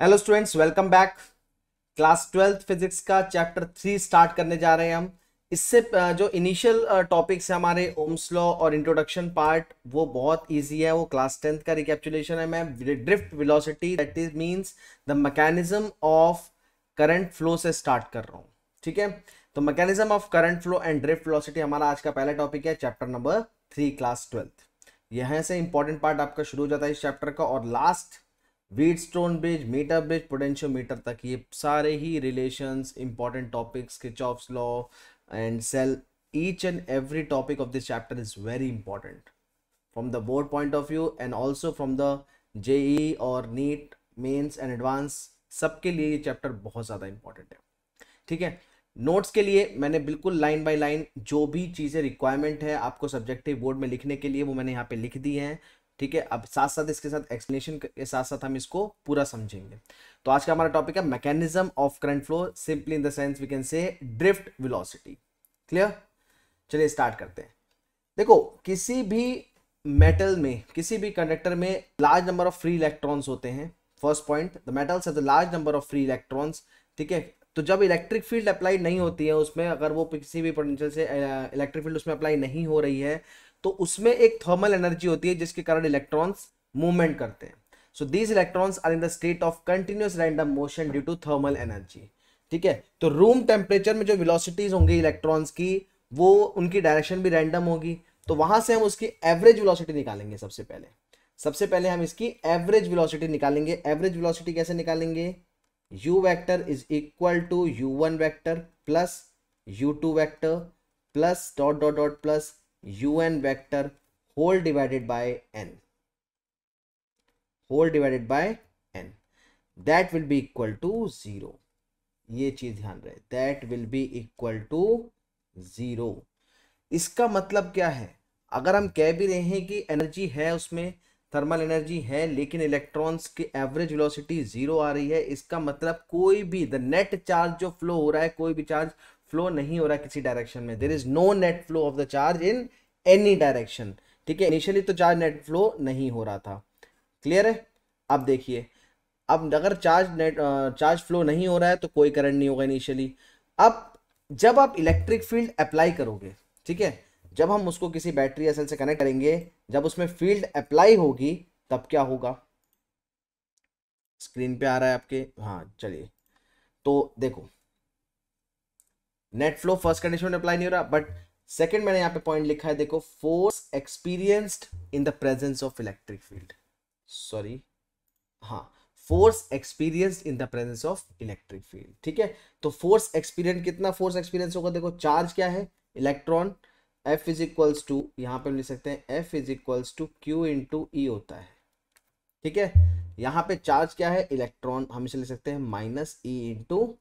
Hello students welcome back class twelfth physics का chapter three start करने जा रहे हैं हम। इससे जो इनिशियल टॉपिक्स है हमारे ओम्स लॉ और इंट्रोडक्शन पार्ट वो बहुत इजी है। वो क्लास टेंथ का रिकेप्चुलेशन है। मैं drift velocity that is means the mechanism of current flow से स्टार्ट कर रहा हूँ। ठीक है? तो mechanism of current flow and drift velocity हमारा आज का पहला टॉपिक है chapter number three class twelfth यहाँ से इंपॉर्टेंट पार्ट आपका शुरू हो जाता है इस चैप्टर का और last Wheatstone bridge meter bridge potentiometer तक, ये सारे ही relations important topics Kirchhoff's law and cell each and every topic of this chapter is very important. From the board point of view and also from the JE और NEET mains and advance सबके लिए ये chapter बहुत ज़्यादा important है। ठीक है? Notes के लिए मैंने बिल्कुल लाइन बाय लाइन जो भी चीज़ें रिक्वायरमेंट है आपको सब्जेक्टिव बोर्ड में लिखने के लिए वो मैंने यहाँ पे लिख दी हैं। ठीक है? अब साथ साथ इसके साथ एक्सप्लेनेशन के साथ साथ हम इसको पूरा समझेंगे। तो आज का हमारा टॉपिक है mechanism of current flow simply in the sense we can say drift velocity clear चलिए स्टार्ट करते हैं। देखो, किसी भी मेटल में, किसी भी कंडक्टर में large number of free electrons होते हैं। First point the metals have the large number of free electrons ठीक है? तो जब इलेक्ट्रिक फ़ील्ड अप्लाई नहीं होती है, उसमें अगर वो किसी भी पोटेंशियल से इलेक्ट्रिक फ़ील्ड उसमें अप्लाई नहीं हो रही है तो उसमें एक थर्मल एनर्जी होती है, जिसके कारण इलेक्ट्रॉन्स मूवमेंट करते हैं। So these electrons are in the state of continuous random motion due to thermal energy ठीक है? तो रूम टेम्परेचर में जो वेलोसिटीज होंगी इलेक्ट्रॉन्स की, वो उनकी डायरेक्शन भी रैंडम होगी। तो वहाँ से हम उसकी एवरेज वेलोसिटी निकालेंगे सबसे पहले। सबसे पहले हम इसकी एवरेज वेलोसिटी निकालेंगे। एवरेज वेलोसिटी कैसे निकालेंगे? U vector is equal to u one vector plus u two vector plus dot dot dot plus u n vector whole divided by n whole divided by n that will be equal to zero ये चीज़ ध्यान रहे। That will be equal to zero इसका मतलब क्या है? अगर हम कह भी रहे हैं कि एनर्जी है उसमें थर्मल एनर्जी है, लेकिन इलेक्ट्रॉन्स की एवरेज वेलोसिटी ज़ीरो आ रही है, इसका मतलब कोई भी द नेट चार्ज जो फ्लो हो रहा है, कोई भी चार्ज फ्लो नहीं हो रहा किसी डायरेक्शन में. There is no net flow of the charge in any direction ठीक है? इनिशियली तो चार्ज नेट फ्लो नहीं हो रहा था. क्लियर है? अब देखिए. अब अगर चार्ज नेट चार्ज फ्लो नहीं हो रहा है तो कोई करंट नहीं होगा इनिशियली अब जब आप इलेक्ट्रिक फ़ील्ड अप्लाई करोगे, ठीक है? जब हम उसको किसी बैटरी एसल से कनेक्ट करेंगे, जब उसमें फ़ील्ड अप्लाई होगी, तब क्या होगा? स्क्रीन पे आ रहा है आपके. हाँ चलिए. तो देखो नेट फ्लो फ़र्स्ट कंडीशन में अप्लाई नहीं हो रहा बट सेकंड मैंने यहाँ पे पॉइंट लिखा है, देखो force experienced in the presence of electric field sorry हाँ force experience in the presence of electric field ठीक है? तो फोर्स एक्सपीरियंस कितना फोर्स एक्सपीरियंस होगा देखो चार्ज क्या है? Electron F is equals to यहाँ पे हम लिख सकते हैं F is equals to q into E होता है। ठीक है? यहाँ पे चार्ज क्या है? इलेक्ट्रॉन हम इसे लिख सकते हैं माइनस ई इंटू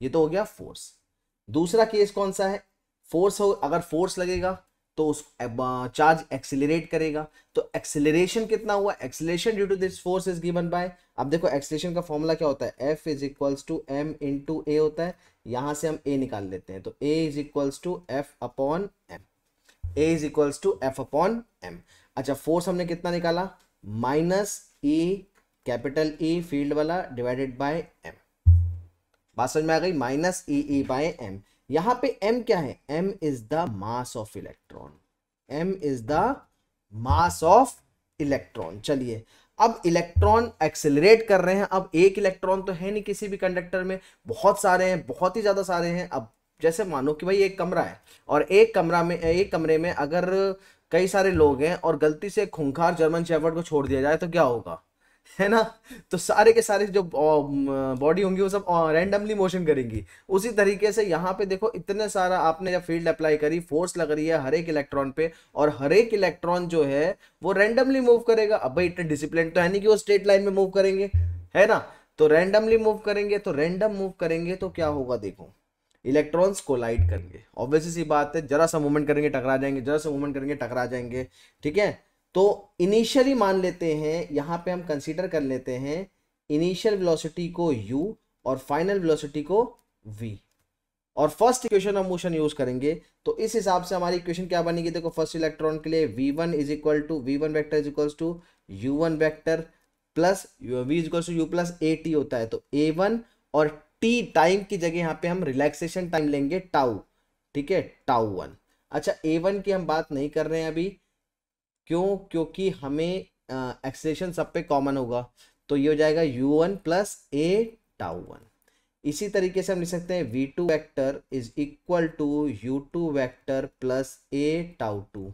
ये तो हो गया फोर्स दूसरा केस कौन सा है? फोर्स हो, अगर फोर्स लगेगा तो उस चार्ज एक्सिलरेट करेगा। तो एक्सिलरेशन कितना हुआ? Acceleration due to this force is given by अब देखो एक्सिलेशन का फॉर्मूला क्या होता है? F is equals to m into a होता है। यहाँ से हम ए निकाल लेते हैं। तो a is equals to F upon m a is equals to F upon m अच्छा फोर्स हमने कितना निकाला? Minus e capital E field वाला डिवाइडेड बाय एम बात समझ में आ गई? Minus e E by m. यहाँ पे m क्या है? m is the mass of electron m is the mass of electron चलिए, अब इलेक्ट्रॉन एक्सेलरेट कर रहे हैं। अब एक इलेक्ट्रॉन तो है नहीं किसी भी कंडक्टर में। बहुत सारे हैं, बहुत ही ज़्यादा सारे हैं। अब जैसे मानो कि भाई एक कमरा है और एक कमरा में, एक कमरे में अगर कई सारे लोग हैं और गलती से खूंखार जर्मन शेफर्ड को छोड़ दिया जाए तो क्या होगा? है ना? तो सारे के सारे जो बॉडी होंगी, वो सब रैंडमली मोशन करेंगी। उसी तरीके से यहाँ पे देखो, इतने सारा आपने जब फ़ील्ड अप्लाई करी फोर्स लग रही है हर एक इलेक्ट्रॉन पे, और हर एक इलेक्ट्रॉन जो है, वो रैंडमली मूव करेगा। अब भाई, इतने डिसिप्लिन तो है नहीं कि वो स्ट्रेट लाइन में मूव करेंगे, है ना? तो रैंडमली मूव करेंगे तो रैंडम मूव करेंगे तो क्या होगा देखो? इलेक्ट्रॉन्स कोलाइड करेंगे। ऑब्वियसली सी बात है, जरा सा मूवमेंट करेंगे, टकरा जाएँगे, जरा सा मूवमेंट करेंगे, टकरा जाएँगे, ठीक है? तो इनिशियली मान लेते हैं, यहाँ पे हम कंसीडर कर लेते हैं इनिशियल वेलोसिटी को u और फाइनल वेलोसिटी को v. और first equation of motion use करेंगे तो इस हिसाब से हमारी इक्वेशन क्या बनेगी? देखो फ़र्स्ट इलेक्ट्रॉन के लिए v1 one is equal to v one vector is equal to u one vector plus v is equal to u plus a t होता है। तो ए वन और टी टाइम की जगह यहाँ पे हम रिलैक्सेशन टाइम लेंगे टाउ ठीक है? टाउ वन अच्छा ए वन की हम बात नहीं कर रहे हैं अभी। क्यों? क्योंकि हमें एक्सलेशन सब पे कॉमन होगा। तो ये हो जाएगा u one plus a tau one इसी तरीके से हम लिख सकते हैं v two vector is equal to u two vector plus a tau two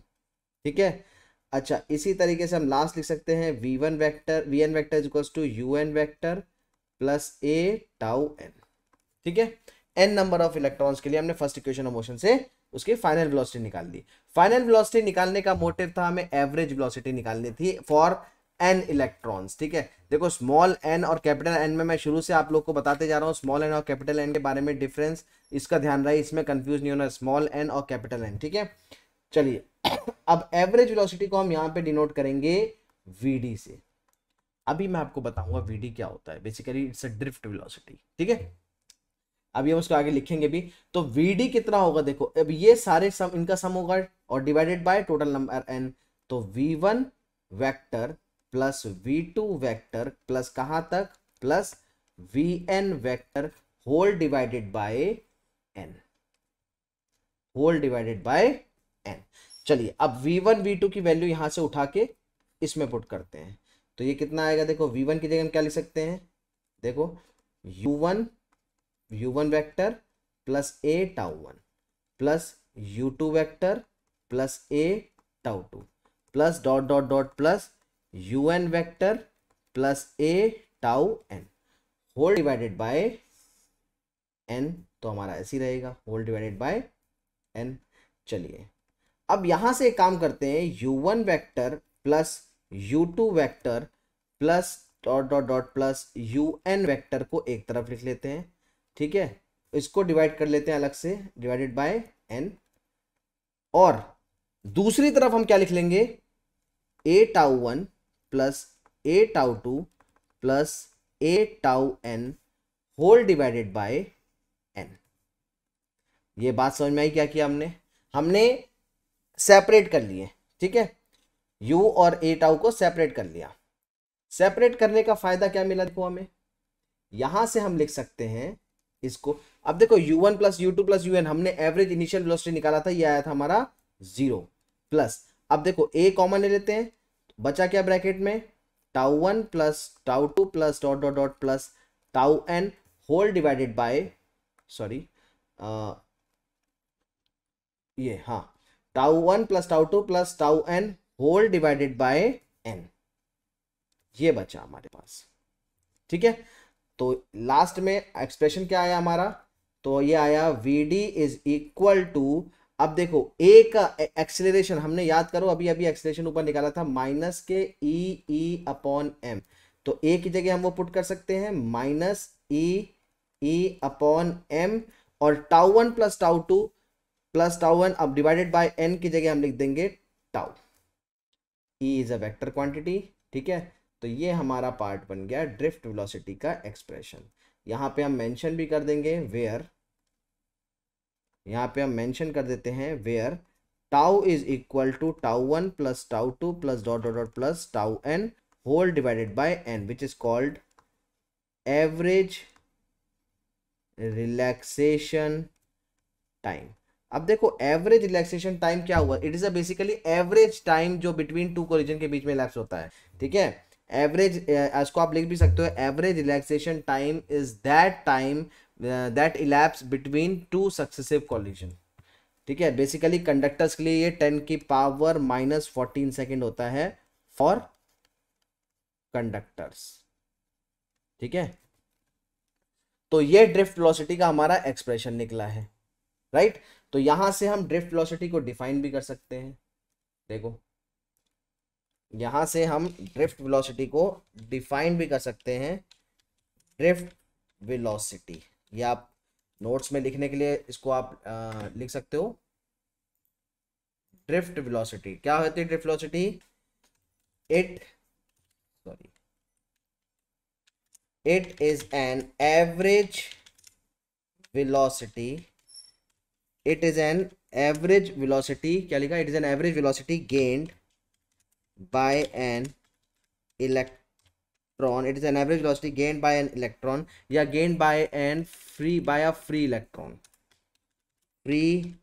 ठीक है? अच्छा इसी तरीके से हम लास्ट लिख सकते हैं v one vector v n vector is equal to u n vector plus a tau n ठीक है? एन नंबर ऑफ़ इलेक्ट्रॉन्स के लिए हमने फ़र्स्ट इक्वेशन ऑफ़ मोशन से उसकी फाइनल वेलोसिटी निकाल दी। फाइनल वेलोसिटी निकालने का मोटिव था हमें एवरेज वेलोसिटी निकालनी थी फॉर एन इलेक्ट्रॉन्स ठीक है? देखो स्मॉल एन और कैपिटल एन में मैं शुरू से आप लोग को बताते जा रहा हूँ स्मॉल एन और कैपिटल एन के बारे में डिफरेंस इसका ध्यान रहे, इसमें कंफ्यूज नहीं होना स्मॉल एन और कैपिटल एन ठीक है? चलिए, अब एवरेज वेलोसिटी को हम यहाँ पे डिनोट करेंगे वी से। अभी मैं आपको बताऊँगा वी क्या होता है। Basically it's a drift velocity ठीक है? अभी हम उसको आगे लिखेंगे भी। तो वी डी कितना होगा देखो, अब ये सारे सम, इनका सम होगा और divided by total number n तो v one vector plus v two vector plus कहाँ तक? Plus v n vector whole divided by n whole divided by n चलिए, अब वी वन वी टू की वैल्यू यहाँ से उठा के इसमें पुट करते हैं। तो ये कितना आएगा देखो वी वन की जगह हम क्या लिख सकते हैं? देखो u one u one vector plus a tau one plus u two vector plus a tau two plus dot dot dot plus u n vector plus a tau n whole divided by n तो हमारा ऐसे ही रहेगा। Whole divided by n चलिए। अब यहाँ से काम करते हैं। U one vector plus u two vector plus dot dot dot plus u n vector को एक तरफ़ लिख लेते हैं। ठीक है? इसको डिवाइड कर लेते हैं अलग से डिवाइडेड बाय एन और दूसरी तरफ़ हम क्या लिख लेंगे? A tau one plus a tau two plus a tau n whole divided by n ये बात समझ में आई क्या किया हमने? हमने सेपरेट कर लिए, ठीक है? यू और ए टाउ को सेपरेट कर लिया। सेपरेट करने का फ़ायदा क्या मिला देखो हमें? यहाँ से हम लिख सकते हैं इसको। अब देखो u1 one plus u two plus u n हमने एवरेज इनिशियल वेलोसिटी निकाला था, ये आया था हमारा ज़ीरो प्लस अब देखो, a कॉमन ले लेते हैं, बचा क्या ब्रैकेट में? Tau one plus tau two plus dot dot dot plus tau n whole divided by sorry ये हाँ tau one plus tau two plus tau n whole divided by n ये बचा हमारे पास। ठीक है? तो लास्ट में एक्सप्रेशन क्या आया हमारा? तो ये आया v d is equal to अब देखो ए का एक्सेलरेशन हमने याद करो, अभी अभी एक्सेलरेशन ऊपर निकाला था माइनस के ई ई अपॉन एम तो ए की जगह हम वो पुट कर सकते हैं minus e E upon m और tau one plus tau two plus tau one अब डिवाइडेड बाय एन की जगह हम लिख देंगे tau e is a vector quantity ठीक है? तो ये हमारा पार्ट बन गया ड्रिफ्ट वेलोसिटी का एक्सप्रेशन यहाँ पे हम मेंशन भी कर देंगे वेयर यहाँ पे हम मेंशन कर देते हैं where tau is equal to tau one plus tau two plus dot dot dot plus tau n whole divided by n which is called average relaxation time अब देखो एवरेज रिलैक्सेशन टाइम क्या हुआ? It is a basically average time जो between two collision के बीच में lapse होता है. ठीक है? एवरेज इसको आप लिख भी सकते हो average relaxation time is that time that elapse between two successive collision ठीक है? बेसिकली कंडक्टर्स के लिए ये टेन की पावर माइनस फोर्टीन सेकेंड होता है फॉर कंडक्टर्स ठीक है? तो ये ड्रिफ्ट वेलोसिटी का हमारा एक्सप्रेशन निकला है राइट तो यहाँ से हम ड्रिफ्ट वेलोसिटी को डिफाइन भी कर सकते हैं। देखो यहाँ से हम ड्रिफ्ट वेलोसिटी को डिफाइन भी कर सकते हैं। ड्रिफ्ट वेलोसिटी ये आप नोट्स में लिखने के लिए इसको आप आ, लिख सकते हो। ड्रिफ्ट वेलोसिटी क्या होती है drift velocity it sorry it is an average velocity it is an average velocity क्या लिखा? It is an average velocity gained by an electron it is an average velocity gained by an electron या gained by an free by a free electron free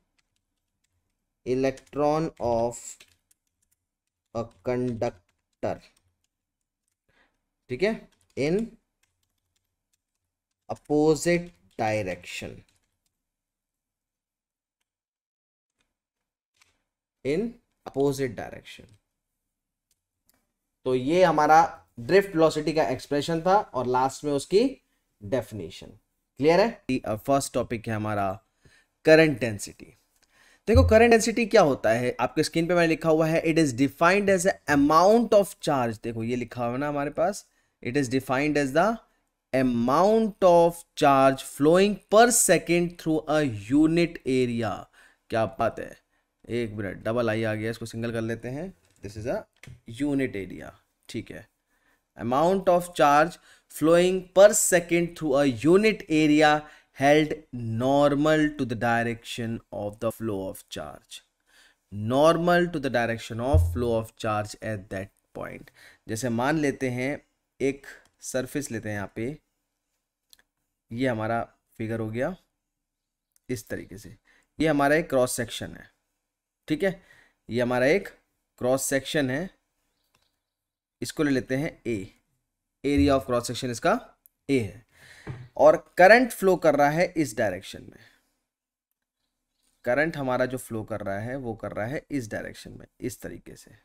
electron of a conductor ठीक है in opposite direction in opposite direction तो ये हमारा drift velocity का expression था और last में उसकी डेफिनेशन क्लियर है? फ़र्स्ट टॉपिक है हमारा करंट डेंसिटी देखो करंट डेंसिटी क्या होता है? आपके स्क्रीन पे मैंने लिखा हुआ है it is defined as amount of charge देखो, ये लिखा हुआ है ना हमारे पास। It is defined as the amount of charge flowing per second through a unit area क्या बात है? एक मिनट डबल आई आ गया, इसको सिंगल कर लेते हैं। दिस इज़ अट एरिया ठीक है. Amount of charge flowing per second through at area held normal to the direction of the flow of charge normal to the direction of flow of charge at that point जैसे मान लेते हैं, एक surface लेते हैं यहाँ पे. ये हमारा फिगर हो गया इस तरीके से. ये हमारा एक क्रॉस सेक्शन है. ठीक है? ये हमारा एक क्रॉस सेक्शन है। इसको ले लेते हैं a area of cross section इसका ए है। और करंट फ्लो कर रहा है इस डायरेक्शन में। करंट हमारा जो फ्लो कर रहा है, वो कर रहा है इस डायरेक्शन में, इस तरीके से।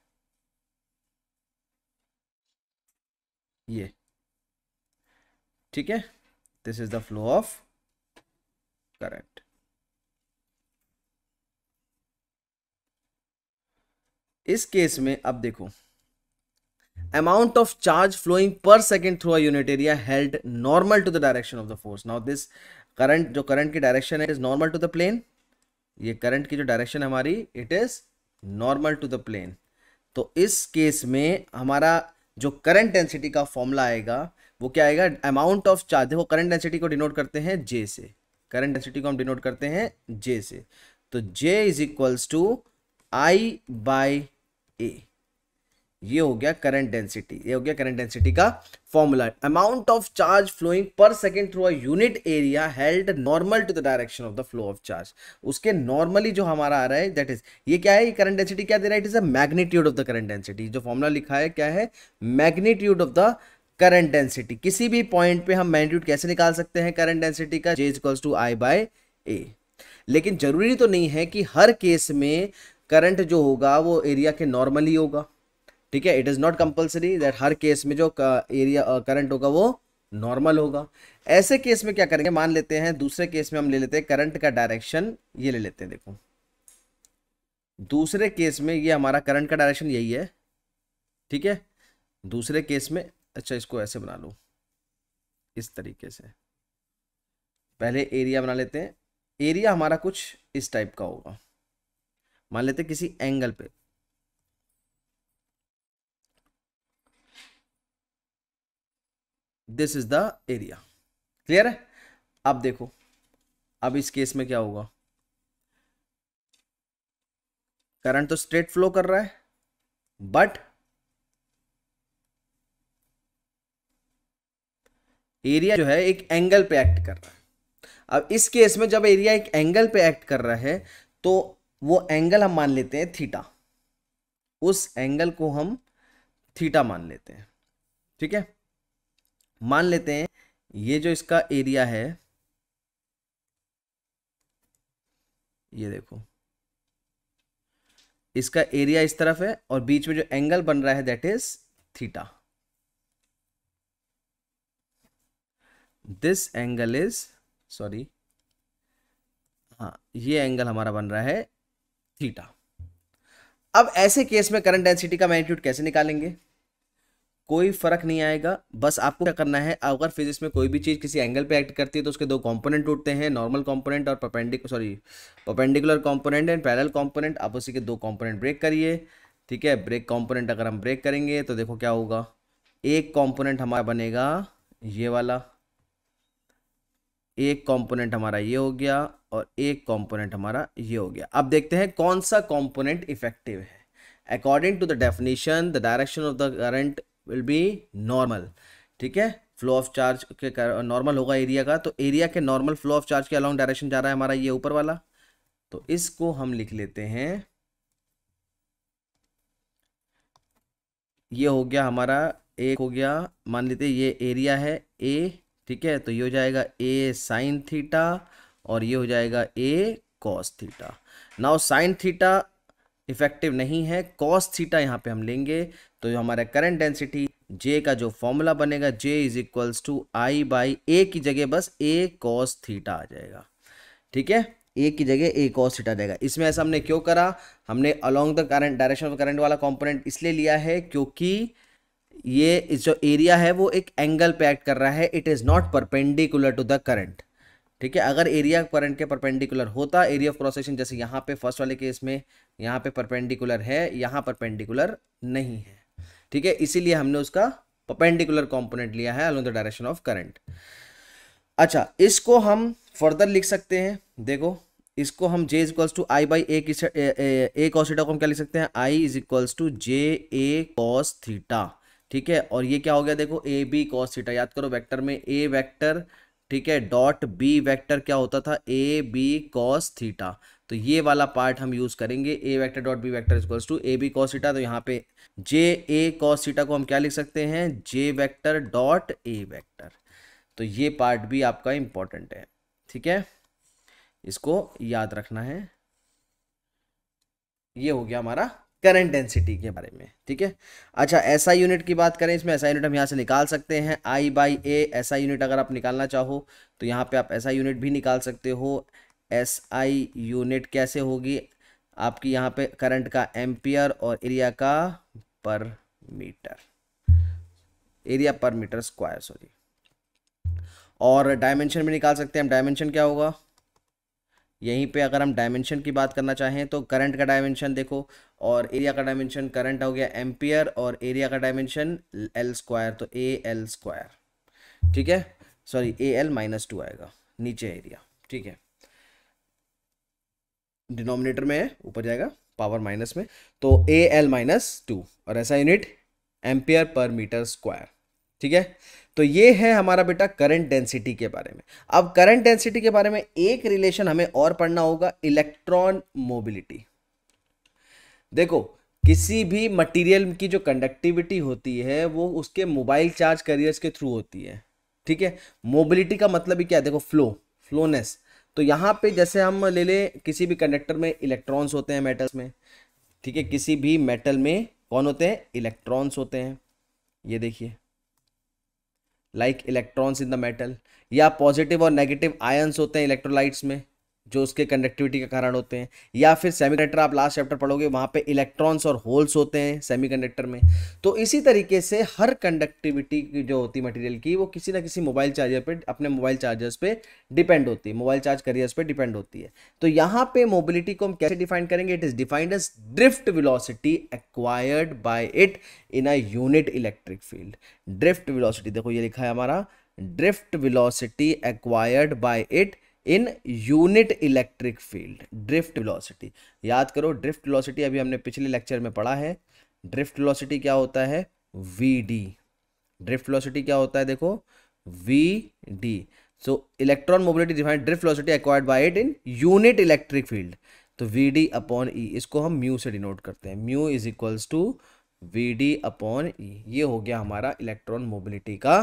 ये। ठीक है? This is the flow of current इस केस में, अब देखो। Amount of charge flowing per second through at area held normal to the direction of the force now this current जो करंट की डायरेक्शन है is normal to the plane ये current की जो डायरेक्शन हमारी it is normal to the plane तो इस case में हमारा जो करंट डेंसिटी का फॉर्मूला आएगा, वो क्या आएगा? अमाउंट ऑफ़ चार्ज देखो करंट डेंसिटी को डिनोट करते हैं जे से। करंट डेंसिटी को हम डिनोट करते हैं जे से। तो J is equals to I by A ये हो गया करंट डेंसिटी ये हो गया करंट डेंसिटी का formula amount of charge flowing per second through a unit area held normal to the direction of the flow of charge उसके normally जो हमारा आ रहा है दैट इज़ ये क्या है? करंट डेंसिटी क्या दे रहा है? It is a magnitude of the current density जो फॉर्मूला लिखा है, क्या है? Magnitude of the current density किसी भी पॉइंट पे हम मैग्नीट्यूड कैसे निकाल सकते हैं करंट डेंसिटी का? J equals to I by A लेकिन ज़रूरी तो नहीं है कि हर केस में करंट जो होगा वो एरिया के नॉर्मली होगा, ठीक है? It is not compulsory that her case में जो एरिया करंट होगा वो नॉर्मल होगा। ऐसे केस में क्या करेंगे? मान लेते हैं, दूसरे केस में हम ले लेते हैं करंट का डायरेक्शन ये ले लेते हैं, देखो। दूसरे केस में ये हमारा करंट का डायरेक्शन यही है, ठीक है? दूसरे केस में अच्छा इसको ऐसे बना लो, इस तरीके से। पहले एरिया बना लेते हैं। एरिया हमारा कुछ इस टाइप का होगा। मान लेते किसी एंगल पे। This is the area clear है? अब देखो, अब इस केस में क्या होगा? करंट तो स्ट्रेट फ्लो कर रहा है बट एरिया जो है एक एंगल पे एक्ट कर रहा है। अब इस केस में जब एरिया एक एंगल पे एक्ट कर रहा है तो वो एंगल हम मान लेते हैं थीटा उस एंगल को हम थीटा मान लेते हैं। ठीक है? मान लेते हैं, ये जो इसका एरिया है, ये देखो। इसका एरिया इस तरफ़ है और बीच में जो एंगल बन रहा है that is theta this angle is sorry हाँ ये एंगल हमारा बन रहा है थीटा। अब ऐसे केस में करंट डेंसिटी का मैग्नीट्यूड कैसे निकालेंगे? कोई फ़र्क नहीं आएगा, बस आपको क्या करना है, अगर फिजिक्स में कोई भी चीज़ किसी एंगल पे एक्ट करती है तो उसके दो कंपोनेंट टूटते हैं नॉर्मल कंपोनेंट और perpendicular sorry perpendicular component and parallel component आप उसी के दो कंपोनेंट ब्रेक करिए, ठीक है? ब्रेक कंपोनेंट अगर हम ब्रेक करेंगे तो देखो क्या होगा, एक कॉम्पोनेंट हमारा बनेगा ये वाला, एक कॉम्पोनेंट हमारा ये हो गया और एक कॉम्पोनेंट हमारा ये हो गया। अब देखते हैं कौन सा कॉम्पोनेंट इफ़ेक्टिव है। According to the definition the direction of the current will be normal. ठीक है? फ्लो ऑफ़ चार्ज के नॉर्मल होगा एरिया का तो एरिया के नॉर्मल फ्लो ऑफ़ चार्ज के अलॉन्ग डायरेक्शन जा रहा है हमारा ये ऊपर वाला। तो इसको हम लिख लेते हैं। ये हो गया हमारा, एक हो गया, मान लेते ये एरिया है ए ठीक है? तो ये हो जाएगा ए साइन थीटा और ये हो जाएगा A cos theta now sine theta effective नहीं है कॉस थीटा यहाँ पे हम लेंगे तो हमारा करंट डेंसिटी जे का जो फॉर्मूला बनेगा J is equals to I by A की जगह बस ए कॉस थीटा आ जाएगा। ठीक है? ए की जगह ए कॉस थीटा जाएगा। इसमें ऐसा हमने क्यों करा? हमने along the current direction of current वाला कॉम्पोनेंट इसलिए लिया है क्योंकि ये जो एरिया है वो एक एंगल पे एक्ट कर रहा है। It is not perpendicular to the current ठीक है, अगर एरिया करंट के परपेंडिकुलर होता एरिया ऑफ़ क्रॉस सेक्शन जैसे यहाँ पे फ़र्स्ट वाले केस में यहाँ पे परपेंडिकुलर है, यहाँ परपेंडिकुलर नहीं है। ठीक है, इसीलिए हमने उसका परपेंडिकुलर कंपोनेंट लिया है along the direction of current अच्छा इसको हम फर्दर लिख सकते हैं। देखो, इसको हम J is equals to I by A की ए कॉस थीटा को हम क्या लिख सकते हैं? I is equals to J A cos theta ठीक है, और ये क्या हो गया? देखो ए बी कॉस थीटा याद करो वेक्टर में ए वेक्टर ठीक है, डॉट बी वेक्टर क्या होता था? ए बी कॉस थीटा तो ये वाला पार्ट हम यूज़ करेंगे A vector dot B vector equals to A B cos theta तो यहाँ पे जे ए कॉस थीटा को हम क्या लिख सकते हैं? J vector dot A vector. तो ये पार्ट भी आपका इंपॉर्टेंट है, ठीक है? इसको याद रखना है। ये हो गया हमारा करंट डेंसिटी के बारे में, ठीक है? अच्छा ऐसा यूनिट की बात करें, इसमें ऐसा यूनिट हम यहाँ से निकाल सकते हैं। आई बाई ए ऐसा यूनिट अगर आप निकालना चाहो तो यहाँ पे आप ऐसा यूनिट भी निकाल सकते हो। एस आई यूनिट कैसे होगी? आपकी यहाँ पे करंट का एम्पियर और एरिया का per metre, area per metre square, sorry. और डायमेंशन भी निकाल सकते हैं। हम डायमेंशन क्या होगा? यहीं पे अगर हम डायमेंशन की बात करना चाहें तो करंट का डायमेंशन देखो और एरिया का डायमेंशन करंट हो गया एम्पियर और एरिया का डायमेंशन एल स्क्वायर तो ए एल स्क्वायर ठीक है? Sorry A L minus two आएगा, नीचे एरिया ठीक है? डिनोमिनेटर में है, ऊपर जाएगा पावर माइनस में तो ए एल माइनस टू और ऐसा unit ampere per metre square ठीक है? तो ये है हमारा बेटा करंट डेंसिटी के बारे में। अब करंट डेंसिटी के बारे में एक रिलेशन हमें और पढ़ना होगा इलेक्ट्रॉन मोबिलिटी देखो, किसी भी मटेरियल की जो कंडक्टिविटी होती है, वो उसके मोबाइल चार्ज करियर्स के थ्रू होती है। ठीक है? मोबिलिटी का मतलब ही क्या है? देखो फ्लो फ्लोनेस तो यहाँ पे जैसे हम ले लें, किसी भी कंडक्टर में इलेक्ट्रॉन्स होते हैं मेटल्स में। ठीक है? किसी भी मेटल में कौन होते हैं? इलेक्ट्रॉन्स होते हैं। ये देखिए। Like electrons in the metal या पॉजिटिव और नेगेटिव आयंस होते हैं इलेक्ट्रोलाइट्स में। जो उसके कंडक्टिविटी के कारण होते हैं, या फिर सेमीकंडक्टर आप लास्ट चैप्टर पढ़ोगे, वहाँ पे इलेक्ट्रॉन्स और होल्स होते हैं सेमीकंडक्टर में। तो इसी तरीके से हर कंडक्टिविटी की जो होती है मटेरियल की, वो किसी ना किसी मोबाइल चार्जर पे, अपने मोबाइल चार्जर्स पे डिपेंड होती है। मोबाइल चार्ज करियर्स पे डिपेंड होती है। तो यहाँ पे मोबिलिटी को हम कैसे डिफाइन करेंगे? It is defined as drift velocity acquired by it in a unit electric field drift velocity देखो ये लिखा है हमारा। Drift velocity acquired by it in unit electric field, drift velocity. याद करो, ड्रिफ्ट वेलोसिटी अभी हमने पिछले लेक्चर में पढ़ा है। ड्रिफ्ट वेलोसिटी क्या होता है? वी डी ड्रिफ्ट वेलोसिटी क्या होता है देखो? V D so electron mobility defined drift velocity acquired by it in unit electric field तो वी डी अपॉन ई इसको हम म्यू से डिनोट करते हैं। Mu is equals to V D upon E ये हो गया हमारा इलेक्ट्रॉन मोबिलिटी का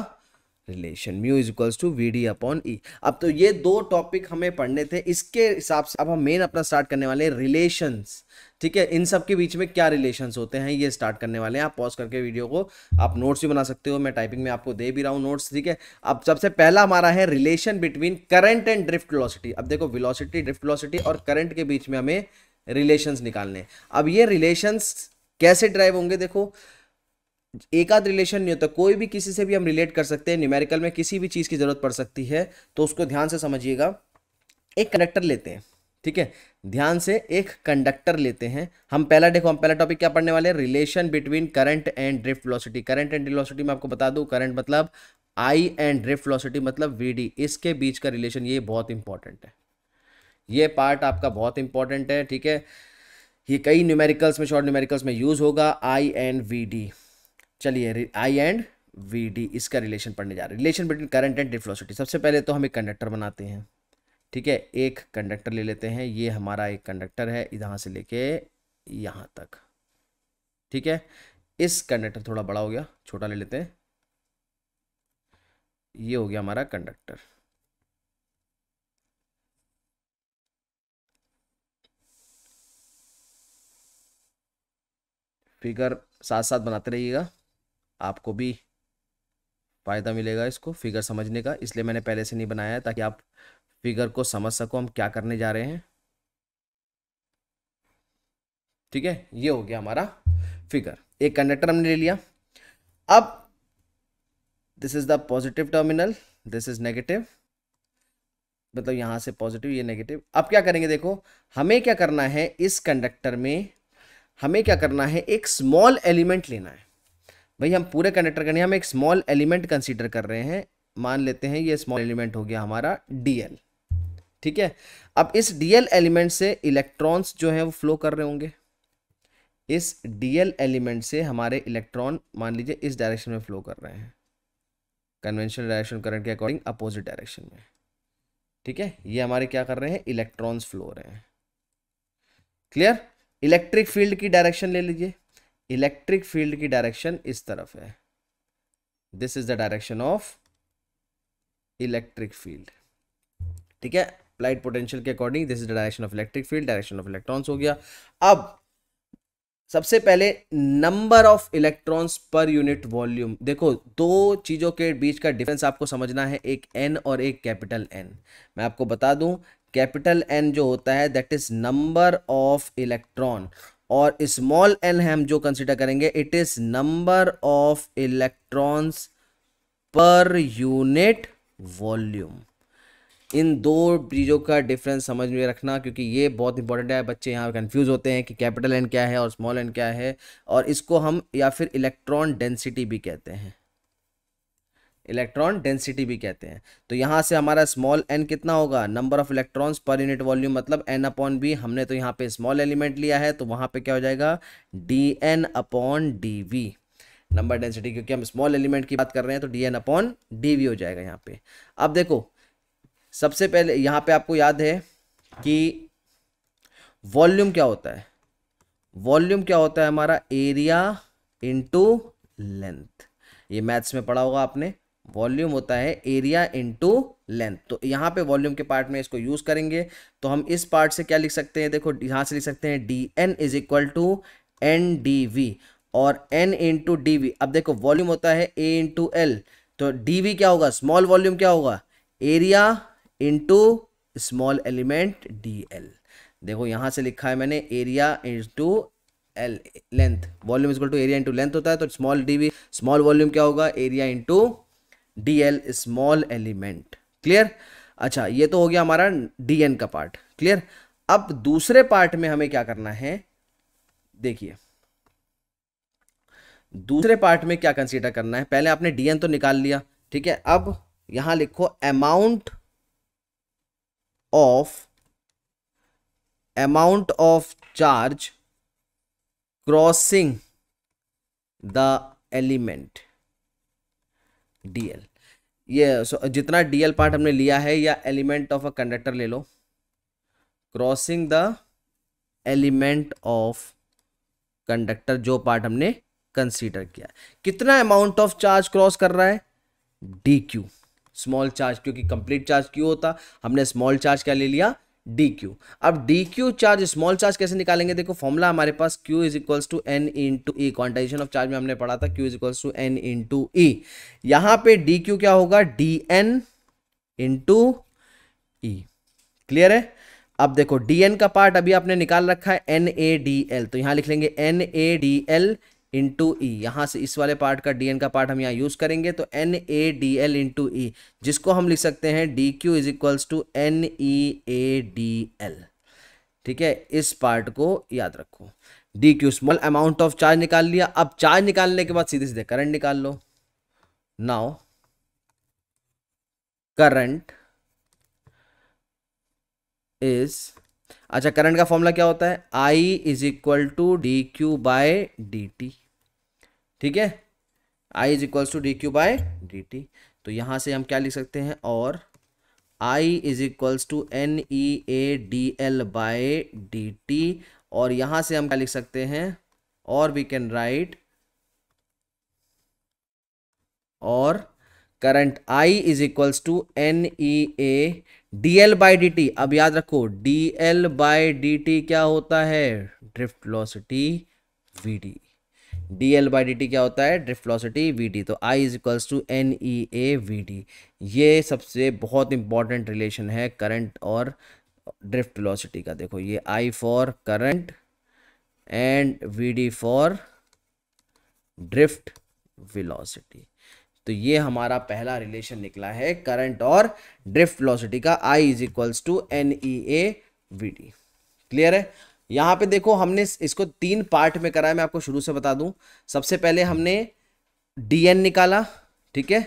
relation mu is equals to V D upon E अब तो ये दो टॉपिक हमें पढ़ने थे। इसके हिसाब से अब हम मेन अपना स्टार्ट करने वाले हैं रिलेशंस ठीक है? इन सब के बीच में क्या रिलेशंस होते हैं? ये स्टार्ट करने वाले हैं। आप पॉज करके वीडियो को, आप नोट्स भी बना सकते हो। मैं टाइपिंग में आपको दे भी रहा हूँ नोट्स ठीक है? अब सबसे पहला हमारा है relation between current and drift velocity अब देखो वेलोसिटी ड्रिफ्ट वेलोसिटी और करंट के बीच में हमें रिलेशंस निकालने अब ये रिलेशंस कैसे ड्राइव होंगे? देखो एक आध रिलेशन नहीं होता, कोई भी किसी से भी हम रिलेट कर सकते हैं न्यूमेरिकल में किसी भी चीज़ की ज़रूरत पड़ सकती है तो उसको ध्यान से समझिएगा। एक कंडक्टर लेते हैं, ठीक है? ध्यान से एक कंडक्टर लेते हैं। हम पहला, देखो, हम पहला टॉपिक क्या पढ़ने वाले हैं? Relation between current and drift velocity current and velocity में आपको बता दूँ करंट मतलब आई एंड ड्रिफ्ट वेलोसिटी मतलब वी इसके बीच का रिलेशन ये बहुत इंपॉर्टेंट है। ये पार्ट आपका बहुत इंपॉर्टेंट है, ठीक है? ये कई न्यूमेरिकल्स में शॉर्ट न्यूमेरिकल्स में यूज़ होगा आई एंड वी डी चलिए आई एंड वी डी इसका रिलेशन पढ़ने जा रहे हैं। Relation between current and drift velocity सबसे पहले तो हम एक कंडक्टर बनाते हैं। ठीक है? एक कंडक्टर ले लेते हैं। ये हमारा एक कंडक्टर है यहाँ से लेके यहाँ तक। ठीक है? इस कंडक्टर थोड़ा बड़ा हो गया। छोटा ले लेते हैं। ये हो गया हमारा कंडक्टर फिगर साथ साथ बनाते रहिएगा। आपको भी फ़ायदा मिलेगा इसको फिगर समझने का। इसलिए मैंने पहले से नहीं बनाया ताकि आप फिगर को समझ सको हम क्या करने जा रहे हैं। ठीक है? ये हो गया हमारा फिगर एक कंडक्टर हमने ले लिया। अब this is the positive terminal this is negative मतलब यहाँ से पॉजिटिव ये नेगेटिव अब क्या करेंगे देखो? हमें क्या करना है इस कंडक्टर में? हमें क्या करना है? एक स्मॉल एलिमेंट लेना है। भाई, हम पूरे कंडक्टर करने हम एक स्मॉल एलिमेंट कंसीडर कर रहे हैं। मान लेते हैं, ये स्मॉल एलिमेंट हो गया हमारा डीएल ठीक है? अब इस डीएल एलिमेंट से इलेक्ट्रॉन्स जो हैं, वो फ्लो कर रहे होंगे। इस डीएल एलिमेंट से हमारे इलेक्ट्रॉन मान लीजिए, इस डायरेक्शन में फ्लो कर रहे हैं। कन्वेंशनल डायरेक्शन करंट के अकॉर्डिंग अपोजिट डायरेक्शन में। ठीक है? ये हमारे क्या कर रहे हैं? इलेक्ट्रॉन्स फ्लो हो रहे हैं। क्लियर इलेक्ट्रिक फ़ील्ड की डायरेक्शन ले लीजिए। इलेक्ट्रिक फ़ील्ड की डायरेक्शन इस तरफ़ है। This is the direction of electric field ठीक है? अप्लाइड पोटेंशियल के according this is the direction of electric field direction of electrons हो गया। अब सबसे पहले number of electrons per unit volume देखो, दो चीज़ों के बीच का डिफरेंस आपको समझना है, एक एन और एक कैपिटल एन मैं आपको बता दूँ कैपिटल एन जो होता है that is number of electron और स्मॉल एन हम जो कंसिडर करेंगे it is number of electrons per unit volume इन दो चीज़ों का डिफरेंस समझ में रखना, क्योंकि ये बहुत इंपॉर्टेंट है। बच्चे यहाँ कंफ्यूज होते हैं कि कैपिटल एन क्या है और स्मॉल एन क्या है, और इसको हम या फिर इलेक्ट्रॉन डेंसिटी भी कहते हैं। इलेक्ट्रॉन डेंसिटी भी कहते हैं। तो यहाँ से हमारा स्मॉल एन कितना होगा? Number of electrons per unit volume मतलब एन अपॉन बी हमने तो यहाँ पे स्मॉल एलिमेंट लिया है तो वहाँ पे क्या हो जाएगा? D N upon D V number density क्योंकि हम स्मॉल एलिमेंट की बात कर रहे हैं तो D N upon D V हो जाएगा यहाँ पे। अब देखो, सबसे पहले यहाँ पे आपको याद है कि वॉल्यूम क्या होता है? वॉल्यूम क्या होता है हमारा? एरिया इंटू लेंथ ये मैथ्स में पढ़ा होगा आपने। वॉल्यूम होता है एरिया इनटू लेंथ तो यहाँ पे वॉल्यूम के पार्ट में इसको यूज़ करेंगे। तो हम इस पार्ट से क्या लिख सकते हैं? देखो, यहाँ से लिख सकते हैं D N is equal to N D V और एन इंटू डी वी अब देखो, वॉल्यूम होता है ए इंटू एल तो डी वी क्या होगा? स्मॉल वॉल्यूम क्या होगा? Area into small element D L देखो, यहाँ से लिखा है मैंने area into L length volume equal to area into length होता है तो small D V small volume क्या होगा? Area into D L small element clear अच्छा ये तो हो गया हमारा डी एन का पार्ट क्लियर अब दूसरे पार्ट में हमें क्या करना है? देखिए। दूसरे पार्ट में क्या कंसीडर करना है? पहले आपने डीएन तो निकाल लिया, ठीक है? अब यहाँ लिखो amount of of charge crossing the the element dl ये so, जितना डीएल पार्ट हमने लिया है या एलिमेंट ऑफ़ अ कंडक्टर ले लो. Crossing the element of conductor जो पार्ट हमने कंसीडर किया कितना अमाउंट ऑफ़ चार्ज क्रॉस कर रहा है? डी क्यू स्मॉल चार्ज क्योंकि कंप्लीट चार्ज क्यू होता. हमने स्मॉल चार्ज क्या ले लिया? डी क्यू अब D Q charge small charge कैसे निकालेंगे? देखो फॉर्मूला हमारे पास Q is equals to N into E quantization of charge में हमने पढ़ा था Q is equals to N into E यहाँ पर डी क्यू क्या होगा? D N into E clear है? अब देखो डी एन का पार्ट अभी आपने निकाल रखा है एन ए डी एल तो यहाँ लिख लेंगे N A D L into E यहाँ से इस वाले पार्ट का डी का पार्ट हम यहाँ यूज़ करेंगे तो N A D L into E जिसको हम लिख सकते हैं D Q is equals to N E A D L ठीक है, इस पार्ट को याद रखो। D Q small amount of charge निकाल लिया। अब चार्ज निकालने के बाद सीधे सीधे करंट निकाल लो। नाउ करंट इज़ अच्छा करंट का फॉर्मूला क्या होता है? I is equal to D Q by D T ठीक है? I is equals to D Q by D T तो यहाँ से हम क्या लिख सकते हैं? और I is equals to N E A D L by D T और यहाँ से हम क्या लिख सकते हैं? और वी कैन राइट और current I is equals to N E A D L by D T अब याद रखो D L by D T क्या होता है? Drift velocity V D D L by D T क्या होता है? ड्रिफ्ट वेलोसिटी वी डी तो I is equals to N E A V D ये सबसे बहुत इंपॉर्टेंट रिलेशन है करंट और ड्रिफ्ट वेलोसिटी का। देखो, ये I for current and V D for drift velocity तो ये हमारा पहला रिलेशन निकला है करंट और ड्रिफ्ट वेलोसिटी का। I is equals to N E A V D clear है? यहाँ पे देखो, हमने इसको तीन पार्ट में करा है मैं आपको शुरू से बता दूँ। सबसे पहले हमने डीएन निकाला, ठीक है?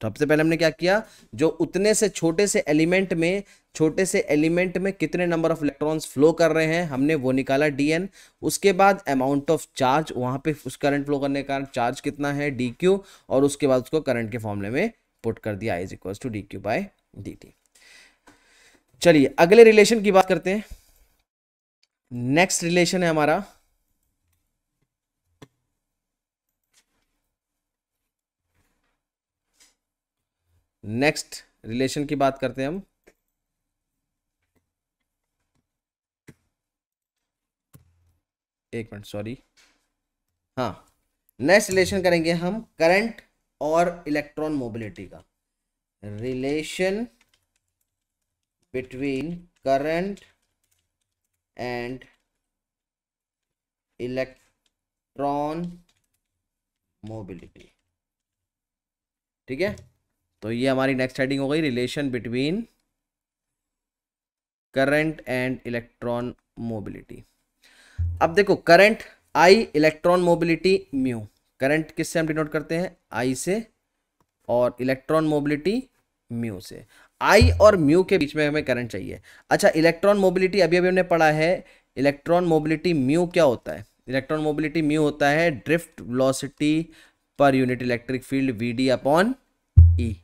सबसे पहले हमने क्या किया, जो उतने से छोटे से एलिमेंट में, छोटे से एलिमेंट में कितने नंबर ऑफ़ इलेक्ट्रॉन्स फ्लो कर रहे हैं, हमने वो निकाला डीएन उसके बाद अमाउंट ऑफ़ चार्ज वहाँ पे उस करंट फ्लो करने का चार्ज कितना है? डी क्यू और उसके बाद उसको करंट के फॉर्मूले में पुट कर दिया is equal to D Q by D T चलिए, अगले रिलेशन की बात करते हैं। नेक्स्ट रिलेशन है हमारा। नेक्स्ट रिलेशन की बात करते हैं हम। एक मिनट सॉरी हाँ नेक्स्ट रिलेशन करेंगे हम करंट और इलेक्ट्रॉन मोबिलिटी का। Relation between current and electron mobility ठीक है? तो ये हमारी नेक्स्ट हेडिंग हो गई relation between current and electron mobility अब देखो current I electron mobility mu current किससे हम डिनोट करते हैं? आई से और इलेक्ट्रॉन मोबिलिटी म्यू से। आई और म्यू के बीच में हमें करंट चाहिए। अच्छा इलेक्ट्रॉन मोबिलिटी अभी अभी हमने पढ़ा है। इलेक्ट्रॉन मोबिलिटी म्यू क्या होता है? इलेक्ट्रॉन मोबिलिटी म्यू होता है drift velocity per unit electric field V D upon E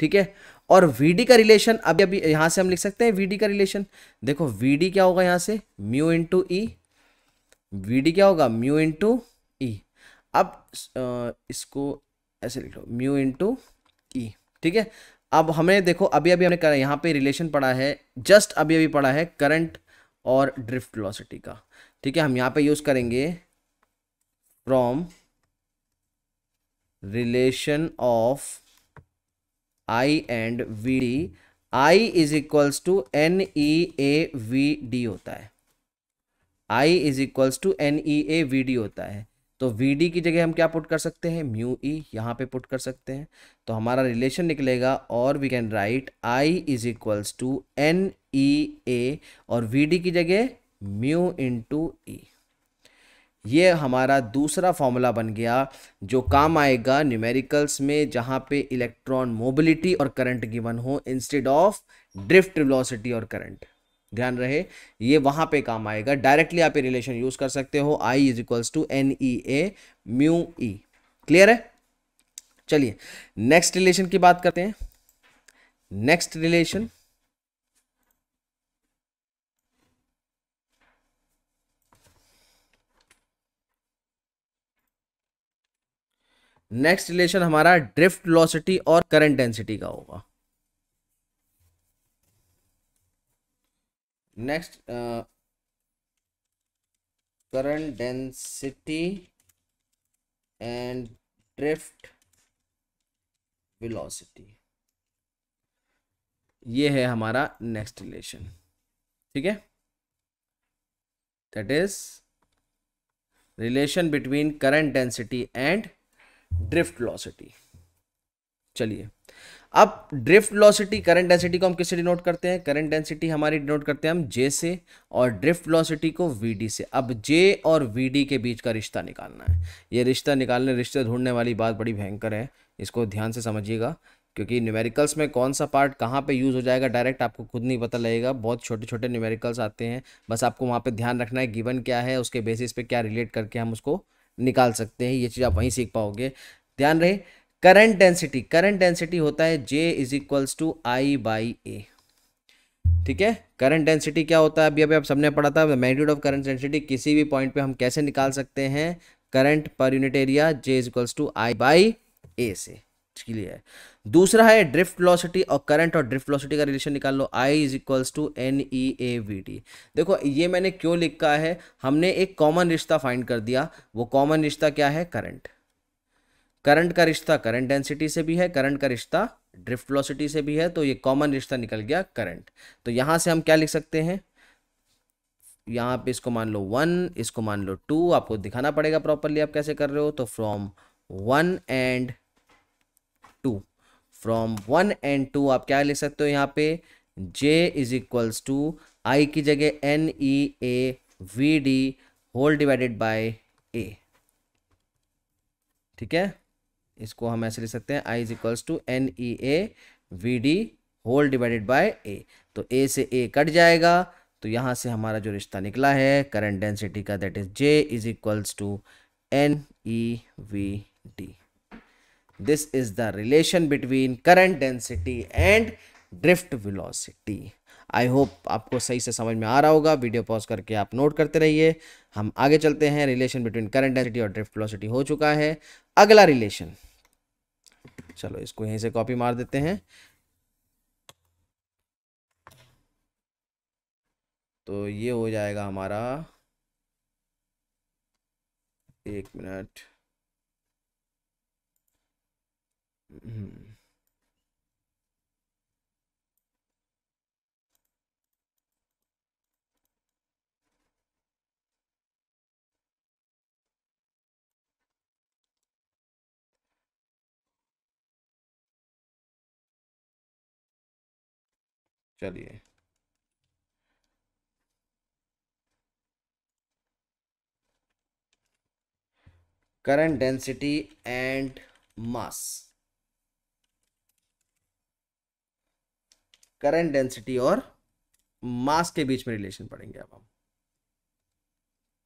ठीक है? और वी का रिलेशन अभी अभी यहाँ से हम लिख सकते हैं वी का रिलेशन देखो वी क्या होगा यहाँ से? म्यू इंटू ई वी क्या होगा? म्यू इंटू ई अब इसको ऐसे लिख लो। म्यू इंटू ई ठीक है? अब हमें देखो, अभी अभी हमने यहाँ पे रिलेशन पढ़ा है जस्ट अभी अभी पढ़ा है करंट और ड्रिफ्ट वेलोसिटी का। ठीक है, हम यहाँ पे यूज़ करेंगे from relation of I and V D I is equals to N E A V D होता है। I is equals to N E A V D होता है। तो वी डी की जगह हम क्या पुट कर सकते हैं? म्यू ई यहाँ पे पुट कर सकते हैं। तो हमारा रिलेशन निकलेगा और we can write I is equals to n e A और वी डी की जगह म्यू इंटू ई ये हमारा दूसरा फॉर्मूला बन गया जो काम आएगा न्यूमेरिकल्स में जहाँ पे इलेक्ट्रॉन मोबिलिटी और करंट गिवन हो इंस्टेड ऑफ़ ड्रिफ्ट वेलोसिटी और करंट ध्यान रहे, ये वहाँ पे काम आएगा। डायरेक्टली आप ये रिलेशन यूज़ कर सकते हो। I is equals to n e A mu e clear है? चलिए नेक्स्ट रिलेशन की बात करते हैं। नेक्स्ट रिलेशन नेक्स्ट रिलेशन हमारा ड्रिफ्ट वेलोसिटी और करंट डेंसिटी का होगा। Next current density and drift velocity ये है हमारा नेक्स्ट रिलेशन ठीक है? That is relation between current density and drift velocity चलिए। अब ड्रिफ्ट वेलोसिटी करंट डेंसिटी को हम किससे डिनोट करते हैं? करंट डेंसिटी हमारी डिनोट करते हैं हम जे से और ड्रिफ्ट वेलोसिटी को वीडी से। अब जे और वीडी के बीच का रिश्ता निकालना है। ये रिश्ता निकालने, रिश्ते ढूँढने वाली बात बड़ी भयंकर है। इसको ध्यान से समझिएगा, क्योंकि न्यूमेरिकल्स में कौन सा पार्ट कहाँ पे यूज़ हो जाएगा डायरेक्ट आपको खुद नहीं पता लगेगा। बहुत छोटे छोटे न्यूमेरिकल्स आते हैं। बस आपको वहाँ पे ध्यान रखना है गिवन क्या है, उसके बेसिस पे क्या रिलेट करके हम उसको निकाल सकते हैं। ये चीज़ आप वहीं सीख पाओगे। ध्यान रहे करंट डेंसिटी करंट डेंसिटी होता है J is equals to I by A ठीक है? करंट डेंसिटी क्या होता है? अभी अभी आप सबने पढ़ा था मैग्नीट्यूड ऑफ़ करंट डेंसिटी किसी भी पॉइंट पे हम कैसे निकाल सकते हैं? Current per unit area J is equals to I by A से। क्लियर है। दूसरा है ड्रिफ्ट वेलोसिटी और करंट और ड्रिफ्ट वेलोसिटी का रिलेशन निकाल लो। I is equals to n e A v d देखो, ये मैंने क्यों लिखा है? हमने एक कॉमन रिश्ता फाइंड कर दिया। वो कॉमन रिश्ता क्या है? करंट करंट का रिश्ता करंट डेंसिटी से भी है, करंट का रिश्ता ड्रिफ्ट वेलोसिटी से भी है तो ये कॉमन रिश्ता निकल गया करंट। तो यहाँ से हम क्या लिख सकते हैं? यहाँ पे इसको मान लो वन, इसको मान लो टू, आपको दिखाना पड़ेगा प्रॉपरली आप कैसे कर रहे हो तो from one and two, from one and two आप क्या लिख सकते हो यहाँ पे? J is equals to I की जगह n e A v d whole divided by A ठीक है? इसको हम ऐसे लिख सकते हैं I is equals to n e A v d whole divided by A तो ए से ए कट जाएगा तो यहाँ से हमारा जो रिश्ता निकला है करंट डेंसिटी का that is J is equals to n e v d this is the relation between current density and drift velocity. I hope आपको सही से समझ में आ रहा होगा। वीडियो पॉज करके आप नोट करते रहिए। हम आगे चलते हैं। रिलेशन बिटवीन करंट डेंसिटी और ड्रिफ्ट वेलोसिटी हो चुका है। अगला रिलेशन चलो, इसको यहीं से कॉपी मार देते हैं। तो ये हो जाएगा हमारा, एक मिनट। चलिए। Current density and mass current density और मास के बीच में रिलेशन पढ़ेंगे अब हम।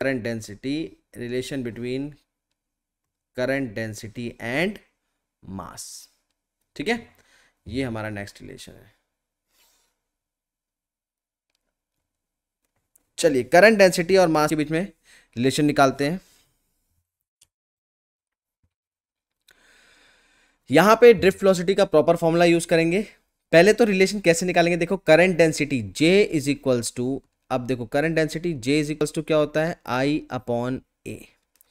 Current density relation between current density and mass ठीक है? ये हमारा नेक्स्ट रिलेशन है। चलिए करंट डेंसिटी और मास के बीच में रिलेशन निकालते हैं। यहाँ पे ड्रिफ्ट वेलोसिटी का प्रॉपर फॉर्मूला यूज़ करेंगे। पहले तो रिलेशन कैसे निकालेंगे? देखो current density J is equals to अब देखो current density J is equals to क्या होता है? आई अपॉन ए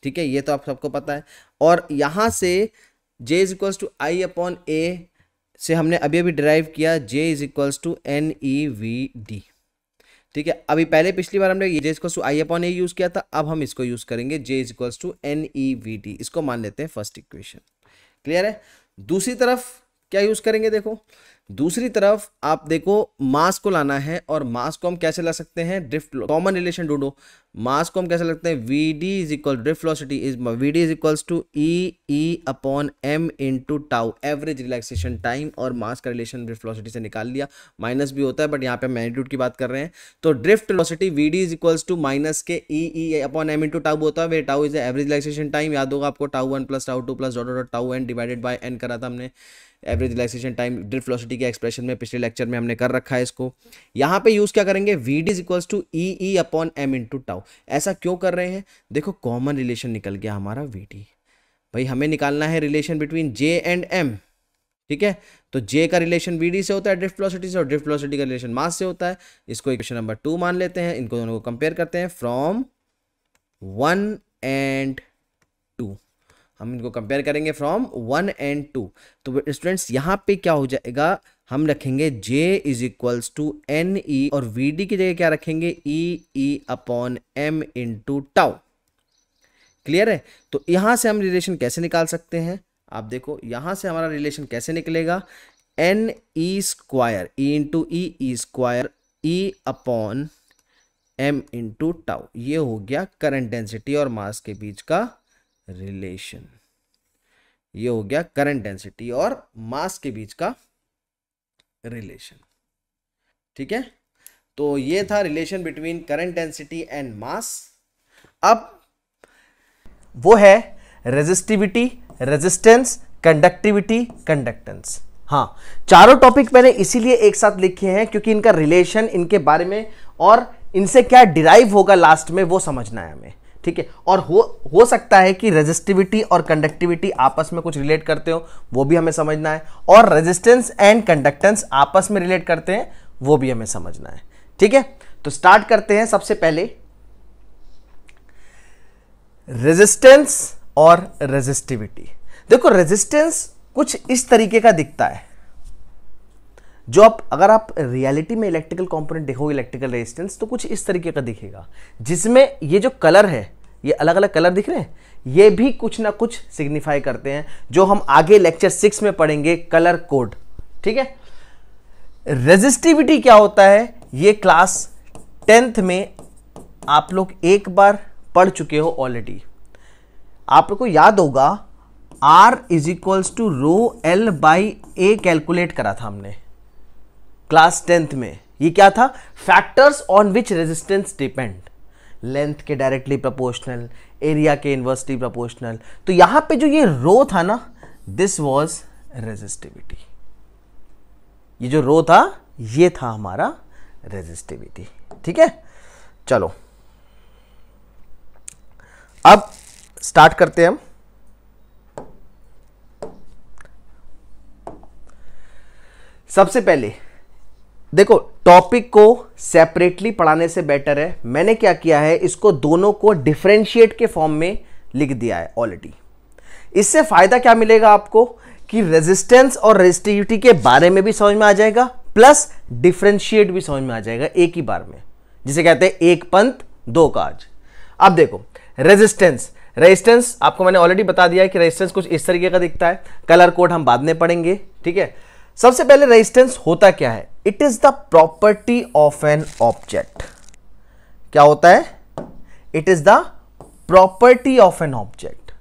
ठीक है, ये तो आप सबको पता है। और यहाँ से J is equals to I upon A से हमने अभी अभी ड्राइव किया J is equals to n e v d ठीक है? अभी पहले पिछली बार हमने J equals to I upon A use किया था, अब हम इसको यूज़ करेंगे J equals to n e v d इसको मान लेते हैं फ़र्स्ट इक्वेशन क्लियर है? दूसरी तरफ़ क्या यूज़ करेंगे देखो? दूसरी तरफ़ आप देखो मास को लाना है और मास को हम कैसे ला सकते हैं? ड्रिफ्ट कॉमन रिलेशन ढूंढो। मास को हम कैसे लगते हैं? V d is equal drift is v d is equals to e E upon m into tau average relaxation time और मास का रिलेशन ड्रिफ्ट से निकाल लिया। माइनस भी होता है बट यहाँ पे मैग्नीट्यूड की बात कर रहे हैं। तो drift velocity v d is equals to minus के e E upon m into tau होता है where tau is average relaxation time याद होगा आपको tau one plus tau two plus dot dot tau n divided by n करा था हमने। Average relaxation time drift velocity के एक्सप्रेशन में, पिछले लेक्चर में हमने कर रखा है इसको। यहाँ पे यूज़ क्या करेंगे? V d is equals to e E upon m into tau ऐसा क्यों कर रहे हैं? देखो कॉमन रिलेशन निकल गया हमारा वी डी भाई, हमें निकालना है relation between J and m ठीक है? तो जे का रिलेशन वी से होता है ड्रिफ्ट वेलोसिटी से, और ड्रिफ्ट वेलोसिटी का रिलेशन मास से होता है। इसको इक्वेशन नंबर टू मान लेते हैं। इनको दोनों को कंपेयर करते हैं फ्रॉम वन एंड टू हम इनको कंपेयर करेंगे फ्रॉम वन एंड टू तो स्टूडेंट्स यहाँ पे क्या हो जाएगा? हम रखेंगे j is equals to n e और वी डी की जगह क्या रखेंगे? E E upon m into tau clear है? तो यहाँ से हम रिलेशन कैसे निकाल सकते हैं? आप देखो, यहाँ से हमारा रिलेशन कैसे निकलेगा? N e square e into e e square e upon m into tau ये हो गया करंट डेंसिटी और मास के बीच का रिलेशन ये हो गया करंट डेंसिटी और मास के बीच का रिलेशन। ठीक है? तो ये था relation between current density and mass. अब वो है रेजिस्टिविटी, रेजिस्टेंस, कंडक्टिविटी, कंडक्टेंस। हाँ चारों टॉपिक मैंने इसीलिए एक साथ लिखे हैं क्योंकि इनका रिलेशन, इनके बारे में और इनसे क्या डिराइव होगा लास्ट में वो समझना है हमें। ठीक है? और हो हो सकता है कि रेजिस्टिविटी और कंडक्टिविटी आपस में कुछ रिलेट करते हो, वो भी हमें समझना है। और रेजिस्टेंस एंड कंडक्टेंस आपस में रिलेट करते हैं, वो भी हमें समझना है। ठीक है? तो स्टार्ट करते हैं सबसे पहले। रेजिस्टेंस और रेजिस्टिविटी देखो रेजिस्टेंस कुछ इस तरीके का दिखता है। जो आप, अगर आप रियलिटी में इलेक्ट्रिकल कंपोनेंट देखोगे इलेक्ट्रिकल रेजिस्टेंस तो कुछ इस तरीके का दिखेगा, जिसमें ये जो कलर है, ये अलग अलग कलर दिख रहे हैं, ये भी कुछ ना कुछ सिग्निफाई करते हैं, जो हम आगे लेक्चर सिक्स में पढ़ेंगे कलर कोड ठीक है? रेजिस्टिविटी क्या होता है? ये क्लास टेंथ में आप लोग एक बार पढ़ चुके हो ऑलरेडी आप लोग को याद होगा R is equals to rho l by A calculate करा था हमने। क्लास टेंथ में, ये क्या था? Factors on which resistance depend length के डायरेक्टली प्रोपोर्शनल एरिया के इन्वर्सली प्रोपोर्शनल तो यहाँ पे जो ये रो था ना दिस वॉज़ रेजिस्टिविटी ये जो रो था, ये था हमारा रेजिस्टिविटी ठीक है? चलो। अब स्टार्ट करते हैं हम। सबसे पहले देखो टॉपिक को सेपरेटली पढ़ाने से बेटर है। मैंने क्या किया है, इसको दोनों को डिफरेंशिएट के फॉर्म में लिख दिया है ऑलरेडी इससे फ़ायदा क्या मिलेगा आपको? कि रेजिस्टेंस और रेजिस्टिविटी के बारे में भी समझ में आ जाएगा प्लस डिफ्रेंशिएट भी समझ में आ जाएगा एक ही बार में। जिसे कहते हैं एक पंथ, दो काज। अब देखो रेजिस्टेंस रेजिस्टेंस आपको मैंने ऑलरेडी बता दिया है कि रेजिस्टेंस कुछ इस तरीके का दिखता है। कलर कोड हम बाद में पढ़ेंगे, ठीक है? सबसे पहले रेजिस्टेंस होता क्या है? It is the property of an object क्या होता है? It is the property of an object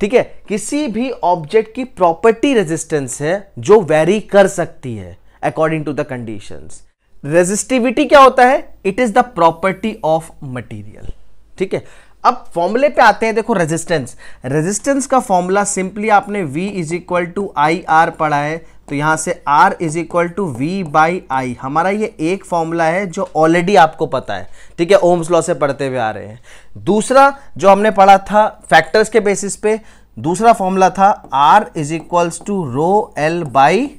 ठीक है? किसी भी ऑब्जेक्ट की प्रॉपर्टी रेजिस्टेंस है जो वेरी कर सकती है according to the conditions resistivity क्या होता है? It is the property of material ठीक है? अब फॉर्मूले पे आते हैं, देखो रेजिस्टेंस रेजिस्टेंस का फॉर्मूला सिंपली आपने V is equal to I R पढ़ा है तो यहाँ से R is equal to V by I हमारा ये एक फॉर्मूला है जो ऑलरेडी आपको पता है। ठीक है ओम्स लॉ से पढ़ते हुए आ रहे हैं। दूसरा जो हमने पढ़ा था फैक्टर्स के बेसिस पे, दूसरा फॉर्मूला था R is equals to rho l by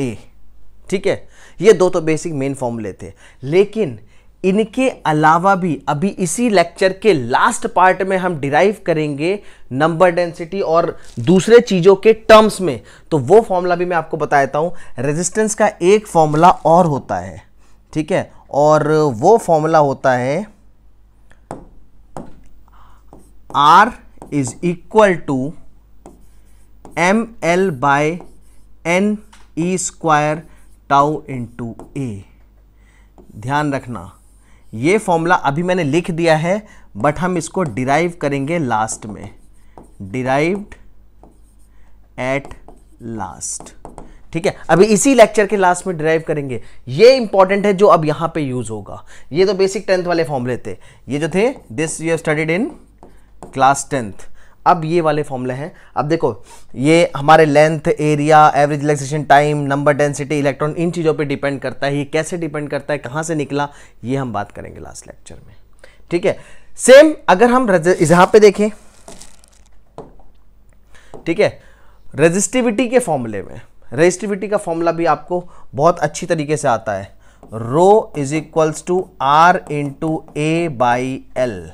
A ठीक है, ये दो तो बेसिक मेन फॉर्मूले थे। लेकिन इनके अलावा भी अभी इसी लेक्चर के लास्ट पार्ट में हम डिराइव करेंगे नंबर डेंसिटी और दूसरे चीज़ों के टर्म्स में। तो वो फॉर्मूला भी मैं आपको बता देता हूँ। रेजिस्टेंस का एक फॉर्मूला और होता है। ठीक है? और वो फॉर्मूला होता है R is equal to m l by n e square tau into A ध्यान रखना। ये फॉर्मूला अभी मैंने लिख दिया है बट हम इसको डिराइव करेंगे लास्ट में। डिराइव्ड एट लास्ट ठीक है? अभी इसी लेक्चर के लास्ट में ड्राइव करेंगे। ये इंपॉर्टेंट है जो अब यहाँ पे यूज़ होगा। ये तो बेसिक टेंथ वाले फॉर्मूले थे। ये जो थे this you have studied in class tenth अब ये वाले फॉर्मूले हैं। अब देखो, ये हमारे length area average relaxation time number density electron इन चीज़ों पे डिपेंड करता है। ये कैसे डिपेंड करता है? कहाँ से निकला? ये हम बात करेंगे लास्ट लेक्चर में। ठीक है? सेम अगर हम यहाँ पे देखें। ठीक है? रेजिस्टिविटी के फॉर्मूले में। रेजिस्टिविटी का फॉर्मूला भी आपको बहुत अच्छी तरीके से आता है। Rho is equals to R into A by l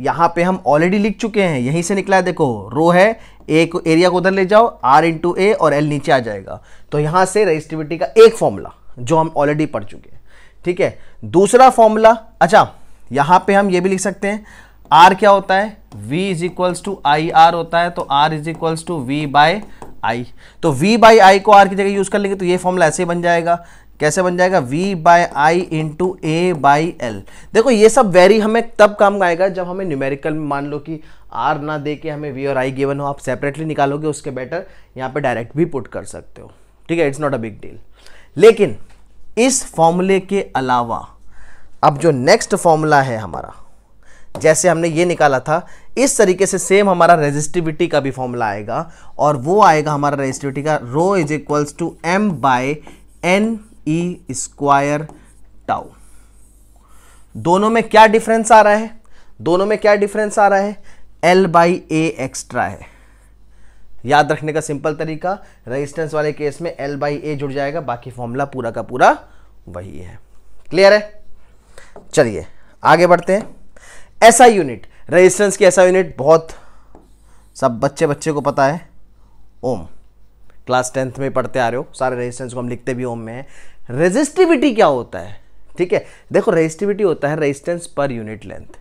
यहाँ पे हम ऑलरेडी लिख चुके हैं, यहीं से निकला है देखो रो है ए को एरिया को उधर ले जाओ आर इंटू ए और एल नीचे आ जाएगा। तो यहाँ से रजिस्टिविटी का एक फॉर्मूला जो हम ऑलरेडी पढ़ चुके हैं, ठीक है? दूसरा फॉर्मूला अच्छा यहाँ पे हम ये भी लिख सकते हैं आर क्या होता है? V is equals to I R होता है तो r is equals to V by I तो v बाई आई को r की जगह यूज़ कर लेंगे तो ये फॉर्मूला ऐसे बन जाएगा। कैसे बन जाएगा? V by I into A by l देखो, ये सब वेरी हमें तब काम आएगा जब हमें न्यूमेरिकल में मान लो कि आर ना दे के हमें v और आई गिवन हो, आप सेपरेटली निकालोगे, उसके बेटर यहाँ पे डायरेक्ट भी पुट कर सकते हो। ठीक है it's not a big deal लेकिन इस फॉर्मूले के अलावा, अब जो नेक्स्ट फॉर्मूला है हमारा, जैसे हमने ये निकाला था, इस तरीके से सेम हमारा रेजिस्टिविटी का भी फॉर्मूला आएगा और वो आएगा हमारा रेजिस्टिविटी का rho is equals to m by n e square tau दोनों में क्या डिफरेंस आ रहा है? दोनों में क्या डिफरेंस आ रहा है? एल बाई ए एक्स्ट्रा है। याद रखने का सिंपल तरीका रेजिस्टेंस वाले केस में एल बाई ए जुड़ जाएगा, बाकी फॉर्मूला पूरा का पूरा वही है। क्लियर है? चलिए, आगे बढ़ते हैं। ऐसा यूनिट रेजिस्टेंस की ऐसा यूनिट बहुत सब बच्चे बच्चे को पता है। ओम क्लास टेंथ में पढ़ते आ रहे हो, सारे रेजिस्टेंस को हम लिखते भी ओम में है। रेजिस्टिविटी क्या होता है? ठीक है? देखो रेजिस्टिविटी होता है रेजिस्टेंस पर यूनिट लेंथ।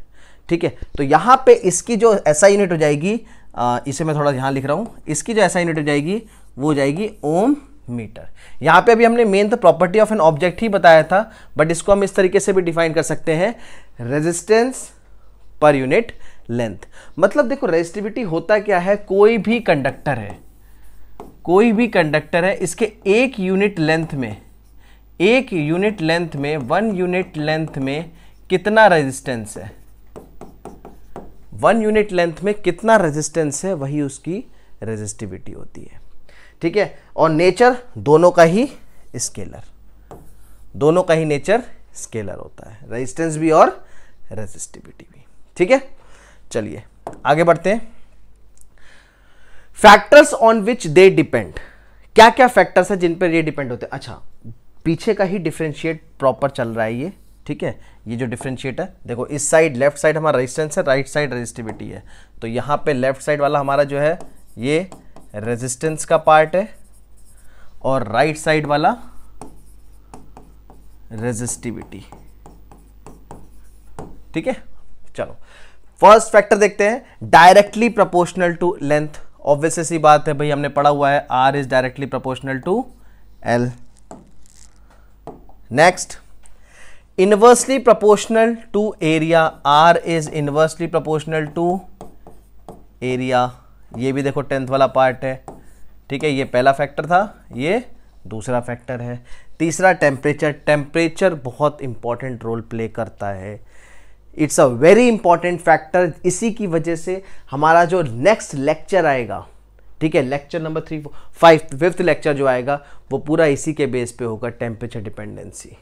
ठीक है? तो यहाँ पे इसकी जो ऐसा यूनिट हो जाएगी आ, इसे मैं थोड़ा यहाँ लिख रहा हूँ। इसकी जो ऐसा यूनिट हो जाएगी वो हो जाएगी ओम मीटर। यहाँ पे अभी हमने मेन तो प्रॉपर्टी ऑफ़ एन ऑब्जेक्ट ही बताया था बट इसको हम इस तरीके से भी डिफाइन कर सकते हैं। रेजिस्टेंस पर यूनिट लेंथ मतलब देखो रेजिस्टिविटी होता क्या है? कोई भी कंडक्टर है। कोई भी कंडक्टर है इसके एक यूनिट लेंथ में। एक यूनिट लेंथ में वन यूनिट लेंथ में कितना रेजिस्टेंस है? वन यूनिट लेंथ में कितना रेजिस्टेंस है, वही उसकी रेजिस्टिविटी होती है। ठीक है? और नेचर दोनों का ही स्केलर दोनों का ही नेचर स्केलर होता है। रेजिस्टेंस भी और रेजिस्टिविटी भी। ठीक है? चलिए, आगे बढ़ते हैं। Factors on which they depend क्या क्या फैक्टर्स है जिन पर ये डिपेंड होते हैं? अच्छा पीछे का ही डिफ्रेंशिएट प्रॉपर चल रहा है ये, ठीक है? ये जो डिफ्रेंशिएट है, देखो, इस साइड लेफ़्ट साइड हमारा रेजिस्टेंस है राइट साइड रेजिस्टिविटी है। तो यहाँ पे लेफ़्ट साइड वाला हमारा जो है, ये रेजिस्टेंस का पार्ट है, और राइट साइड वाला रेजिस्टिविटी ठीक है? चलो। फ़र्स्ट फैक्टर देखते हैं। Directly proportional to length obvious बात है, भाई, हमने पढ़ा हुआ है R is directly proportional to l next inversely proportional to area R is inversely proportional to area ये भी देखो टेंथ वाला पार्ट है। ठीक है, ये पहला फैक्टर था, ये दूसरा फैक्टर है। तीसरा टेम्परेचर टेम्परेचर बहुत इंपॉर्टेंट रोल प्ले करता है। It's a very important factor इसी की वजह से हमारा जो नेक्स्ट लेक्चर आएगा ठीक है lecture number three five fifth lecture जो आएगा, वो पूरा इसी के बेस पे होगा टेम्परेचर डिपेंडेंसी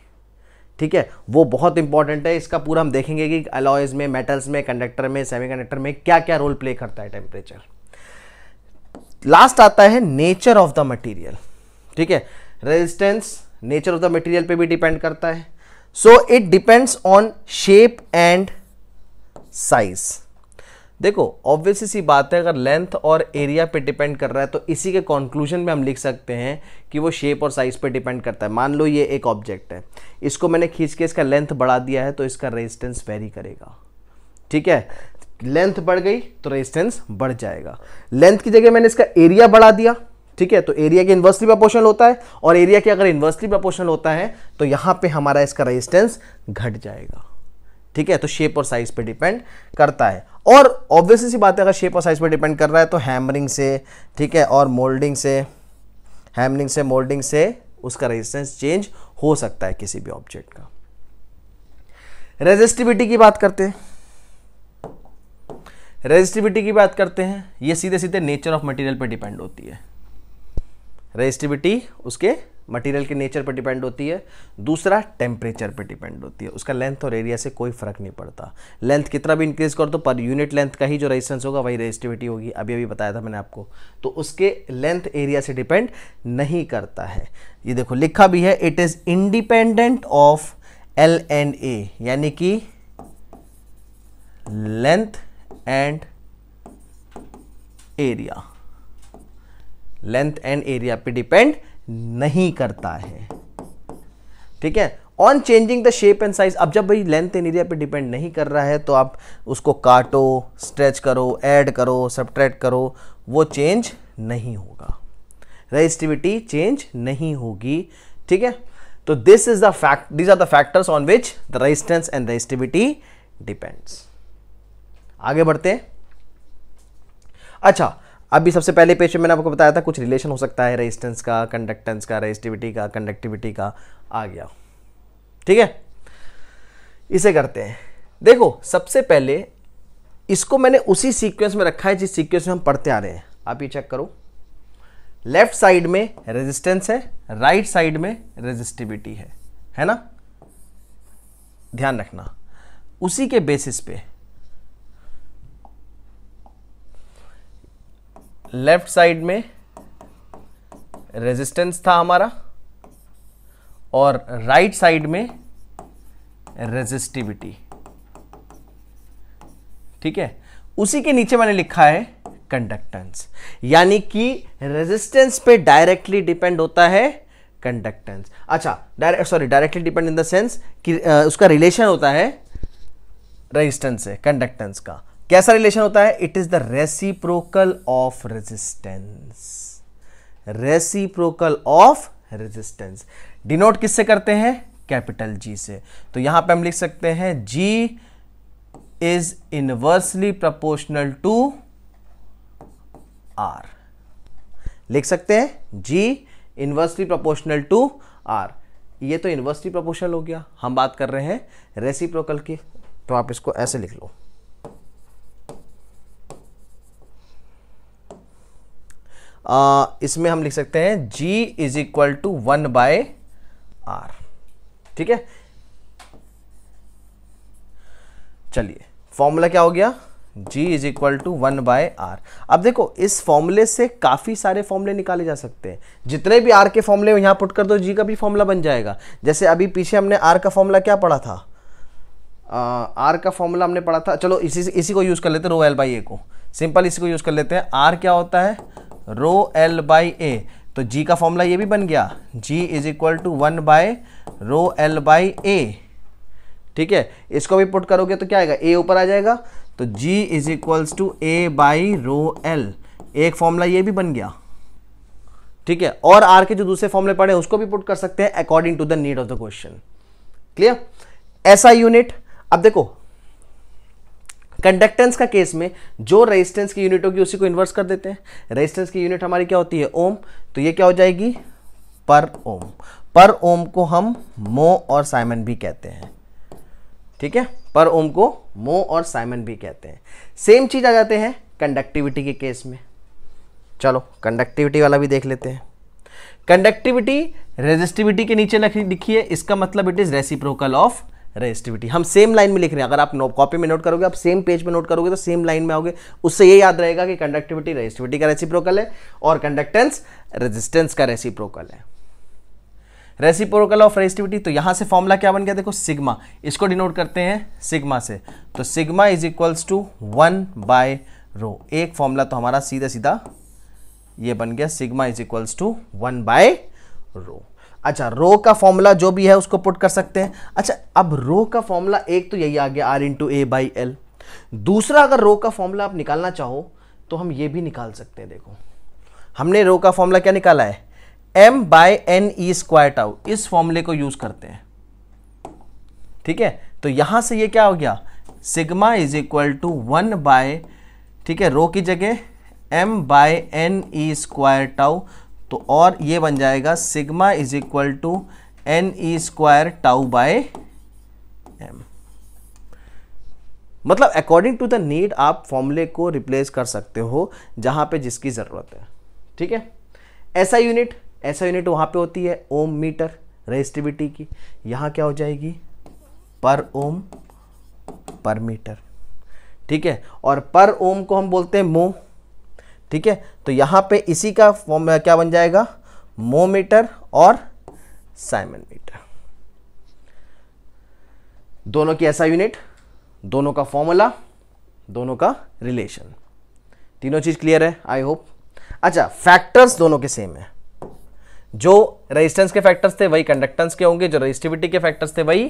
ठीक है, वो बहुत इंपॉर्टेंट है, इसका पूरा हम देखेंगे कि अलॉयज में मेटल्स में कंडक्टर में सेमीकंडक्टर में क्या क्या रोल प्ले करता है टेम्परेचर लास्ट आता है नेचर ऑफ़ द मटेरियल ठीक है resistance nature of the material पे भी डिपेंड करता है. So it depends on shape and size देखो ऑब्वियस सी बात है, अगर लेंथ और एरिया पे डिपेंड कर रहा है तो इसी के कॉन्क्लूजन में हम लिख सकते हैं कि वो शेप और साइज़ पे डिपेंड करता है। मान लो ये एक ऑब्जेक्ट है। इसको मैंने खींच के इसका लेंथ बढ़ा दिया है तो इसका रेजिस्टेंस वेरी करेगा। ठीक है? लेंथ बढ़ गई तो रेजिस्टेंस बढ़ जाएगा। लेंथ की जगह मैंने इसका एरिया बढ़ा दिया। ठीक है? तो एरिया के इन्वर्सली प्रोपोर्शनल होता है, और एरिया के अगर इन्वर्सली प्रोपोर्शनल होता है तो यहाँ पे हमारा इसका रेजिस्टेंस घट जाएगा। ठीक है तो शेप और साइज़ पे डिपेंड करता है। और ऑब्वियसली सी बात है, अगर शेप और साइज़ पे डिपेंड कर रहा है तो हैमरिंग से, ठीक है, और मोल्डिंग से हैमरिंग से मोल्डिंग से उसका रेजिस्टेंस चेंज हो सकता है किसी भी ऑब्जेक्ट का। रेजिस्टिविटी की बात करते हैं। रेजिस्टिविटी की बात करते हैं। ये सीधे सीधे नेचर ऑफ़ मटेरियल पे डिपेंड होती है। रेजिस्टिविटी उसके मटेरियल के नेचर पर डिपेंड होती है, दूसरा टेम्परेचर पर डिपेंड होती है। उसका लेंथ और एरिया से कोई फ़र्क नहीं पड़ता। लेंथ कितना भी इंक्रीज कर दो पर यूनिट लेंथ का ही जो रेजिस्टेंस होगा, वही रेजिस्टिविटी होगी। अभी अभी बताया था मैंने आपको। तो उसके लेंथ एरिया से डिपेंड नहीं करता है। ये देखो, लिखा भी है it is independent of l and A यानी कि length and area length and area पे डिपेंड नहीं करता है। ठीक है? On changing the shape and size अब जब भाई लेंथ एंड एरिया पे डिपेंड नहीं कर रहा है तो आप उसको काटो स्ट्रेच करो ऐड करो सब्ट्रैक्ट करो, वो चेंज नहीं होगा। रेजिस्टिविटी चेंज नहीं होगी। ठीक है? तो this is the fact these are the factors on which the resistance and resistivity depends आगे बढ़ते हैं। अच्छा अभी सबसे पहले पेज में मैंने आपको बताया था, कुछ रिलेशन हो सकता है रेजिस्टेंस का कंडक्टेंस का रेजिस्टिविटी का कंडक्टिविटी का। आ गया। ठीक है? इसे करते हैं। देखो, सबसे पहले इसको मैंने उसी सीक्वेंस में रखा है जिस सीक्वेंस में हम पढ़ते आ रहे हैं। आप ये चेक करो। लेफ़्ट साइड में रेजिस्टेंस है राइट right साइड में रेजिस्टिविटी है। है ना? ध्यान रखना। उसी के बेसिस पे लेफ़्ट साइड में रेजिस्टेंस था हमारा और राइट साइड में रेजिस्टिविटी ठीक है? उसी के नीचे मैंने लिखा है कंडक्टेंस यानी कि रेजिस्टेंस पे डायरेक्टली डिपेंड होता है कंडक्टेंस अच्छा direct sorry directly depend in the sense कि आ, उसका रिलेशन होता है रेजिस्टेंस से कंडक्टेंस का। कैसा रिलेशन होता है? It is the reciprocal of resistance reciprocal of resistance denote किससे करते हैं? कैपिटल जी से. तो यहाँ पे हम लिख सकते हैं G is inversely proportional to R लिख सकते हैं G inversely proportional to R ये तो इनवर्सली प्रोपोर्शनल हो गया. हम बात कर रहे हैं रेसिप्रोकल की. तो आप इसको ऐसे लिख लो. आ, इसमें हम लिख सकते हैं G is equal to one by R ठीक है? चलिए फॉर्मूला क्या हो गया? G is equal to one by R अब देखो इस फॉर्मूले से काफ़ी सारे फॉर्मूले निकाले जा सकते हैं। जितने भी आर के फॉर्मूले यहाँ पुट कर दो G का भी फॉर्मूला बन जाएगा। जैसे अभी पीछे हमने आर का फॉर्मूला क्या पढ़ा था? आर का फॉर्मूला हमने पढ़ा था। चलो इसी इसी को यूज़ कर लेते हैं रो एल बाई ए को। सिंपल इसी को यूज़ कर लेते हैं। आर क्या होता है? Rho L by A. तो जी का फॉर्मूला ये भी बन गया। G is equal to one by rho L by A. ठीक है? इसको भी पुट करोगे तो क्या आएगा? ए ऊपर आ जाएगा। तो G is equals to A by rho L एक फॉर्मूला ये भी बन गया। ठीक है? और आर के जो दूसरे फॉर्मूले पढ़े उसको भी पुट कर सकते हैं according to the need of the question clear ऐसा यूनिट अब देखो कंडक्टेंस का केस में जो रेजिस्टेंस की यूनिट होगी उसी को इन्वर्स कर देते हैं। रेजिस्टेंस की यूनिट हमारी क्या होती है? ओम तो ये क्या हो जाएगी? पर ओम पर ओम को हम मो और साइमन भी कहते हैं। ठीक है? पर ओम को मो और साइमन भी कहते हैं। सेम चीज़ आ जाते हैं कंडक्टिविटी के केस में। चलो कंडक्टिविटी वाला भी देख लेते हैं। कंडक्टिविटी रेजिस्टिविटी के नीचे लिखी है, इसका मतलब it is reciprocal of resistivity हम सेम लाइन में लिख रहे हैं। अगर आप कॉपी में नोट करोगे, आप सेम पेज में नोट करोगे तो सेम लाइन में आओगे। उससे ये याद रहेगा कि कंडक्टिविटी रेजिस्टिविटी का रेसिप्रोकल है और कंडक्टेंस रेजिस्टेंस का रेसिप्रोकल है। रेसिप्रोकल ऑफ़ रेजिस्टिविटी तो यहाँ से फॉर्मूला क्या बन गया? देखो सिग्मा इसको डिनोट करते हैं सिग्मा से। तो sigma is equals to one by rho एक फॉर्मूला तो हमारा सीधा सीधा ये बन गया। Sigma is equals to one by rho अच्छा रो का फॉर्मूला जो भी है उसको पुट कर सकते हैं। अच्छा अब रो का फॉर्मूला एक तो यही आ गया R into A by L दूसरा अगर रो का फॉर्मूला आप निकालना चाहो तो हम ये भी निकाल सकते हैं, देखो। हमने रो का फॉर्मूला क्या निकाला है? M by N E square tau इस फॉर्मूले को यूज़ करते हैं। ठीक है? तो यहाँ से ये क्या हो गया? Sigma is equal to one by ठीक है, रो की जगह M by N E square tau तो और ये बन जाएगा sigma is equal to N E square tau by M. मतलब अकॉर्डिंग टू द नीड आप फॉर्मूले को रिप्लेस कर सकते हो जहाँ पे जिसकी ज़रूरत है। ठीक है? ऐसा यूनिट ऐसा यूनिट वहाँ पे होती है ओम मीटर रेजिस्टिविटी की। यहाँ क्या हो जाएगी? पर ओम पर मीटर ठीक है? और पर ओम को हम बोलते हैं मो ठीक है? तो यहाँ पे इसी का फॉर्म क्या बन जाएगा? मोमीटर और साइमन मीटर दोनों की ऐसा यूनिट दोनों का फॉर्मूला दोनों का रिलेशन तीनों चीज़ क्लियर है आई होप अच्छा फैक्टर्स दोनों के सेम है. जो रेजिस्टेंस के फैक्टर्स थे, वही कंडक्टेंस के होंगे, जो रेजिस्टिविटी के फैक्टर्स थे, वही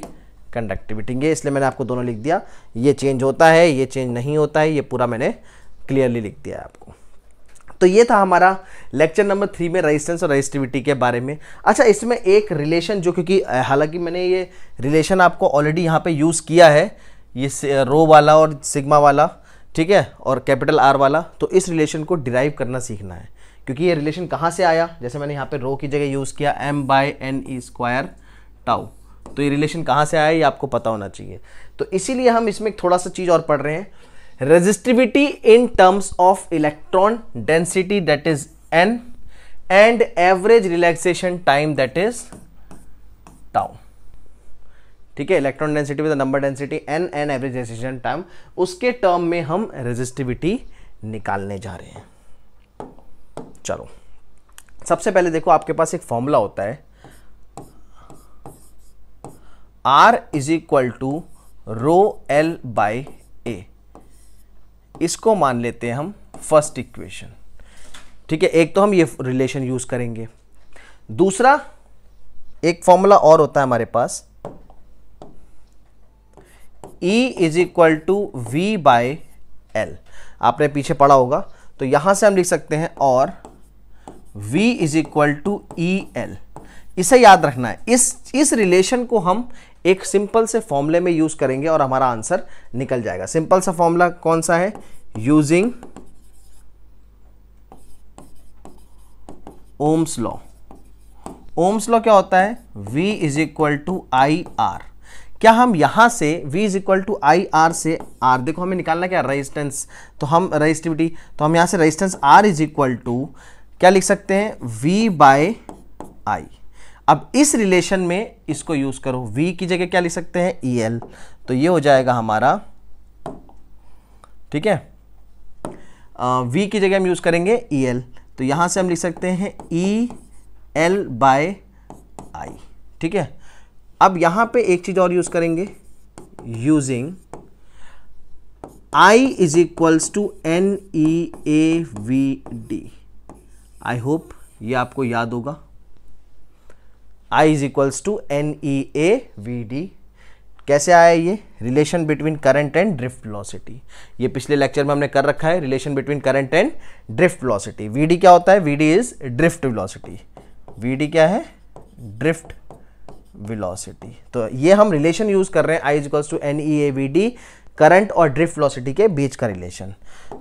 कंडक्टिविटी के इसलिए मैंने आपको दोनों लिख दिया. ये चेंज होता है, ये चेंज नहीं होता है, ये पूरा मैंने क्लियरली लिख दिया है आपको. तो ये था हमारा लेक्चर नंबर थ्री में रेजिस्टेंस और रेजिस्टिविटी के बारे में। अच्छा इसमें एक रिलेशन जो क्योंकि हालाँकि मैंने ये रिलेशन आपको ऑलरेडी यहाँ पे यूज़ किया है, ये रो वाला और सिग्मा वाला, ठीक है, और कैपिटल आर वाला तो इस रिलेशन को डिराइव करना सीखना है। क्योंकि ये रिलेशन कहाँ से आया? जैसे मैंने यहाँ पे रो की जगह यूज़ किया M by N E square tau तो ये रिलेशन कहाँ से आया? ये आपको पता होना चाहिए। तो इसीलिए हम इसमें थोड़ा सा चीज़ और पढ़ रहे हैं। Resistivity in terms of electron density, that is n, and average relaxation time, that is tau. ठीक है? Electron density with number density N and average resistance time उसके टर्म में हम रेजिस्टिविटी निकालने जा रहे हैं। चलो। सबसे पहले देखो, आपके पास एक फॉर्मूला होता है। R is equal to rho L by इसको मान लेते हैं हम फ़र्स्ट इक्वेशन। ठीक है, एक तो हम ये रिलेशन यूज़ करेंगे। दूसरा, एक फॉर्मूला और होता है हमारे पास। E is equal to V by L आपने पीछे पढ़ा होगा तो यहाँ से हम लिख सकते हैं और V is equal to E L इसे याद रखना है। इस इस रिलेशन को हम एक सिंपल से फॉर्मूले में यूज़ करेंगे और हमारा आंसर निकल जाएगा। सिंपल सा फॉर्मूला कौन सा है? Using Ohm's law. Ohm's law क्या होता है? V is equal to I R क्या हम यहाँ से V is equal to I R से R, देखो हमें निकालना क्या रेजिस्टेंस तो हम रेजिस्टिविटी तो हम यहाँ से resistance R is equal to क्या लिख सकते हैं? V बाय आई अब इस रिलेशन में इसको यूज़ करो। V की जगह क्या लिख सकते हैं? ई एल तो ये हो जाएगा हमारा, ठीक है? वी की जगह हम यूज़ करेंगे ई एल तो यहाँ से हम लिख सकते हैं ई एल बाय आई ठीक है? अब यहाँ पे एक चीज़ और यूज़ करेंगे। Using I is equals to N E A V D I hope ये आपको याद होगा। I is equals to N E A V D कैसे आया ये? Relation between current and drift velocity ये पिछले लेक्चर में हमने कर रखा है relation between current and drift velocity VD क्या होता है? VD is drift velocity VD क्या है? ड्रिफ्ट वेलोसिटी तो ये हम रिलेशन यूज़ कर रहे हैं. I equals to N E A V D current और ड्रिफ्ट वेलोसिटी के बीच का रिलेशन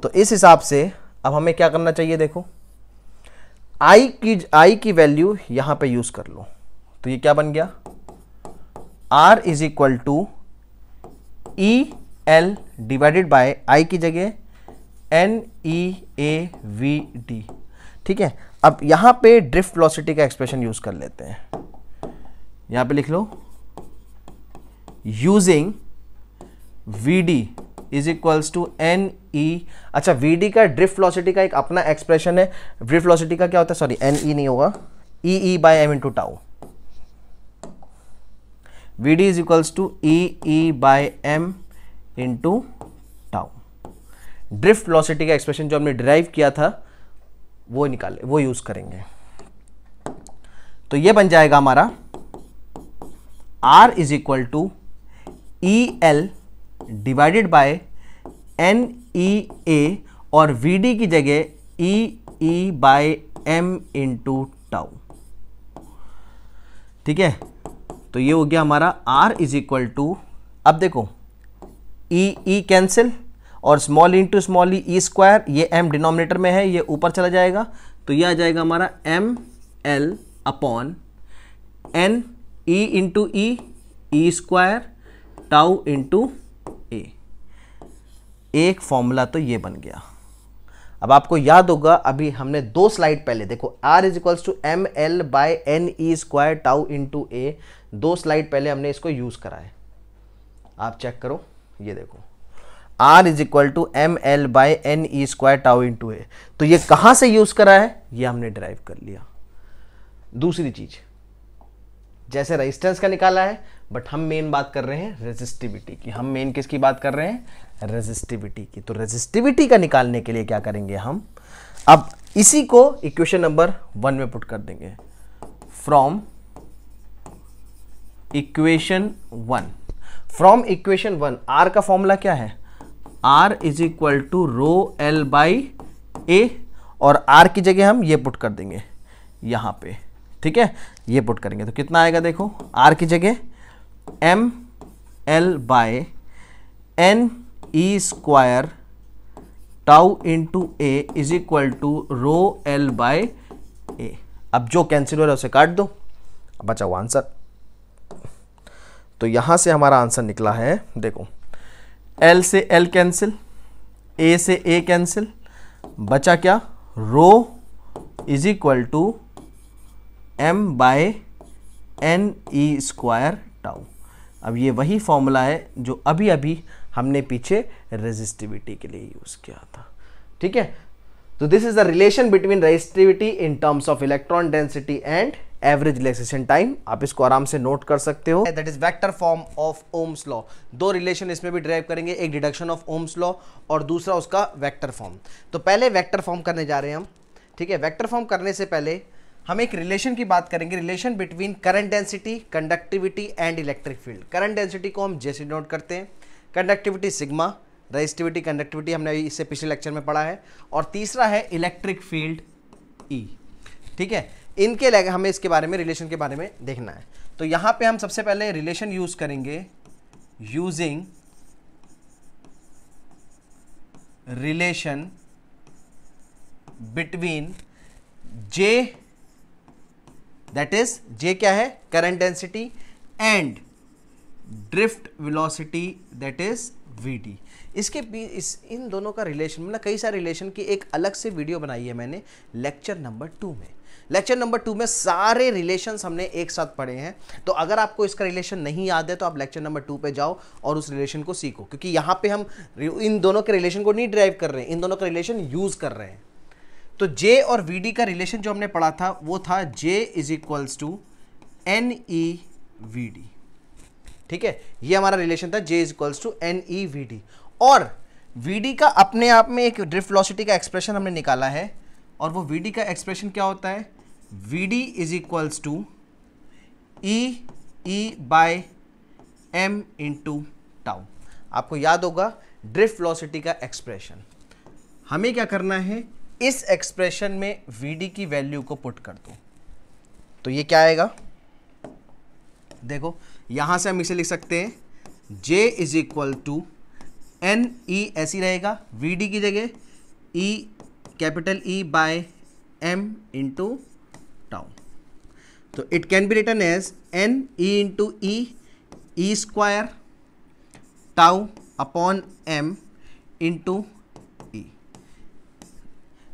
तो इस हिसाब से अब हमें क्या करना चाहिए देखो? आई की आई की वैल्यू यहाँ पे यूज़ कर लो. तो ये क्या बन गया? R is equal to E L divided by I की जगह N E A V D ठीक है? अब यहाँ पे ड्रिफ्ट वेलोसिटी का एक्सप्रेशन यूज़ कर लेते हैं। यहाँ पे लिख लो। Using V D is equals to N E अच्छा वी डी का ड्रिफ्ट वेलोसिटी का एक अपना एक्सप्रेशन है। ड्रिफ्ट वेलोसिटी का क्या होता है? सॉरी एन ई नहीं होगा। E E by M into tau V D is equals to E E by M into tau drift velocity का एक्सप्रेशन जो हमने डिराइव किया था, वो निकाले, वो यूज़ करेंगे। तो ये बन जाएगा हमारा R is equal to E L divided by N E A और वी डी की जगह E E by M into tau ठीक है? तो ये हो गया हमारा R इज़ इक्वल टू अब देखो ई ई कैंसिल और small into small E square ये एम डिनोमिनेटर में है, ये ऊपर चला जाएगा तो ये आ जाएगा हमारा M L upon N E into E E square tau into A एक फॉर्मूला तो ये बन गया। अब आपको याद होगा, अभी हमने दो स्लाइड पहले, देखो R is equals to M L by N E square tau into A दो स्लाइड पहले हमने इसको यूज़ करा है। आप चेक करो, ये देखो। R is equal to M L by N E square tau into A तो ये कहाँ से यूज़ करा है? ये हमने ड्राइव कर लिया। दूसरी चीज़, जैसे रेजिस्टेंस का निकाला है बट हम मेन बात कर रहे हैं रेजिस्टिविटी की। हम मेन किसकी बात कर रहे हैं? रेजिस्टिविटी की। तो रेजिस्टिविटी का निकालने के लिए क्या करेंगे हम? अब इसी को इक्वेशन नंबर वन में पुट कर देंगे। From equation one. From equation one R का फॉर्मूला क्या है? R is equal to rho L by A और आर की जगह हम ये पुट कर देंगे, यहाँ पे। ठीक है? ये पुट करेंगे। तो कितना आएगा देखो? आर की जगह M L by N E square tau into A is equal to rho L by A अब जो कैंसिल हो रहा है, उसे काट दो। बचा हुआ आंसर तो यहाँ से हमारा आंसर निकला है, देखो। एल से एल कैंसिल ए से ए कैंसिल बचा क्या? Rho is equal to M by N E square tau अब ये वही फॉर्मूला है जो अभी अभी हमने पीछे रेजिस्टिविटी के लिए यूज़ किया था। ठीक है? तो this is the relation between resistivity in terms of electron density and average relaxation time आप इसको आराम से नोट कर सकते हो। That is vector form of Ohm's law दो रिलेशन इसमें भी ड्राइव करेंगे, एक डिडक्शन ऑफ़ ओम्स लॉ और दूसरा उसका वेक्टर फॉर्म तो पहले वेक्टर फॉर्म करने जा रहे हैं हम, ठीक है? वेक्टर फॉर्म करने से पहले हम एक रिलेशन की बात करेंगे। Relation between current density conductivity and electric field current density को हम जैसे नोट करते हैं कंडक्टिविटी सिग्मा रेजिस्टिविटी कंडक्टिविटी हमने इससे पिछले लेक्चर में पढ़ा है और तीसरा है इलेक्ट्रिक फ़ील्ड ई ठीक है? इनके लगे, हमें इसके बारे में रिलेशन के बारे में देखना है। तो यहाँ पे हम सबसे पहले रिलेशन यूज़ करेंगे। Using relation between J that is J क्या है? Current density and drift velocity that is V D इसके इस, इन दोनों का रिलेशन मतलब कई सारे रिलेशन की एक अलग से वीडियो बनाई है मैंने लेक्चर नंबर टू में। लेक्चर नंबर टू में सारे रिलेशंस हमने एक साथ पढ़े हैं। तो अगर आपको इसका रिलेशन नहीं याद है तो आप लेक्चर नंबर टू पे जाओ और उस रिलेशन को सीखो। क्योंकि यहाँ पे हम इन दोनों के रिलेशन को नहीं ड्राइव कर रहे हैं, इन दोनों का रिलेशन यूज़ कर रहे हैं। तो जे और वी डी का रिलेशन जो हमने पढ़ा था, वो था J is equals to N E V D ठीक है? ये हमारा रिलेशन था J is equals to N E V D और वी डी का अपने आप में एक ड्रिफ्ट वेलोसिटी का एक्सप्रेशन हमने निकाला है। और वो वी डी का एक्सप्रेशन क्या होता है? V D is equals to E E by M into tau आपको याद होगा ड्रिफ्ट वेलोसिटी का एक्सप्रेशन हमें क्या करना है? इस एक्सप्रेशन में वी डी की वैल्यू को पुट कर दो। तो ये क्या आएगा? देखो, यहाँ से हम इसे लिख सकते हैं। J is equal to N E ऐसी रहेगा। वी डी की जगह E capital E by M into tau तो it can be written as N E into E E square tau upon M into E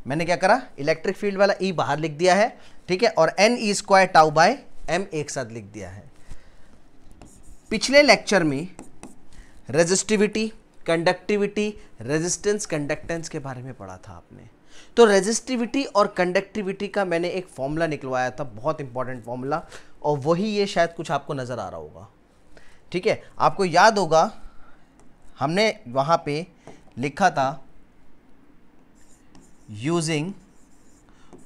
मैंने क्या करा? Electric field वाला ई बाहर लिख दिया है, ठीक है? और N E square tau by M एक साथ लिख दिया है। पिछले लेक्चर में रेजिस्टिविटी कंडक्टिविटी रेजिस्टेंस कंडक्टेंस के बारे में पढ़ा था आपने। तो रेजिस्टिविटी और कंडक्टिविटी का मैंने एक फॉर्मूला निकलवाया था, बहुत इंपॉर्टेंट फॉर्मूला और वही ये शायद कुछ आपको नज़र आ रहा होगा। ठीक है? आपको याद होगा, हमने वहाँ पे लिखा था using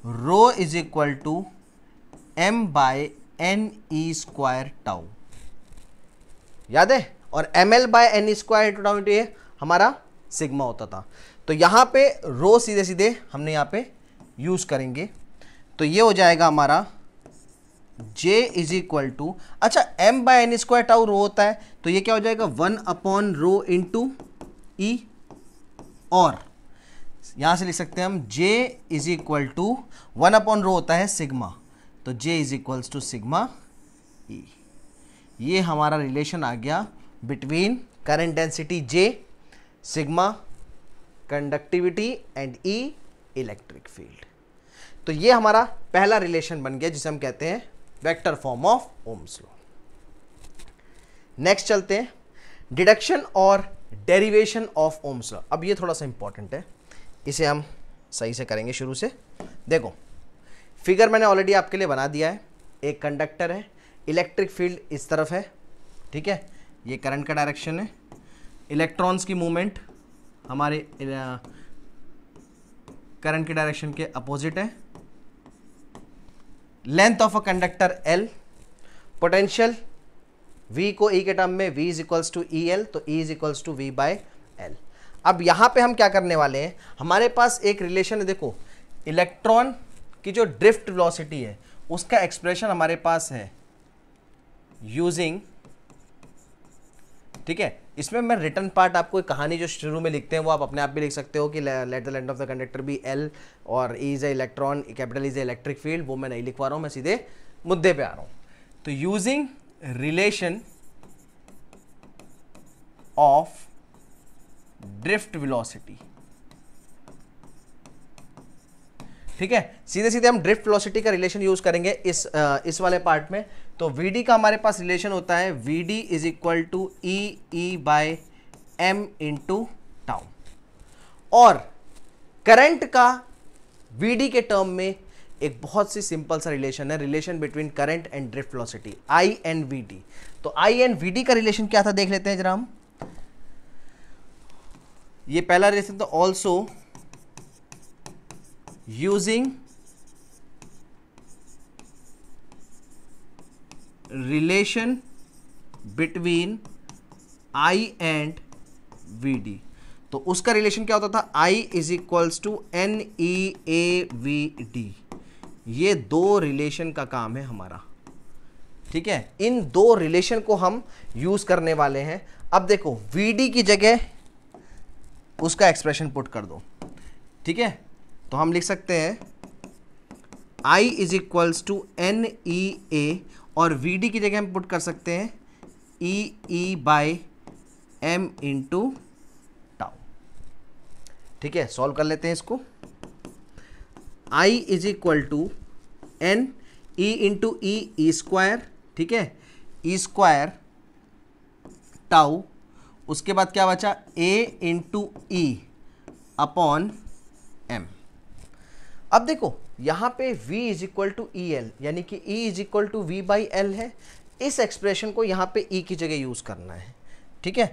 rho is equal to M by N E square tau याद है? और M L by N square tau ये हमारा सिग्मा होता था। तो यहाँ पे रो सीधे सीधे हमने यहाँ पे यूज़ करेंगे। तो ये हो जाएगा हमारा j इज़ इक्वल टू अच्छा m by N square tau rho होता है तो ये क्या हो जाएगा? One upon rho into E और यहाँ से लिख सकते हैं हम, j is equal to one upon rho होता है सिग्मा तो j is equals to sigma E ये हमारा रिलेशन आ गया between current density j sigma conductivity and E electric field तो ये हमारा पहला रिलेशन बन गया, जिसे हम कहते हैं vector form of Ohm's law next चलते हैं. डिडक्शन और डेरिवेशन ऑफ़ ओम्स लॉ अब ये थोड़ा सा इंपॉर्टेंट है. इसे हम सही से करेंगे शुरू से. देखो फिगर मैंने ऑलरेडी आपके लिए बना दिया है. एक कंडक्टर है. इलेक्ट्रिक फ़ील्ड इस तरफ़ है. ठीक है? ये करंट का डायरेक्शन है. इलेक्ट्रॉन्स की मूवमेंट हमारे करंट के डायरेक्शन के अपोजिट है। Length of a conductor L potential v को e के टर्म में v is equals to E L तो e is equals to V by L अब यहाँ पे हम क्या करने वाले हैं? हमारे पास एक रिलेशन है, देखो इलेक्ट्रॉन की जो ड्रिफ्ट वेलोसिटी है, उसका एक्सप्रेशन हमारे पास है यूजिंग ठीक है? इसमें मैं रिटर्न पार्ट आपको एक कहानी जो शुरू में लिखते हैं, वो आप अपने आप भी लिख सकते हो कि let the length of the conductor be L और is a electron capital is a electric field वो मैं नहीं लिखवा रहा हूँ, मैं सीधे मुद्दे पे आ रहा हूँ। तो using relation of drift velocity ठीक है? सीधे सीधे हम ड्रिफ्ट वेलोसिटी का रिलेशन यूज़ करेंगे इस आ, इस वाले पार्ट में। तो वी डी का हमारे पास रिलेशन होता है V D is equal to E E by M into tau और करंट का वीडी के टर्म में एक बहुत सी सिंपल सा रिलेशन है relation between current and drift velocity I N V D तो आई एन वी डी का रिलेशन क्या था देख लेते हैं जरा हम। ये पहला रिलेशन तो also relation between I and V D तो उसका रिलेशन क्या होता था? I is equals to N E A V D ये दो रिलेशन का काम है हमारा। ठीक है? इन दो रिलेशन को हम यूज़ करने वाले हैं। अब देखो वी डी की जगह उसका एक्सप्रेशन पुट कर दो। ठीक है? तो हम लिख सकते हैं I is equals to N E A और वी डी की जगह हम पुट कर सकते हैं E E by M into tau ठीक है सॉल्व कर लेते हैं इसको. I is equal to N E into E E square ठीक है? ई स्क्वायर टाउ उसके बाद क्या बचा? A into E upon M अब देखो, यहाँ पे v is equal to E L यानी कि e is equal to V by L है। इस एक्सप्रेशन को यहाँ पे e की जगह यूज़ करना है। ठीक है?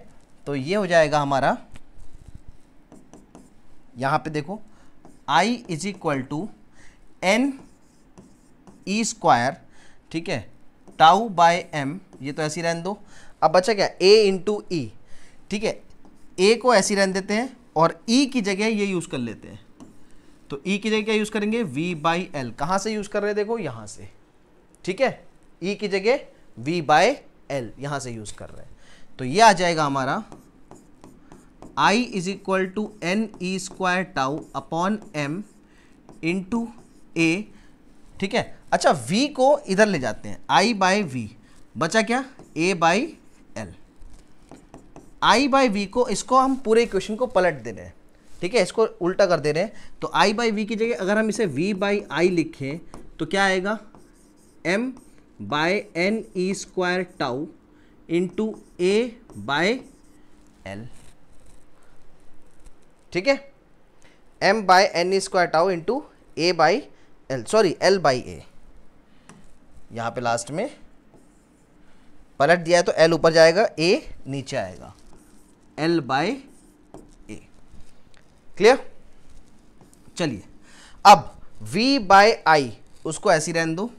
तो ये हो जाएगा हमारा, यहाँ पे देखो, i is equal to N E square ठीक है? टाउ बाय एम ये तो ऐसी रहने दो। अब बचा क्या? A इंटू ई ठीक है? A को ऐसी रहने देते हैं और e की जगह ये यूज़ कर लेते हैं। तो ई e की जगह क्या यूज़ करेंगे? वी बाई एल कहाँ से यूज़ कर रहे हैं? देखो, यहाँ से। ठीक है? ई e की जगह वी बाय एल यहाँ से यूज़ कर रहे हैं। तो ये आ जाएगा हमारा। I is equal to N E square tau upon M into A ठीक है? अच्छा v को इधर ले जाते हैं। I बाय वी बचा क्या? A by L I by V को इसको हम पूरे इक्वेशन को पलट दे रहे हैं। ठीक है, इसको उल्टा कर दे रहे हैं। तो आई बाई वी की जगह अगर हम इसे वी बाई आई लिखें तो क्या आएगा? M by N E square tau into A by L ठीक है? M by N E square tau into A by L sorry L by A यहाँ पे लास्ट में। पलट दिया है तो एल ऊपर जाएगा ए नीचे आएगा। एल बाय क्लियर चलिए, अब v बाय आई उसको ऐसी रहने दो।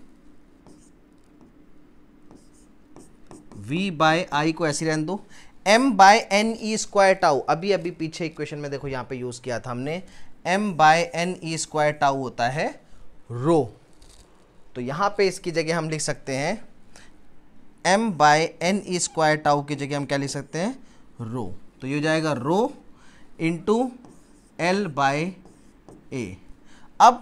V बाय आई को ऐसी रहने दो। M by N E square tau अभी अभी पीछे इक्वेशन में देखो, यहाँ पे यूज़ किया था हमने। M by N E square tau होता है रो तो यहाँ पे इसकी जगह हम लिख सकते हैं। M by N E square tau की जगह हम क्या लिख सकते हैं? रो तो ये हो जाएगा rho into L by A अब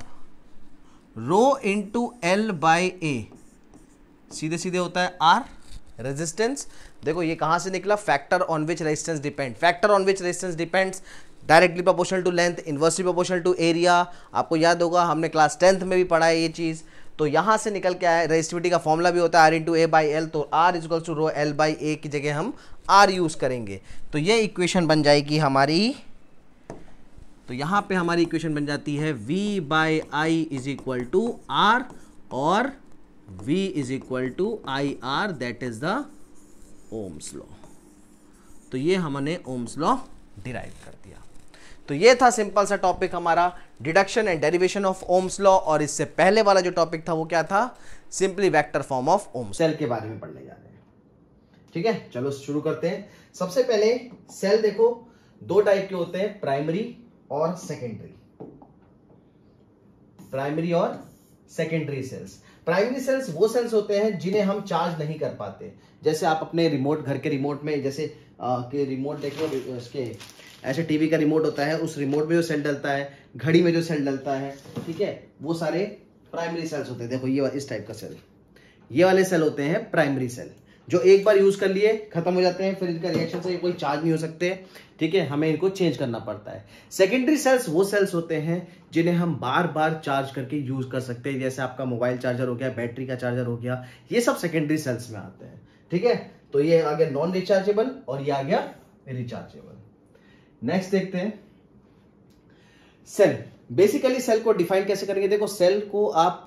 rho into L by A सीधे सीधे होता है आर रेजिस्टेंस देखो ये कहाँ से निकला? Factor on which resistance depend factor on which resistance depends directly proportional to length inversely proportional to area आपको याद होगा, हमने क्लास टेंथ में भी पढ़ा है ये चीज़. तो यहाँ से निकल के आया रेजिस्टिविटी का फॉर्मूला भी होता है R into A by L तो R is equals to rho L by A की जगह हम आर यूज़ करेंगे. तो ये इक्वेशन बन जाएगी हमारी तो यहाँ पे हमारी इक्वेशन बन जाती है v by I is equal to R और v is equal to I R that is the Ohm's law तो ये हमने ओम्स लॉ डिराइव कर दिया। तो ये था सिंपल सा टॉपिक हमारा deduction and derivation of Ohm's law और इससे पहले वाला जो टॉपिक था वो क्या था? Simply vector form of Ohm cell के बारे में पढ़ने जा रहे हैं। ठीक है? चलो शुरू करते हैं। सबसे पहले सेल देखो, दो टाइप के होते हैं प्राइमरी और सेकेंडरी प्राइमरी और सेकेंडरी सेल्स प्राइमरी सेल्स वो सेल्स होते हैं जिन्हें हम चार्ज नहीं कर पाते। जैसे आप अपने रिमोट घर के रिमोट में जैसे आ, के रिमोट देखो इसके ऐसे टीवी का रिमोट होता है उस रिमोट में जो सेल डलता है घड़ी में जो सेल डलता है ठीक है? वो सारे प्राइमरी सेल्स होते हैं। देखो ये इस टाइप का सेल ये वाले सेल होते हैं प्राइमरी सेल जो एक बार यूज़ कर लिए, खत्म हो जाते हैं, फिर इनका रिएक्शन से कोई चार्ज नहीं हो सकते। ठीक है? हमें इनको चेंज करना पड़ता है। सेकेंडरी सेल्स वो सेल्स होते हैं जिन्हें हम बार बार चार्ज करके यूज़ कर सकते हैं। जैसे आपका मोबाइल चार्जर हो गया बैटरी का चार्जर हो गया, ये सब सेकेंडरी सेल्स में आते हैं। ठीक है? तो ये आ गया नॉन रिचार्जेबल और ये आ गया रिचार्जेबल नेक्स्ट देखते हैं। सेल बेसिकली सेल को डिफाइन कैसे करेंगे? देखो सेल को आप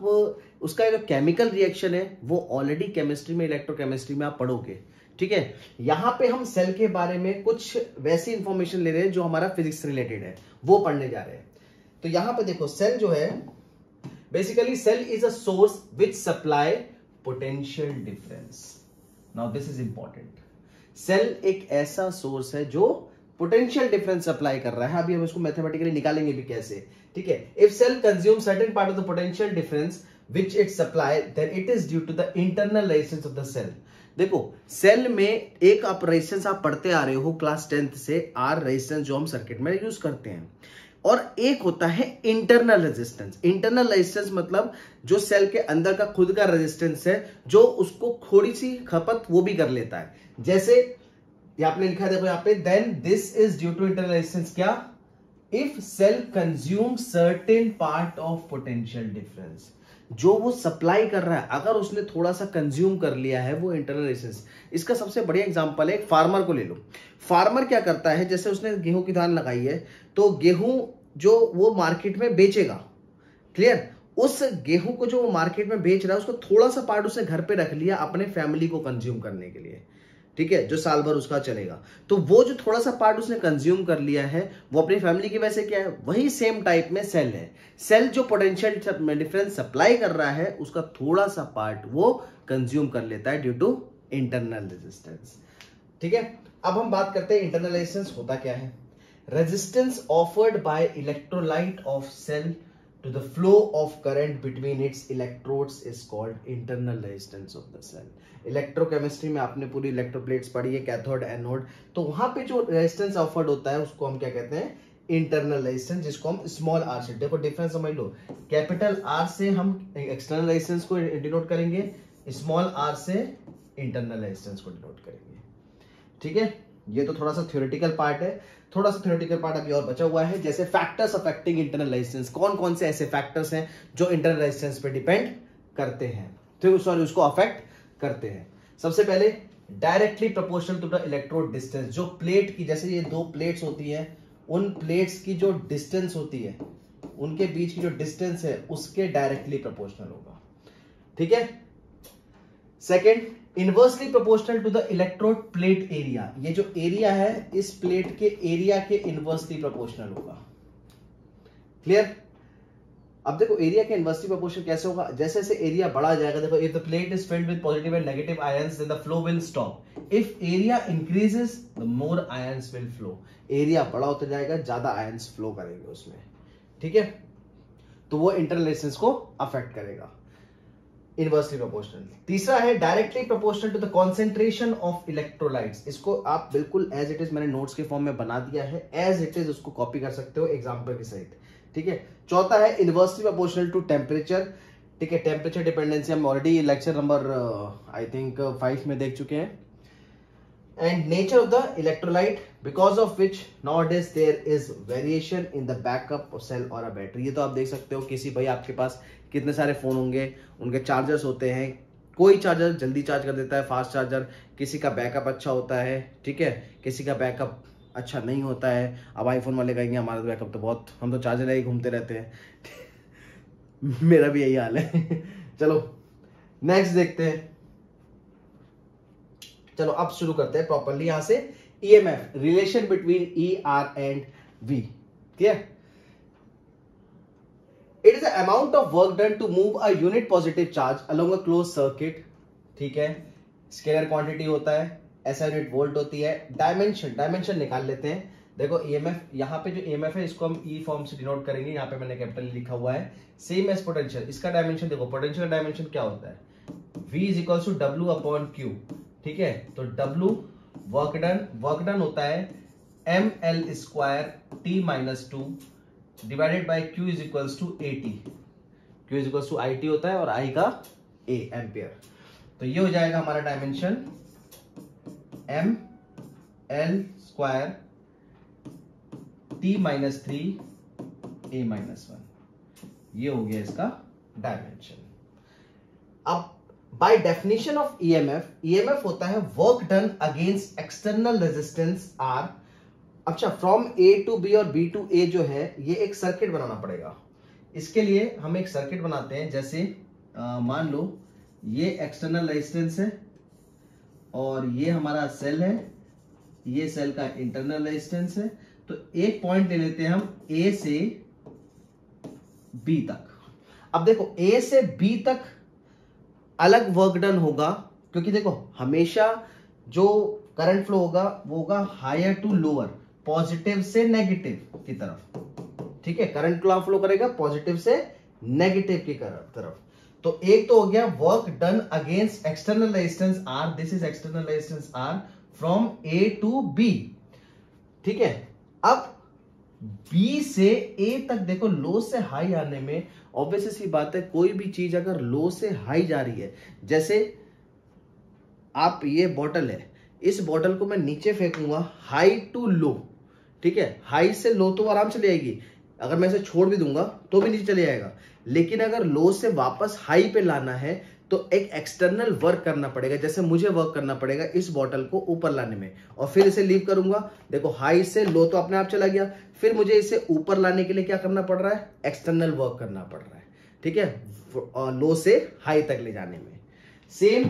उसका जो केमिकल रिएक्शन है, वो ऑलरेडी केमिस्ट्री में इलेक्ट्रोकेमिस्ट्री में आप पढ़ोगे, ठीक है? यहाँ पे हम सेल के बारे में कुछ वैसी इंफॉर्मेशन ले रहे हैं जो हमारा फिजिक्स रिलेटेड है, वो पढ़ने जा रहे हैं। तो यहाँ पे देखो सेल जो है basically cell is a source which supply potential difference now this is important cell एक ऐसा सोर्स है जो पोटेंशियल डिफरेंस अप्लाई कर रहा है। अभी हम इसको मैथमेटिकली निकालेंगे भी कैसे, ठीक है? If cell consume certain part of the potential difference which it supply then it is due to the internal resistance of the cell देखो सेल में एक आप रेजिस्टेंस आप पढ़ते आ रहे हो क्लास टेंथ से आर रेजिस्टेंस जो हम सर्किट में यूज़ करते हैं। और एक होता है इंटरनल रेजिस्टेंस इंटरनल रेजिस्टेंस मतलब जो सेल के अंदर का खुद का रेजिस्टेंस है, जो उसको थोड़ी सी खपत वो भी कर लेता है। जैसे, ये आपने लिखा देखो यहाँ पे then this is due to internal resistance क्या? If cell consume certain part of potential difference जो वो सप्लाई कर रहा है, अगर उसने थोड़ा सा कंज्यूम कर लिया है वो इंटरनल रेसेंस इसका सबसे बढ़िया एग्जांपल है, एक फार्मर को ले लो। फार्मर क्या करता है, जैसे उसने गेहूँ की धान लगाई है तो गेहूँ जो वो मार्केट में बेचेगा क्लियर उस गेहूँ को जो वो मार्केट में बेच रहा है, उसको थोड़ा सा पार्ट उसने घर पर रख लिया अपने फैमिली को कंज्यूम करने के लिए। ठीक है, जो साल भर उसका चलेगा। तो वो जो थोड़ा सा पार्ट उसने कंज्यूम कर लिया है, वो अपनी फैमिली की वजह से क्या है? वही सेम टाइप में सेल है। सेल जो पोटेंशियल डिफरेंस सप्लाई कर रहा है, उसका थोड़ा सा पार्ट वो कंज्यूम कर लेता है ड्यू टू इंटरनल रेजिस्टेंस ठीक है? अब हम बात करते हैं इंटरनल रेजिस्टेंस होता क्या है? Resistance offered by electrolyte of cell to the flow of current between its electrodes is called internal resistance of the cell electrochemistry में आपने पूरी इलेक्ट्रोप्लेट्स पढ़ी है, कैथोड, एनोड। तो वहाँ पे जो रेजिस्टेंस ऑफर्ड होता है, उसको हम क्या कहते हैं? इंटरनल रेजिस्टेंस जिसको हम स्मॉल आर से, देखो डिफरेंस समझ लो। कैपिटल आर से हम एक्सटर्नल रेजिस्टेंस को डिनोट करेंगे स्मॉल आर से इंटरनल रेजिस्टेंस को डिनोट करेंगे। ठीक है? ये तो थोड़ा सा थ्योरेटिकल पार्ट है। थोड़ा सा थ्योरेटिकल पार्ट अभी और बचा हुआ है, जैसे फैक्टर्स अफेक्टिंग इंटरनल रेजिस्टेंस कौन कौन से ऐसे फैक्टर्स हैं जो इंटरनल रेजिस्टेंस पे डिपेंड करते हैं? तो सॉरी उसको अफेक्ट करते हैं। सबसे पहले directly proportional to the electrode distance जो प्लेट की, जैसे ये दो प्लेट्स होती है, उन प्लेट्स की जो डिस्टेंस होती है, उनके बीच की जो डिस्टेंस है, उसके डायरेक्टली प्रोपोर्शनल होगा। ठीक है? Second inversely proportional to the electrode plate area ये जो एरिया है, इस प्लेट के एरिया के इनवर्सली प्रोपोर्शनल होगा। क्लियर अब देखो एरिया के इनवर्सली प्रोपोर्शन कैसे होगा? जैसे जैसे एरिया बढ़ा जाएगा, देखो if the plate is filled with positive and negative ions then the flow will stop if area increases the more ions will flow area बड़ा होता जाएगा, ज़्यादा आयंस फ्लो करेंगे उसमें। ठीक है? तो वो इंटरलेसेंस को अफेक्ट करेगा। इनवर्सली प्रोपोर्शनल तीसरा है directly proportional to the concentration of electrolytes इसको आप बिल्कुल एज इट इज़ मैंने नोट्स के फॉर्म में बना दिया है। एज इट इज़ उसको कॉपी कर सकते हो एग्ज़ाम्पल के सहित। ठीक है? चौथा है इनवर्सली प्रोपोर्शनल टू टेम्परेचर ठीक है टेम्परेचर डिपेंडेंसी हम already lecture number I think five में देख चुके हैं. And nature of the electrolyte, because of which nowadays there is variation in the backup cell or a battery. ये तो आप देख सकते हो, किसी भाई आपके पास कितने सारे फ़ोन होंगे, उनके चार्जर्स होते हैं. कोई चार्जर जल्दी चार्ज कर देता है फास्ट चार्जर किसी का बैकअप अच्छा होता है, ठीक है? किसी का बैकअप अच्छा नहीं होता है। अब आईफोन वाले कहेंगे, हमारा तो बैकअप तो बहुत, हम तो चार्जर ही घूमते रहते हैं। मेरा भी यही हाल है। चलो नेक्स्ट देखते हैं। चलो, अब शुरू करते हैं प्रॉपरली यहाँ से। EMF relation between E R and V है it is amount of work done to move a unit positive charge along a close circuit ठीक है? स्केलर क्वांटिटी होता है। ऐसा यूनिट वोल्ट होती है डायमेंशन डायमेंशन निकाल लेते हैं। देखो ईएमएफ e यहाँ पे जो ईएमएफ e है, इसको हम ई e फॉर्म से डिनोट करेंगे, यहाँ पे मैंने कैपिटल लिखा हुआ है। सेम एज पोटेंशियल इसका डायमेंशन देखो पोटेंशियल डायमेंशन क्या होता है? V is equal to W upon Q ठीक है? तो W work done work done होता है M L square T minus two divided by Q is equal to A T Q is equal to I T होता है और आई का A ampere तो ये हो जाएगा हमारा dimension M L square T minus three A minus one ये हो गया इसका डायमेंशन अब by definition of EMF EMF होता है work done against external resistance R अच्छा फ्रॉम ए टू बी और बी टू ए जो है, ये एक सर्किट बनाना पड़ेगा. इसके लिए हम एक सर्किट बनाते हैं, जैसे मान लो, ये एक्सटर्नल रेजिस्टेंस है और ये हमारा सेल है, ये सेल का इंटरनल रेजिस्टेंस है। तो एक पॉइंट ले लेते हैं हम ए से बी तक। अब देखो ए से बी तक अलग वर्क डन होगा, क्योंकि देखो, हमेशा जो करंट फ्लो होगा, वो होगा हायर टू लोअर पॉजिटिव से नेगेटिव की तरफ़। ठीक है करंट फ्लो करेगा पॉजिटिव से नेगेटिव की तरफ़। तो एक तो हो गया work done against external resistance R this is external resistance R from A to B ठीक है? अब बी से ए तक देखो लो से हाई आने में ऑब्वियस सी बात है, कोई भी चीज़ अगर लो से हाई जा रही है, जैसे आप ये बॉटल है, इस बॉटल को मैं नीचे फेंकूँगा हाई टू लो ठीक है? हाई से लो तो आराम चली आएगी अगर मैं इसे छोड़ भी दूँगा तो भी नीचे चले जाएगा। लेकिन अगर लो से वापस हाई पे लाना है तो एक एक्सटर्नल वर्क करना पड़ेगा, जैसे मुझे वर्क करना पड़ेगा इस बॉटल को ऊपर लाने में। और फिर इसे लीव करूँगा। देखो हाई से लो तो अपने आप चला गया। फिर मुझे इसे ऊपर लाने के लिए क्या करना पड़ रहा है? एक्सटर्नल वर्क करना पड़ रहा है। ठीक है? लो से हाई तक ले जाने में। सेम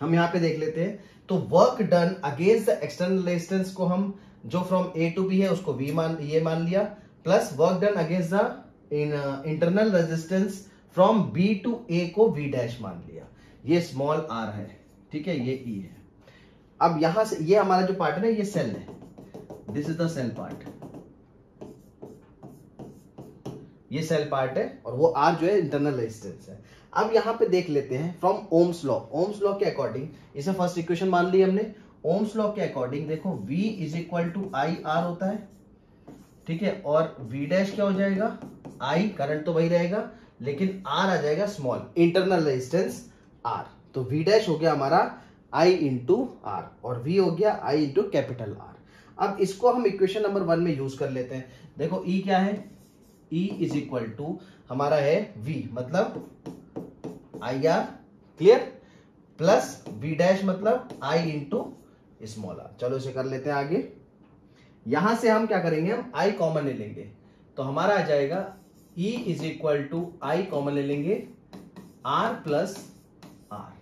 हम यहाँ पे देख लेते हैं। तो work done against the external resistance को हम, जो फ्रॉम ए टू बी है, उसको वी मान, ये मान लिया। Plus work done against the internal resistance from B to A को वी डैश मान लिया। ये स्मॉल आर है, ठीक है? ये ई e है। अब यहाँ से, ये हमारा जो पार्ट है ना, ये सेल है। This is the cell part ये सेल पार्ट है और वो आर जो है इंटरनल रेजिस्टेंस है। अब यहाँ पे देख लेते हैं from Ohm's law Ohm's law के अकॉर्डिंग इसे फ़र्स्ट इक्वेशन मान ली हमने। ओम्स लॉ के अकॉर्डिंग देखो, V is equal to I R होता है। ठीक है? और V डैश क्या हो जाएगा? I करंट तो वही रहेगा, लेकिन R आ जाएगा स्मॉल इंटरनल रेजिस्टेंस R. तो V डैश हो गया हमारा I इंटू आर और V हो गया I इंटू कैपिटल आर अब इसको हम इक्वेशन नंबर वन में यूज़ कर लेते हैं. देखो E क्या है? E इज़ इक्वल टू हमारा है V मतलब I R clear plus V dash मतलब I इंटू स्मॉल आर चलो इसे कर लेते हैं आगे. यहाँ से हम क्या करेंगे, हम आई कॉमन ले लेंगे। तो हमारा आ जाएगा E is equal to I common ले लेंगे आर प्लस आर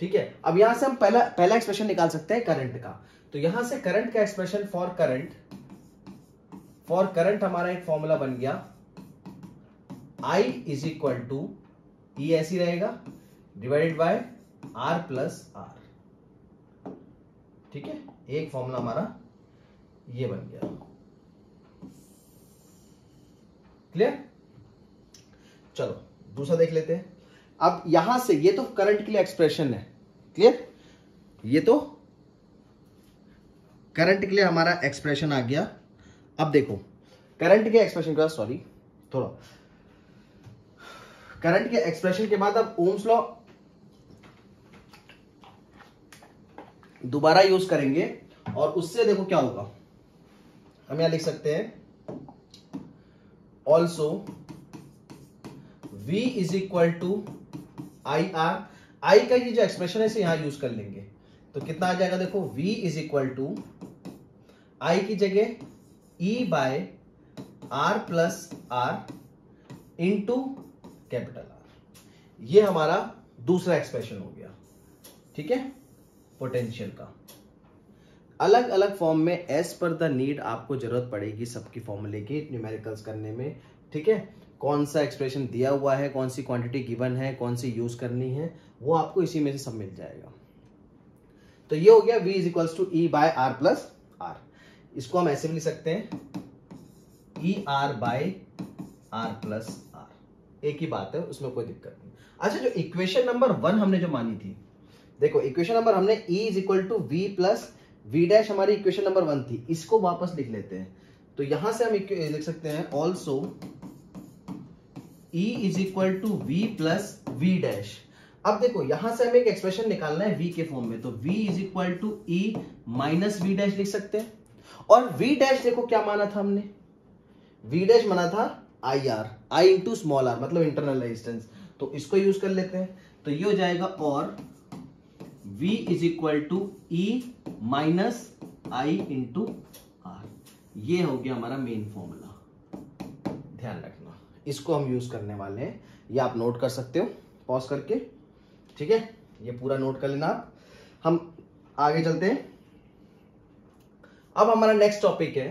ठीक है? अब यहाँ से हम पहला पहला एक्सप्रेशन निकाल सकते हैं करंट का। तो यहाँ से करंट का expression for current for current हमारा एक फॉर्मूला बन गया। I is equal to E ऐसी रहेगा divided by R plus R ठीक है? एक फॉर्मूला हमारा ये बन गया। क्लियर चलो, दूसरा देख लेते हैं। अब यहाँ से, ये तो करंट के लिए एक्सप्रेशन है। क्लियर ये तो करंट के लिए हमारा एक्सप्रेशन आ गया। अब देखो करंट के एक्सप्रेशन का सॉरी थोड़ा। करंट के एक्सप्रेशन के बाद अब ओम्स लॉ दोबारा यूज़ करेंगे और उससे देखो क्या होगा। हम यहाँ लिख सकते हैं। Also V is equal to I R I का ये जो एक्सप्रेशन है, इसे यहाँ यूज़ कर लेंगे। तो कितना आ जाएगा देखो, V is equal to I की जगह E by R plus R into capital R ये हमारा दूसरा एक्सप्रेशन हो गया, ठीक है? पोटेंशियल का। अलग अलग फॉर्म में एस पर द नीड आपको ज़रूरत पड़ेगी सबकी फॉर्मूले की न्यूमेरिकल्स करने में, ठीक है? कौन सा एक्सप्रेशन दिया हुआ है, कौन सी क्वांटिटी गिवन है, कौन सी यूज़ करनी है, वो आपको इसी में से सब मिल जाएगा। तो ये हो गया v is equals to E by R plus R इसको हम ऐसे भी लिख सकते हैं। E R by R plus R एक ही बात है, उसमें कोई दिक्कत नहीं। अच्छा जो इक्वेशन नंबर वन हमने जो मानी थी, देखो इक्वेशन नंबर हमने E is equal to V plus V dash हमारी इक्वेशन नंबर वन थी। इसको वापस लिख लेते हैं। तो यहाँ से हम लिख सकते हैं also E is equal to V plus V dash अब देखो, यहाँ से हमें एक एक्सप्रेशन निकालना है v के फॉर्म में। तो v is equal to E minus V dash लिख सकते हैं। और v डैश देखो क्या माना था हमने? V डैश माना था I R I into small R मतलब इंटरनल रेजिस्टेंस तो इसको यूज़ कर लेते हैं। तो ये हो जाएगा और v is equal to E minus I into R ये हो गया हमारा मेन फॉर्मूला ध्यान रखना। इसको हम यूज़ करने वाले हैं। ये आप नोट कर सकते हो। पॉज करके। ठीक है? ये पूरा नोट कर लेना आप। हम आगे चलते हैं। अब हमारा नेक्स्ट टॉपिक है।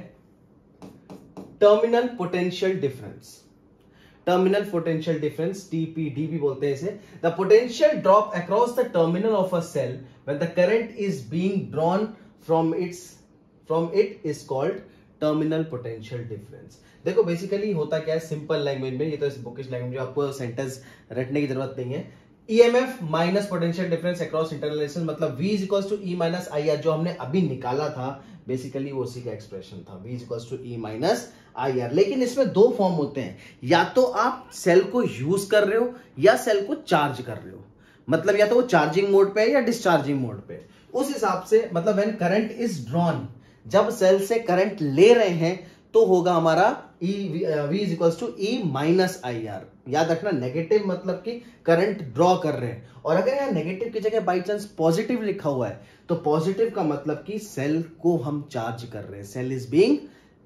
Terminal potential difference terminal potential difference TPD भी बोलते हैं इसे। The potential drop across the terminal of a cell when the current is being drawn from its from it is called terminal potential difference देखो basically होता क्या है? Simple language में, ये तो इस बुकिश लैंग्वेज में आपको सेंटेंस रटने की ज़रूरत नहीं है। EMF minus potential difference across internal मतलब V equals to E minus I R जो हमने अभी निकाला था बेसिकली वो उसी का एक्सप्रेशन था। V is equals to E minus I R लेकिन इसमें दो फॉर्म होते हैं। या तो आप सेल को यूज़ कर रहे हो, या सेल को चार्ज कर रहे हो। मतलब या तो वो चार्जिंग मोड पे है, या डिस्चार्जिंग मोड पे। उस हिसाब से मतलब व्हेन करंट इज़ ड्रॉन जब सेल से करंट ले रहे हैं तो होगा हमारा E V is equals to E minus I R याद रखना नेगेटिव मतलब कि करंट ड्रॉ कर रहे हैं। और अगर यहाँ नेगेटिव की जगह बाई चांस पॉजिटिव लिखा हुआ है तो पॉजिटिव का मतलब कि सेल को हम चार्ज कर रहे हैं। सेल इज़ बीइंग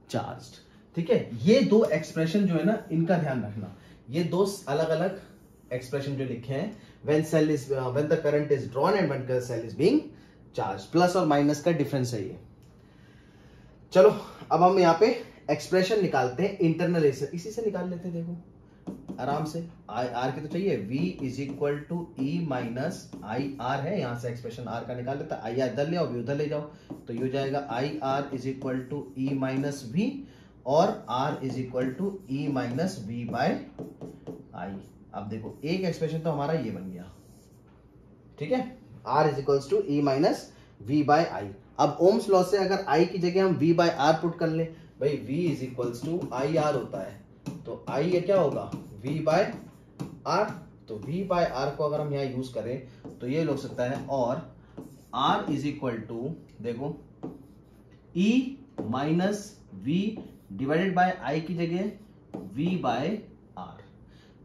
चार्ज ठीक है? ये दो एक्सप्रेशन जो है ना, इनका ध्यान रखना। ये दो अलग अलग एक्सप्रेशन जो लिखे हैं। When cell is when the current is drawn and when cell is being charge plus और माइनस का डिफरेंस है ये। चलो, अब हम यहाँ पे एक्सप्रेशन निकालते हैं इंटरनल इसी से निकाल लेते हैं, देखो। आराम से। आई आर की तो चाहिए। V is equal to E minus I R है। यहाँ से एक्सप्रेशन r का निकाल लेता आई आर इधर ले उधर ले जाओ। तो ये हो जाएगा I R is equal to E minus V और r is equal to E minus V by I अब देखो, एक एक्सप्रेशन तो हमारा ये बन गया। ठीक है? R is equal to E minus V by I अब ओम्स लॉ से अगर i की जगह हम v बाय आर पुट कर ले, भाई v is equals to I R होता है। तो i ये क्या होगा? V बाय आर तो v बाय आर को अगर हम यहाँ यूज़ करें तो ये लोग सकता है, और r इज़ इक्वल टू देखो e minus v divided by I की जगह वी बाय आर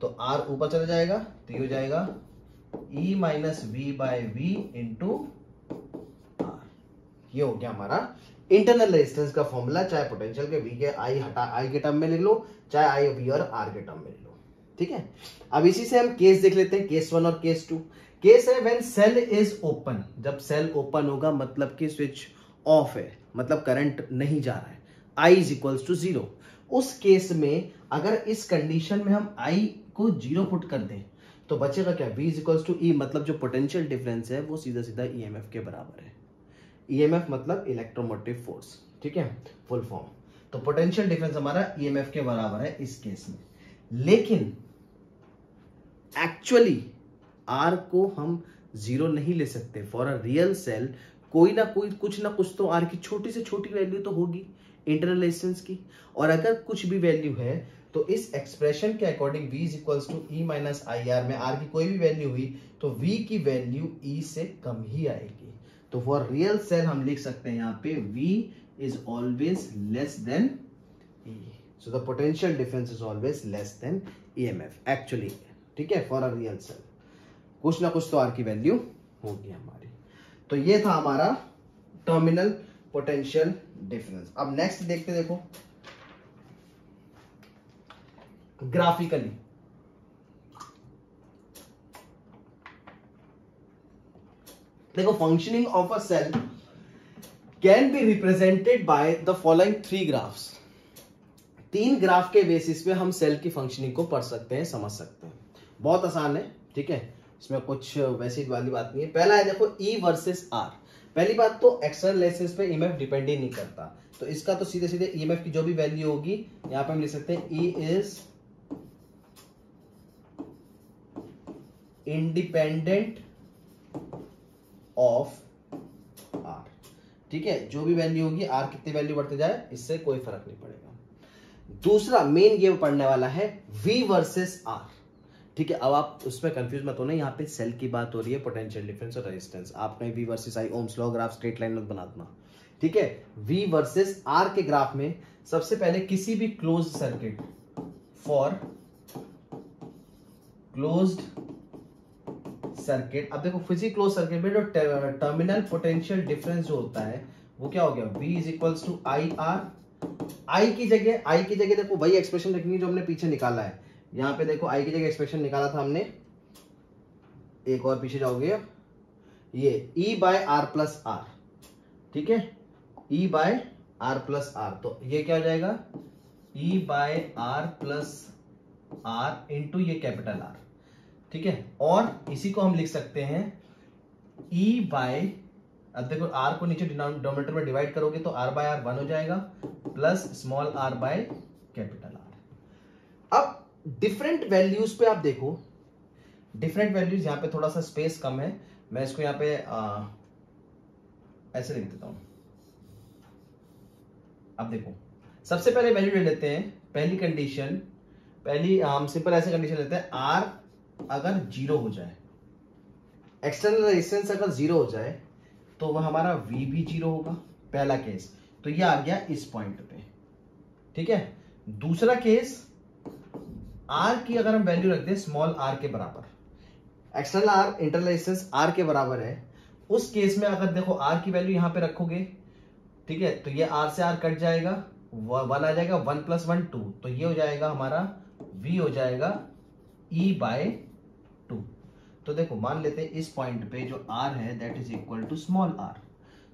तो आर ऊपर चला जाएगा तो ये हो जाएगा E minus V by V into R ये हो गया हमारा इंटरनल रेजिस्टेंस का फॉर्मूला चाहे पोटेंशियल के वी के आई हटा आई के टर्म में ले लो, चाहे आई वी और आर के टर्म में ले लो। ठीक है? अब इसी से हम केस देख लेते हैं केस वन और केस टू केस है व्हेन सेल इज़ ओपन जब सेल ओपन होगा मतलब कि स्विच ऑफ़ है मतलब करंट नहीं जा रहा है। I is equals to zero उस केस में अगर इस कंडीशन में हम आई को ज़ीरो पुट कर दें तो बचेगा क्या? v is equals to E मतलब जो पोटेंशियल डिफरेंस है, वो सीधा सीधा ईएमएफ e के बराबर है। ईएमएफ e मतलब इलेक्ट्रोमोटिव फोर्स ठीक है? फुल फॉर्म तो पोटेंशियल डिफरेंस हमारा ईएमएफ e के बराबर है इस केस में। लेकिन एक्चुअली आर को हम ज़ीरो नहीं ले सकते। फॉर अ रियल सेल कोई ना कोई, कुछ ना कुछ तो आर की छोटी से छोटी वैल्यू तो होगी। इंटरनल रेजिस्टेंस की। और अगर कुछ भी वैल्यू है तो इस एक्सप्रेशन के according v is equals to E minus I R में आर की कोई भी वैल्यू हुई तो v की वैल्यू e से कम ही आएगी। तो फॉर रियल सेल हम लिख सकते हैं यहाँ पे V is always less than E so the potential difference is always less than EMF actually ठीक है फॉर अ रियल सेल कुछ ना कुछ तो आर की वैल्यू होगी हमारी। तो ये था हमारा टर्मिनल पोटेंशियल डिफरेंस अब नेक्स्ट देखते देखो। ग्राफिकली देखो functioning of a cell can be represented by the following three graphs तीन ग्राफ के बेसिस पे हम सेल की फंक्शनिंग को पढ़ सकते हैं, समझ सकते हैं। बहुत आसान है, ठीक है? इसमें कुछ वैसी वाली बात नहीं है। पहला है देखो ई वर्सेस आर पहली बात तो एक्सटर्नल लेसेस पे ईएमएफ डिपेंड ही नहीं करता। तो इसका तो सीधे सीधे ईएमएफ की जो भी वैल्यू होगी, यहाँ पे हम लिख सकते हैं E is independent of R ठीक है? जो भी वैल्यू होगी आर कितनी वैल्यू बढ़ते जाए, इससे कोई फ़र्क नहीं पड़ेगा। दूसरा मेन ये पढ़ने वाला है वी वर्सेस आर ठीक है, अब आप उसमें कंफ्यूज मत होना, यहाँ पे सेल की बात हो रही है पोटेंशियल डिफरेंस और रेजिस्टेंस आप कहीं V versus I Ohm's law graph straight line मत बना देना। ठीक है वी वर्सेस आर के ग्राफ में सबसे पहले किसी भी close circuit for closed circuit अब देखो फिजिक क्लोज सर्किट में जो टर्मिनल पोटेंशियल डिफरेंस जो होता है, वो क्या हो गया? V is equals to I R I की जगह आई की जगह देखो, वही एक्सप्रेशन रखनी जो हमने पीछे निकाला है। यहाँ पे देखो, आई की जगह एक्सप्रेशन निकाला था हमने। एक और पीछे जाओगे। ये E by R plus R ठीक है? E by R plus R तो ये क्या हो जाएगा? E by R plus R into ये कैपिटल आर ठीक है? और इसी को हम लिख सकते हैं E बाय अब देखो, R को नीचे डिनोमिनेटर में डिवाइड करोगे तो R बाय आर वन हो जाएगा plus small r by capital different values पे आप देखो। डिफरेंट वैल्यूज़ यहाँ पे थोड़ा सा स्पेस कम है। मैं इसको यहाँ पे आ, ऐसे लिख देता हूँ। अब देखो। सबसे पहले वैल्यू ले लेते हैं। पहली कंडीशन पहली हम सिंपल ऐसे कंडीशन लेते हैं। आर अगर ज़ीरो हो जाए। एक्सटर्नल रेजिस्टेंस अगर ज़ीरो हो जाए तो वह हमारा वी भी ज़ीरो होगा पहला केस तो ये आ गया इस पॉइंट पे। ठीक है? दूसरा केस आर की अगर हम वैल्यू रखते हैं स्मॉल आर के बराबर external R internal resistance R के बराबर है, उस केस में अगर देखो आर की वैल्यू यहाँ पे रखोगे, ठीक है तो ये आर से आर कट जाएगा वन आ जाएगा वन प्लस वन टू तो ये हो जाएगा हमारा वी हो जाएगा ई बाय टू तो देखो, मान लेते हैं इस पॉइंट पे जो आर है that is equal to small R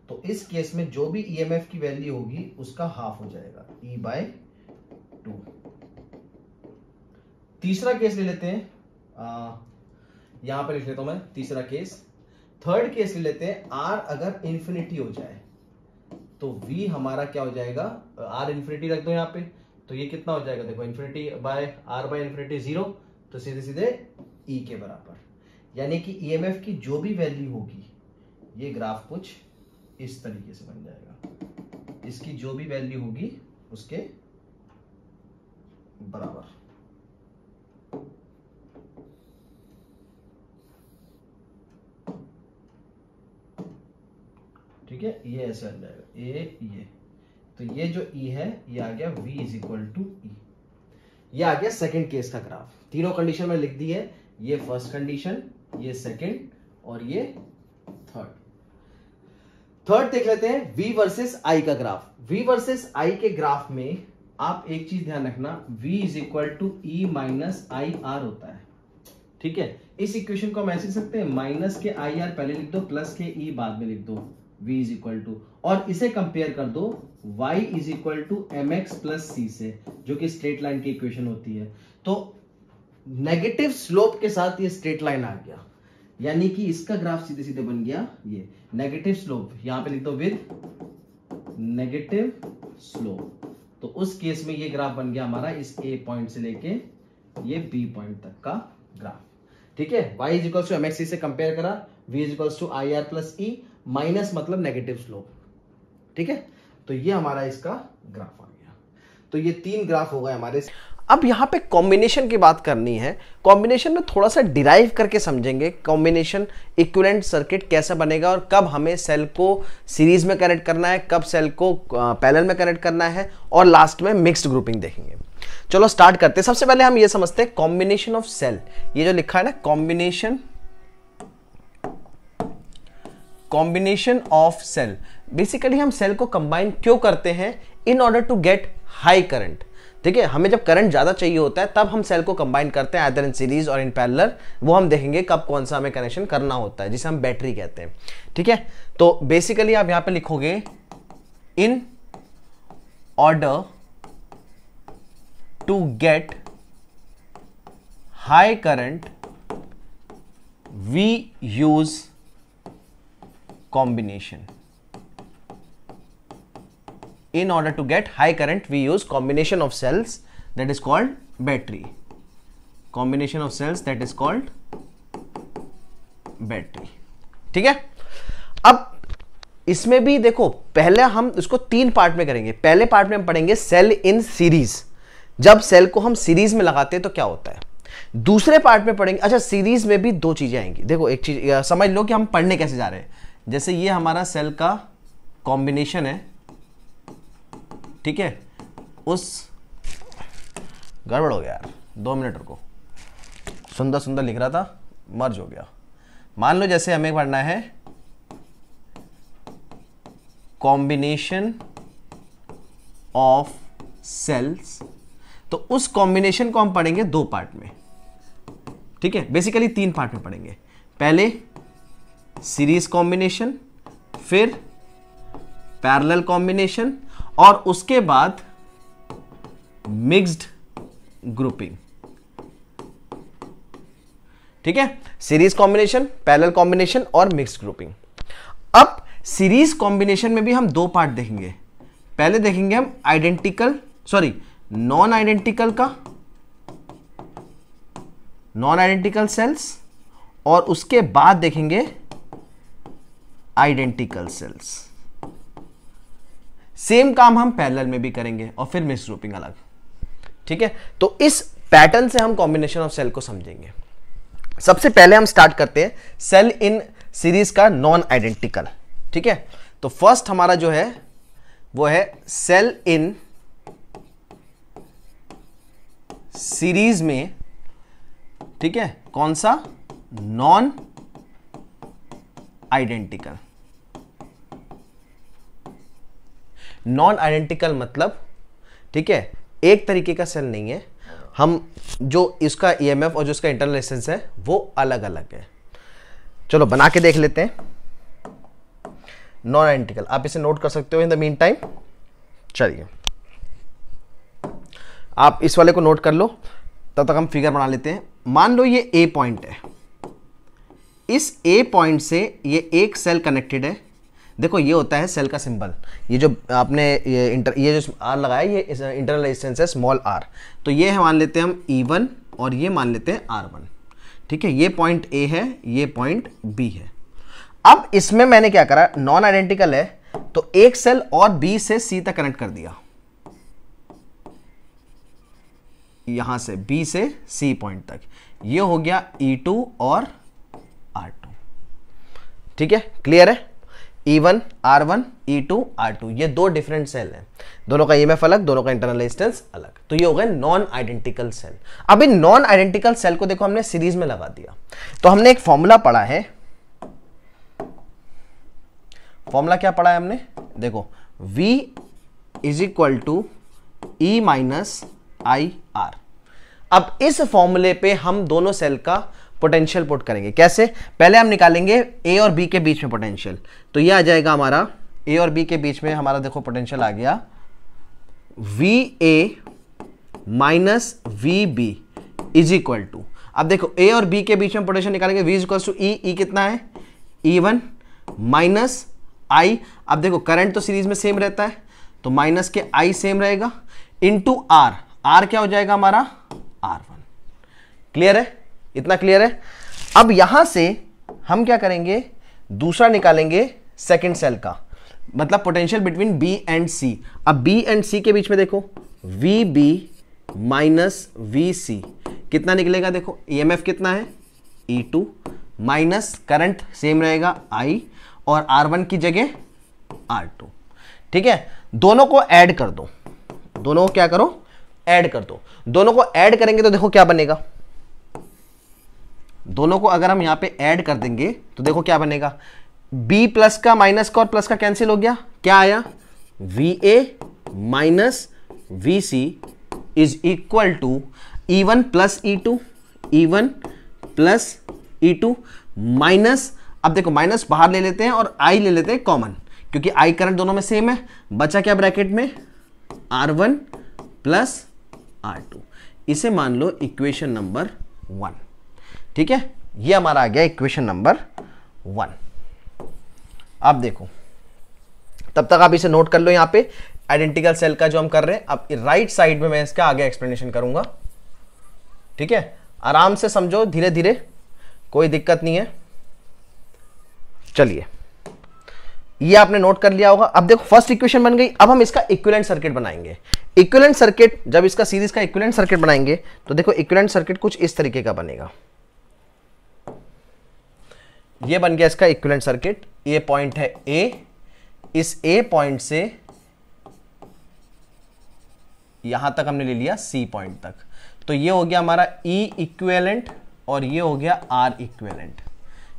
तो इस केस में जो भी ईएमएफ e की वैल्यू होगी, उसका हाफ़ हो जाएगा ई बाय टू तीसरा केस ले लेते हैं। यहाँ पर लिख लेता हूँ मैं, तीसरा केस। थर्ड केस ले लेते हैं आर अगर इंफिनिटी हो जाए तो v हमारा क्या हो जाएगा? आर इंफिनिटी रख दो यहाँ पे तो ये कितना हो जाएगा? देखो infinity by R by infinity zero तो सीधे सीधे e के बराबर। यानी कि ईएमएफ e की जो भी वैल्यू होगी, ये ग्राफ कुछ इस तरीके से बन जाएगा। इसकी जो भी वैल्यू होगी, उसके बराबर। ठीक है? ये ऐसे आ जाएगा ए ये। तो ये जो ई e है, ये आ गया v is equal to E ये आ गया सेकंड केस का ग्राफ तीनों कंडीशन में लिख दी है। ये फ़र्स्ट कंडीशन ये सेकंड और ये थर्ड थर्ड देख लेते हैं, v वर्सेस i का ग्राफ v वर्सेस i के ग्राफ में आप एक चीज़ ध्यान रखना, v is equal to E minus I R होता है। ठीक है? इस इक्वेशन को हम ऐसे सकते हैं माइनस के आई आर पहले लिख दो प्लस के ई e बाद में लिख दो। V इज़ इक्वल टू और इसे कंपेयर कर दो, y is equal to M X plus C से, जो कि स्ट्रेट लाइन की इक्वेशन होती है। तो नेगेटिव स्लोप के साथ ये स्ट्रेट लाइन आ गया। यानी कि इसका ग्राफ सीधे सीधे बन गया ये। नेगेटिव स्लोप यहाँ पे लिख दो विद नेगेटिव स्लोप तो उस केस में ये ग्राफ बन गया हमारा इस ए पॉइंट से लेके ये बी पॉइंट तक का ग्राफ ठीक है? Y is equal to M X C से कंपेयर करा। V is equal to I R plus E minus मतलब नेगेटिव स्लोप। ठीक है? तो ये हमारा इसका ग्राफ आ गया। तो ये तीन ग्राफ हो गए हमारे। अब यहाँ पे कॉम्बिनेशन की बात करनी है। कॉम्बिनेशन में थोड़ा सा डिराइव करके समझेंगे कॉम्बिनेशन इक्विवेलेंट सर्किट कैसे बनेगा और कब हमें सेल को सीरीज़ में कनेक्ट करना है, कब सेल को पैरेलल में कनेक्ट करना है और लास्ट में मिक्स्ड ग्रुपिंग देखेंगे। चलो स्टार्ट करते हैं। सबसे पहले हम ये समझते हैं कॉम्बिनेशन ऑफ़ सेल ये जो लिखा है ना combination combination of cell basically हम सेल को कंबाइन क्यों करते हैं? In order to get high current ठीक है? हमें जब करंट ज़्यादा चाहिए होता है, तब हम सेल को कंबाइन करते हैं एदर इन सीरीज़ और इन पैरेलल वो हम देखेंगे कब कौन सा हमें कनेक्शन करना होता है, जिसे हम बैटरी कहते हैं। ठीक है? तो बेसिकली आप यहाँ पे लिखोगे in order to get high current we use combination. In order to get high current, we use combination of cells that is called battery. Combination of cells that is called battery. ठीक है? अब इसमें भी देखो, पहले हम इसको तीन पार्ट में करेंगे। पहले पार्ट में हम पढ़ेंगे सेल इन सीरीज़ जब सेल को हम सीरीज़ में लगाते हैं तो क्या होता है? दूसरे पार्ट में पढ़ेंगे। अच्छा सीरीज़ में भी दो चीज़ें आएँगी। देखो, एक चीज़ समझ लो कि हम पढ़ने कैसे जा रहे हैं। जैसे ये हमारा सेल का कॉम्बिनेशन है, ठीक है? उस गड़बड़ हो गया यार, दो मिनट रुको। सुंदर सुंदर लिख रहा था मर्ज हो गया। मान लो जैसे हमें पढ़ना है कॉम्बिनेशन ऑफ़ सेल्स तो उस कॉम्बिनेशन को हम पढ़ेंगे दो पार्ट में, ठीक है? बेसिकली तीन पार्ट में पढ़ेंगे। पहले सीरीज़ कॉम्बिनेशन, फिर पैरेलल कॉम्बिनेशन और उसके बाद मिक्स्ड ग्रुपिंग। ठीक है? सीरीज़ कॉम्बिनेशन, पैरेलल कॉम्बिनेशन और मिक्स्ड ग्रुपिंग। अब सीरीज़ कॉम्बिनेशन में भी हम दो पार्ट देखेंगे। पहले देखेंगे हम आइडेंटिकल, सॉरी नॉन आइडेंटिकल का नॉन आइडेंटिकल सेल्स और उसके बाद देखेंगे आइडेंटिकल सेल्स सेम काम हम पैरेलल में भी करेंगे और फिर मिक्स ग्रुपिंग अलग। ठीक है? तो इस पैटर्न से हम कॉम्बिनेशन ऑफ़ सेल को समझेंगे। सबसे पहले हम स्टार्ट करते हैं सेल इन सीरीज़ का नॉन आइडेंटिकल ठीक है? तो फ़र्स्ट हमारा जो है, वो है सेल इन सीरीज़ में, ठीक है? कौन सा? नॉन आइडेंटिकल नॉन आइडेंटिकल मतलब ठीक है, एक तरीके का सेल नहीं है। हम जो इसका ईएमएफ e और जो इसका इंटरनल रेजिस्टेंस है, वो अलग अलग है। चलो, बना के देख लेते हैं। नॉन आइडेंटिकल आप इसे नोट कर सकते हो इन द मीन टाइम चलिए। आप इस वाले को नोट कर लो, तब तक हम फिगर बना लेते हैं। मान लो ये ए पॉइंट है। इस ए पॉइंट से ये एक सेल कनेक्टेड है। देखो, ये होता है सेल का सिंबल ये जो आपने ये इंटर ये जो आर लगाया, ये इंटरनल रेजिस्टेंस है स्मॉल आर तो ये है, मान लेते हैं हम ई e वन और ये मान लेते हैं आर वन ठीक है, ये पॉइंट ए है, ये पॉइंट बी है. अब इसमें मैंने क्या करा? नॉन आइडेंटिकल है तो एक सेल और बी से सी तक कनेक्ट कर दिया. यहाँ से बी से सी पॉइंट तक. ये हो गया ई e टू और आर टू ठीक है क्लियर है? E one R one E two R two ये दो डिफरेंट सेल हैं। दोनों का ईएमएफ अलग, दोनों का इंटरनल रेजिस्टेंस अलग। तो ये हो गए नॉन आइडेंटिकल सेल अब इन नॉन आइडेंटिकल सेल को देखो, हमने सीरीज़ में लगा दिया। तो हमने एक फॉर्मूला पढ़ा है। फॉर्मूला क्या पढ़ा है हमने? देखो, V is equal to E minus I R अब इस फॉर्मूले पे हम दोनों सेल का पोटेंशियल पुट करेंगे। कैसे? पहले हम निकालेंगे ए और बी के बीच में पोटेंशियल तो ये आ जाएगा हमारा ए और बी के बीच में हमारा देखो पोटेंशियल आ गया। V A minus V B is equal to अब देखो ए और बी के बीच में पोटेंशियल निकालेंगे। V is equal to E E कितना है? ई वन माइनस आई अब देखो करंट तो सीरीज़ में सेम रहता है तो माइनस के आई सेम रहेगा। इंटू आर आर क्या हो जाएगा हमारा? आर वन क्लियर है? इतना क्लियर है? अब यहाँ से हम क्या करेंगे? दूसरा निकालेंगे सेकेंड सेल का। मतलब potential between B and C अब बी एंड सी के बीच में देखो V B minus V C कितना निकलेगा देखो? ई एम एफ़ कितना है? E two minus current same रहेगा आई और आर वन की जगह आर टू ठीक है? दोनों को ऐड कर दो। दोनों को क्या करो? ऐड कर दो। दोनों को ऐड करेंगे तो देखो क्या बनेगा? दोनों को अगर हम यहाँ पे ऐड कर देंगे तो देखो क्या बनेगा। B प्लस का माइनस का और प्लस का कैंसिल हो गया। क्या आया? V A minus V C is equal to E one plus E two E one plus E two minus अब देखो माइनस बाहर ले लेते हैं और आई ले लेते हैं कॉमन क्योंकि आई करंट दोनों में सेम है। बचा क्या ब्रैकेट में? R one plus R two इसे मान लो इक्वेशन नंबर वन ठीक है? ये हमारा आ गया इक्वेशन नंबर वन अब देखो। तब तक आप इसे नोट कर लो यहाँ पे। आइडेंटिकल सेल का जो हम कर रहे हैं, अब राइट साइड में मैं इसका आगे एक्सप्लेनेशन करूँगा। ठीक है? आराम से समझो धीरे धीरे कोई दिक्कत नहीं है। चलिए। ये आपने नोट कर लिया होगा। अब देखो फ़र्स्ट इक्वेशन बन गई। अब हम इसका इक्विलेंट सर्किट बनाएँगे। इक्विलेंट सर्किट जब इसका सीरीज़ का इक्विलेंट सर्किट बनाएँगे तो देखो इक्विलेंट सर्किट कुछ इस तरीके का बनेगा। ये बन गया इसका इक्विलेंट सर्किट ये पॉइंट है ए इस ए पॉइंट से यहाँ तक हमने ले लिया सी पॉइंट तक. तो ये हो गया हमारा ई e इक्वेलेंट और ये हो गया आर इक्वेलेंट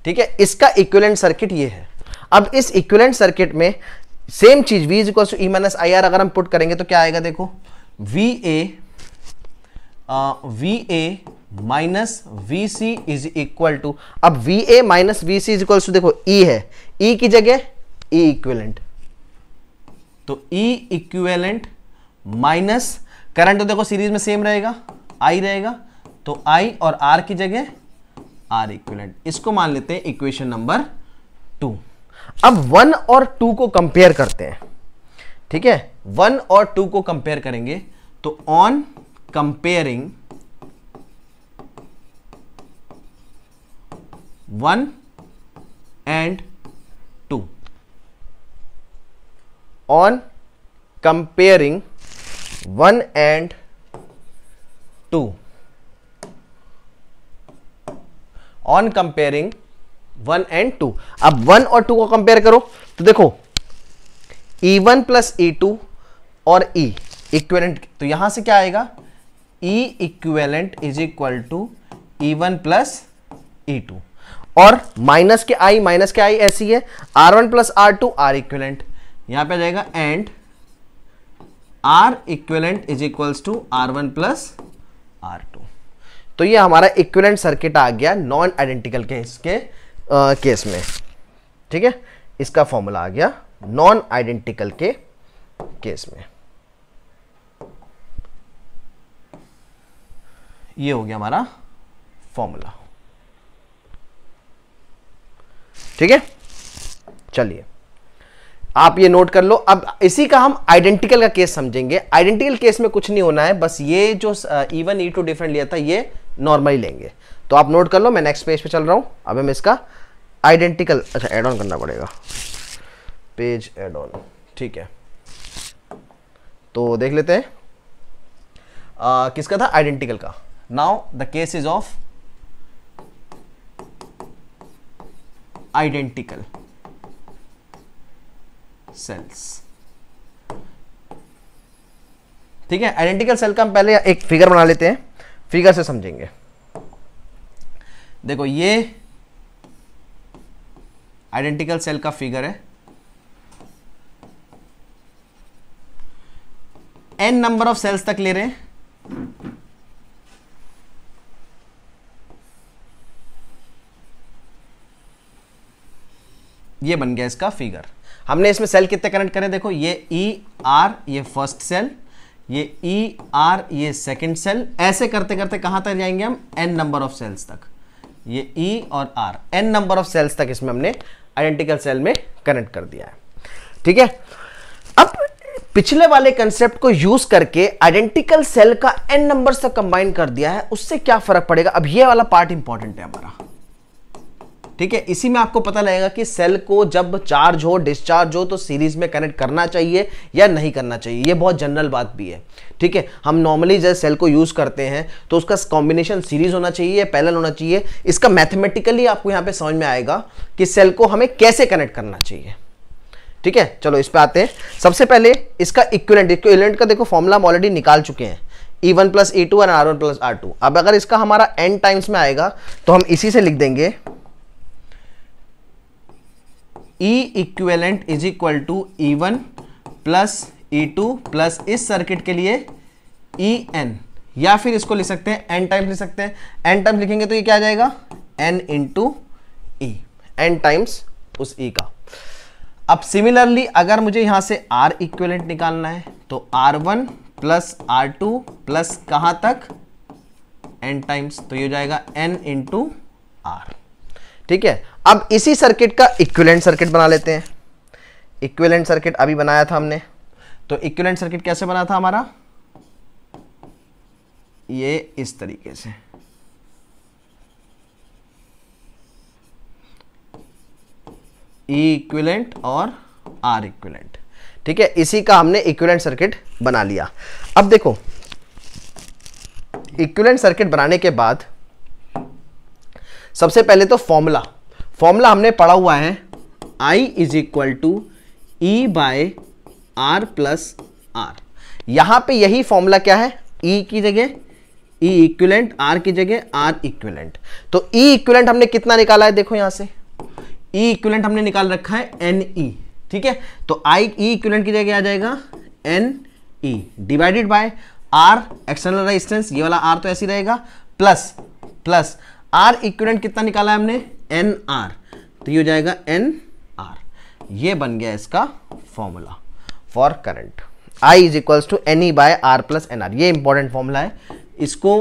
ठीक है? इसका इक्विलेंट सर्किट ये है. अब इस इक्विलेंट सर्किट में सेम चीज़, v is equal to E minus I R अगर हम पुट करेंगे तो क्या आएगा देखो? V A V A minus V C is equal to, अब V A minus V C is equal to देखो, ई e है। ई e की जगह ई इक्वेलेंट तो ई इक्वेलेंट माइनस करंट तो देखो सीरीज़ में सेम रहेगा आई रहेगा तो आई और आर की जगह आर इक्विलेंट इसको मान लेते हैं इक्वेशन नंबर टू अब वन और टू को कंपेयर करते हैं। ठीक है? वन और टू को कंपेयर करेंगे तो on comparing one and two. On comparing one and two. On comparing one and two. अब वन और टू को कंपेयर करो तो देखो E one plus E two और ई e, इक्वेलेंट तो यहाँ से क्या आएगा? E equivalent is equal to E one plus E two और माइनस के आई माइनस के आई ऐसी है। R one plus R two R equivalent यहाँ पे जाएगा and R equivalent is equals to R one plus R two तो ये हमारा इक्विलेंट सर्किट आ गया नॉन आइडेंटिकल केस के आ, केस में। ठीक है? इसका फॉर्मूला आ गया नॉन आइडेंटिकल के केस में। ये हो गया हमारा फॉर्मूला ठीक है? चलिए। आप ये नोट कर लो। अब इसी का हम आइडेंटिकल का केस समझेंगे। आइडेंटिकल केस में कुछ नहीं होना है बस ये जो इवन ई टू डिफरेंट लिया था ये नॉर्मली लेंगे। तो आप नोट कर लो मैं नेक्स्ट पेज पे चल रहा हूँ। अब हम इसका आइडेंटिकल अच्छा एड ऑन करना पड़ेगा। पेज एड ऑन ठीक है। तो देख लेते हैं। आ, किसका था? आइडेंटिकल का। Now the case is of identical cells ठीक है? आइडेंटिकल सेल का हम पहले एक फिगर बना लेते हैं। फिगर से समझेंगे। देखो, ये आइडेंटिकल सेल का फिगर है। एन नंबर ऑफ़ सेल्स तक ले रहे हैं। ये बन गया इसका फिगर हमने इसमें सेल कितने कनेक्ट करें? देखो ये ई e, आर ये फ़र्स्ट सेल ये ई e, आर ये सेकंड सेल ऐसे करते करते कहाँ तक जाएँगे हम? एन नंबर ऑफ़ सेल्स तक. ये ई e और R N number of cells तक इसमें हमने आइडेंटिकल सेल में कनेक्ट कर दिया है. ठीक है? अब पिछले वाले कंसेप्ट को यूज़ करके आइडेंटिकल सेल का एन नंबर तक कंबाइन कर दिया है उससे क्या फ़र्क पड़ेगा? अब ये वाला पार्ट इंपॉर्टेंट है हमारा. ठीक है? इसी में आपको पता लगेगा कि सेल को जब चार्ज हो डिस्चार्ज हो तो सीरीज़ में कनेक्ट करना चाहिए या नहीं करना चाहिए। ये बहुत जनरल बात भी है। ठीक है? हम नॉर्मली जैसे सेल को यूज़ करते हैं तो उसका कॉम्बिनेशन सीरीज़ होना चाहिए या पैनल होना चाहिए। इसका मैथमेटिकली आपको यहाँ पे समझ में आएगा कि सेल को हमें कैसे कनेक्ट करना चाहिए। ठीक है? चलो, इस पर आते हैं। सबसे पहले इसका इक्विलेंट इक्विलेंट का देखो फॉर्मूला हम ऑलरेडी निकाल चुके हैं। E one plus E two and R one plus R two अब अगर इसका हमारा एन टाइम्स में आएगा तो हम इसी से लिख देंगे। E equivalent is equal to E one plus E two plus इस सर्किट के लिए ई e एन या फिर इसको लिख सकते हैं एन टाइम्स लिख सकते हैं। एन टाइम्स लिखेंगे तो ये क्या आ जाएगा? N into E N times उस ई e का। अब सिमिलरली अगर मुझे यहाँ से आर इक्वेलेंट निकालना है तो R one plus R two plus कहाँ तक? एन टाइम्स तो ये हो जाएगा एन इंटू आर ठीक है? अब इसी सर्किट का इक्विलेंट सर्किट बना लेते हैं। इक्विलेंट सर्किट अभी बनाया था हमने। तो इक्विलेंट सर्किट कैसे बना था हमारा? ये इस तरीके से। इक्विलेंट और आर इक्विलेंट ठीक है, इसी का हमने इक्विलेंट सर्किट बना लिया। अब देखो इक्विलेंट सर्किट बनाने के बाद सबसे पहले तो फॉर्मूला फॉर्मूला हमने पढ़ा हुआ है, I is equal to E by R plus R यहाँ पे यही फॉर्मूला क्या है? E की जगह E इक्विलेंट R की जगह, R इक्विलेंट तो E इक्विलेंट हमने कितना निकाला है? देखो यहाँ से। E इक्विलेंट हमने निकाल रखा है एन ई ठीक है? तो I E इक्विलेंट की जगह आ जाएगा N E divided by R external resistance ये वाला R तो ऐसे रहेगा प्लस प्लस R इक्विलेंट कितना निकाला है हमने? एन आर तो ये हो जाएगा एन आर ये बन गया इसका formula for current I is equals to N E by R plus N R ये इंपॉर्टेंट फॉर्मूला है। इसको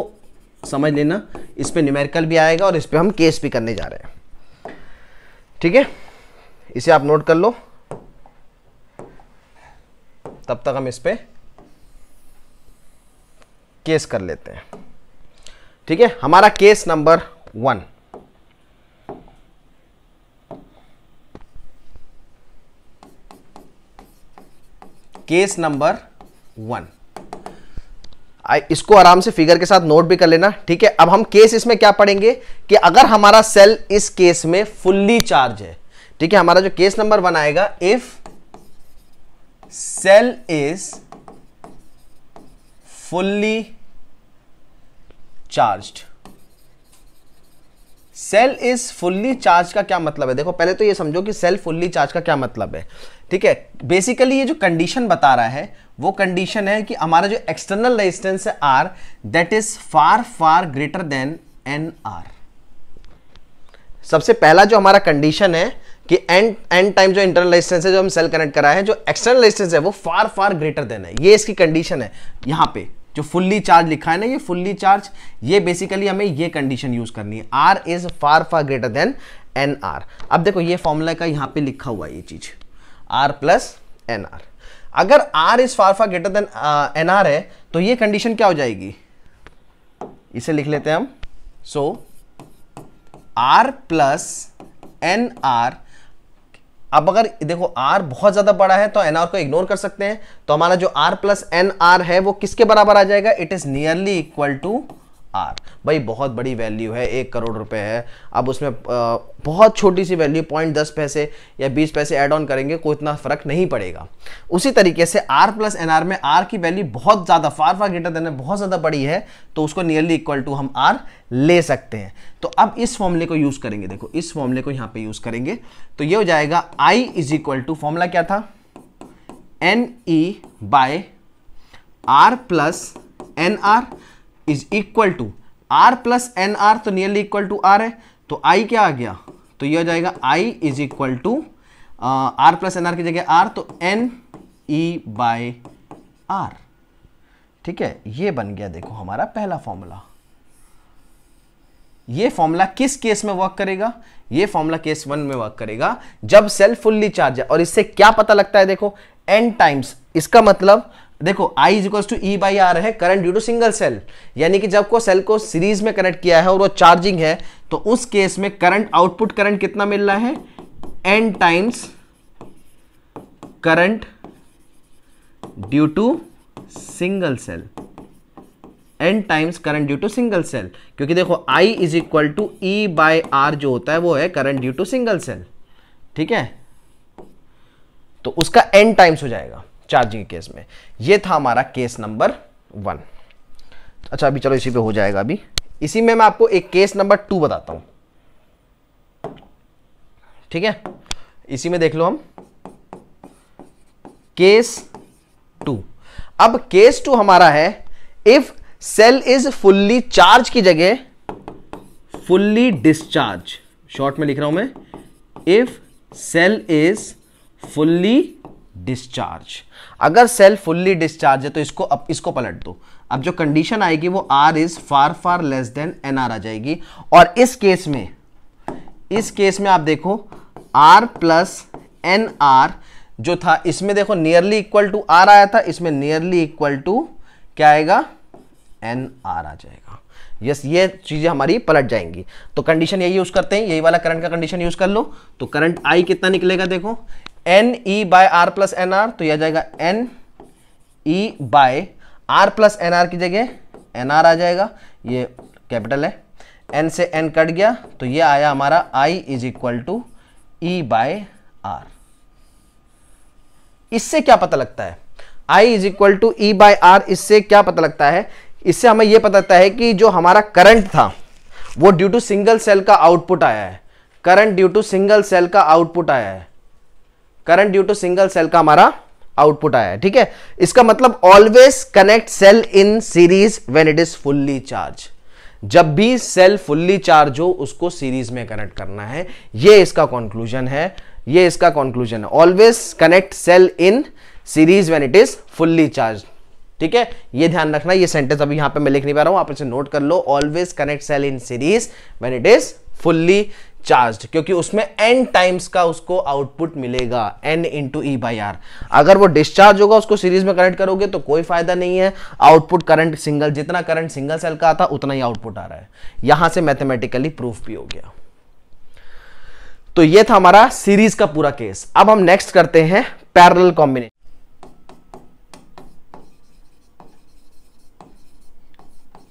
समझ लेना। इस पर न्यूमेरिकल भी आएगा और इस पर हम केस भी करने जा रहे हैं। ठीक है? इसे आप नोट कर लो। तब तक हम इस पे केस कर लेते हैं। ठीक है? हमारा case number one case number one. इसको आराम से फिगर के साथ नोट भी कर लेना, ठीक है? अब हम केस इसमें क्या पढ़ेंगे? कि अगर हमारा सेल इस केस में फुल्ली चार्ज है, ठीक है? हमारा जो केस नंबर वन आएगा if cell is fully charged cell is fully charge का क्या मतलब है? देखो, पहले तो ये समझो कि सेल फुल्ली चार्ज का क्या मतलब है। ठीक है? बेसिकली ये जो कंडीशन बता रहा है, वो कंडीशन है कि हमारा जो एक्सटर्नल रेजिस्टेंस है R that is far far greater than N R सबसे पहला जो हमारा कंडीशन है कि एंड एन टाइम जो इंटरनल रेजिस्टेंस है जो हम सेल कनेक्ट करा हैं, जो एक्सटर्नल रेजिस्टेंस है, वो फार फार ग्रेटर देन है। ये इसकी कंडीशन है, यहाँ पे। जो फुल्ली चार्ज लिखा है ना, ये फुल्ली चार्ज ये बेसिकली हमें ये कंडीशन यूज़ करनी है। R is far far greater than N R अब देखो, ये फॉर्मूला का यहाँ पे लिखा हुआ है ये चीज़। आर प्लस एन आर अगर R is far far greater than N R है तो ये कंडीशन क्या हो जाएगी? इसे लिख लेते हैं हम। So R plus N R अब अगर देखो आर बहुत ज़्यादा बड़ा है तो NR को इग्नोर कर सकते हैं। तो हमारा जो आर प्लस एन आर है, वो किसके बराबर आ जाएगा? It is nearly equal to R. भाई, बहुत बड़ी वैल्यू है, एक करोड़ रुपए है। अब उसमें बहुत छोटी सी वैल्यू पॉइंट दस पैसे या बीस पैसे ऐड ऑन करेंगे, कोई इतना फ़र्क नहीं पड़ेगा। उसी तरीके से आर प्लस एन आर में आर की वैल्यू बहुत ज़्यादा फार फार ग्रेटर देन बहुत ज़्यादा बड़ी है तो उसको नियरली इक्वल टू हम आर ले सकते हैं। तो अब इस फॉर्मूले को यूज़ करेंगे। देखो, इस फॉर्मूले को यहाँ पर यूज़ करेंगे। तो ये हो जाएगा I is equal to formula क्या था? N E by R plus N R is equal to R plus N R तो नियरली इक्वल टू आर है तो आई क्या आ गया? तो यह जाएगा I is equal to R plus N R की जगह आर तो एन ई बाय आर ठीक है? ये बन गया देखो हमारा पहला फॉर्मूला ये फॉर्मूला किस केस में वर्क करेगा? ये फॉर्मूला केस वन में वर्क करेगा, जब सेल फुल्ली चार्ज है। और इससे क्या पता लगता है देखो? एन टाइम्स इसका मतलब देखो, I is to E by R है current due to single cell यानी कि जब को सेल को सीरीज़ में कनेक्ट किया है और वो चार्जिंग है तो उस केस में करंट आउटपुट करंट कितना मिल रहा है? N times current due to single cell N times current due to single cell क्योंकि देखो, I is equal to E by R जो होता है, वो है current due to single cell ठीक है? तो उसका एन टाइम्स हो जाएगा. चार्जिंग केस में। ये था हमारा केस नंबर वन अच्छा अभी चलो इसी पे हो जाएगा अभी। इसी में मैं आपको एक केस नंबर टू बताता हूँ। ठीक है? इसी में देख लो हम। केस टू अब केस टू हमारा है if cell is fully charge की जगह फुल्ली डिस्चार्ज शॉर्ट में लिख रहा हूँ मैं। If cell is fully discharge अगर सेल फुल्ली डिस्चार्ज है तो इसको अब इसको पलट दो। अब जो कंडीशन आएगी, वो R is far far less than N R आ जाएगी। और इस केस में, इस केस में आप देखो आर प्लस एन आर जो था, इसमें देखो नियरली इक्वल टू आर आया था, इसमें नियरली इक्वल टू क्या आएगा? एन आर आ जाएगा। यस ये चीज़ें हमारी पलट जाएँगी। तो कंडीशन यही यूज़ करते हैं, यही वाला करंट का कंडीशन यूज़ कर लो। तो करंट आई कितना निकलेगा, देखो? N E by R plus N R तो यह जाएगा N E by R plus N R की जगह एन आर आ जाएगा। ये कैपिटल है। एन से एन कट गया तो ये आया हमारा I is equal to E by R इससे क्या पता लगता है? I is equal to E by R इससे क्या पता लगता है? इससे हमें यह पता लगता है कि जो हमारा करंट था, वो ड्यू टू सिंगल सेल का आउटपुट आया है। Current due to single cell का आउटपुट आया है। Current due to single cell का हमारा आउटपुट आया है, ठीक है? इसका मतलब always connect cell in series when it is fully charge जब भी सेल फुल्ली चार्ज हो, उसको सीरीज़ में कनेक्ट करना है। ये इसका कंक्लूजन है, ये इसका कंक्लूजन है। Always connect cell in series when it is fully charge ठीक है? ये ध्यान रखना, ये सेंटेंस अभी यहाँ पे मैं लिख नहीं पा रहा हूँ, आप इसे नोट कर लो। Always connect cell in series when it is fully charge क्योंकि उसमें एन टाइम्स का उसको आउटपुट मिलेगा N into E by R अगर वो डिस्चार्ज होगा, उसको सीरीज़ में कनेक्ट करोगे तो कोई फ़ायदा नहीं है। आउटपुट करंट सिंगल जितना करंट सिंगल सेल का आता उतना ही आउटपुट आ रहा है। यहाँ से मैथमेटिकली प्रूफ भी हो गया। तो ये था हमारा सीरीज़ का पूरा केस अब हम नेक्स्ट करते हैं parallel combination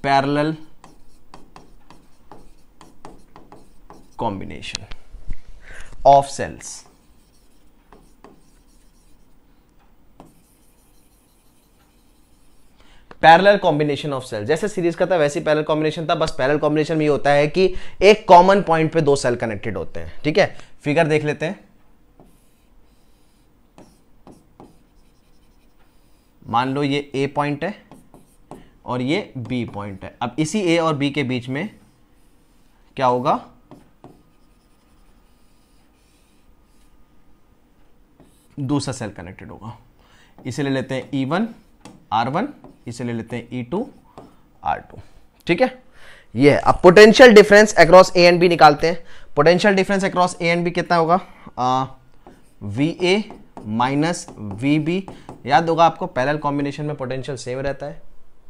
parallel combination of cells. Parallel combination of cell जैसे सीरीज़ का था, वैसे पैरेलल कॉम्बिनेशन था, बस पैरेलल कॉम्बिनेशन में ये होता है कि एक कॉमन पॉइंट पे दो सेल कनेक्टेड होते हैं, ठीक है? फिगर देख लेते हैं। मान लो ये ए पॉइंट है और ये बी पॉइंट है। अब इसी ए और बी के बीच में क्या होगा? दूसरा सेल कनेक्टेड होगा। इसे ले लेते हैं ई वन आर वन इसे ले लेते हैं ई टू आर टू ठीक है? ये है। अब potential difference across A and B निकालते हैं। Potential difference across A and B कितना होगा? V A minus V B याद होगा आपको पैरेलल कॉम्बिनेशन में पोटेंशियल सेम रहता है।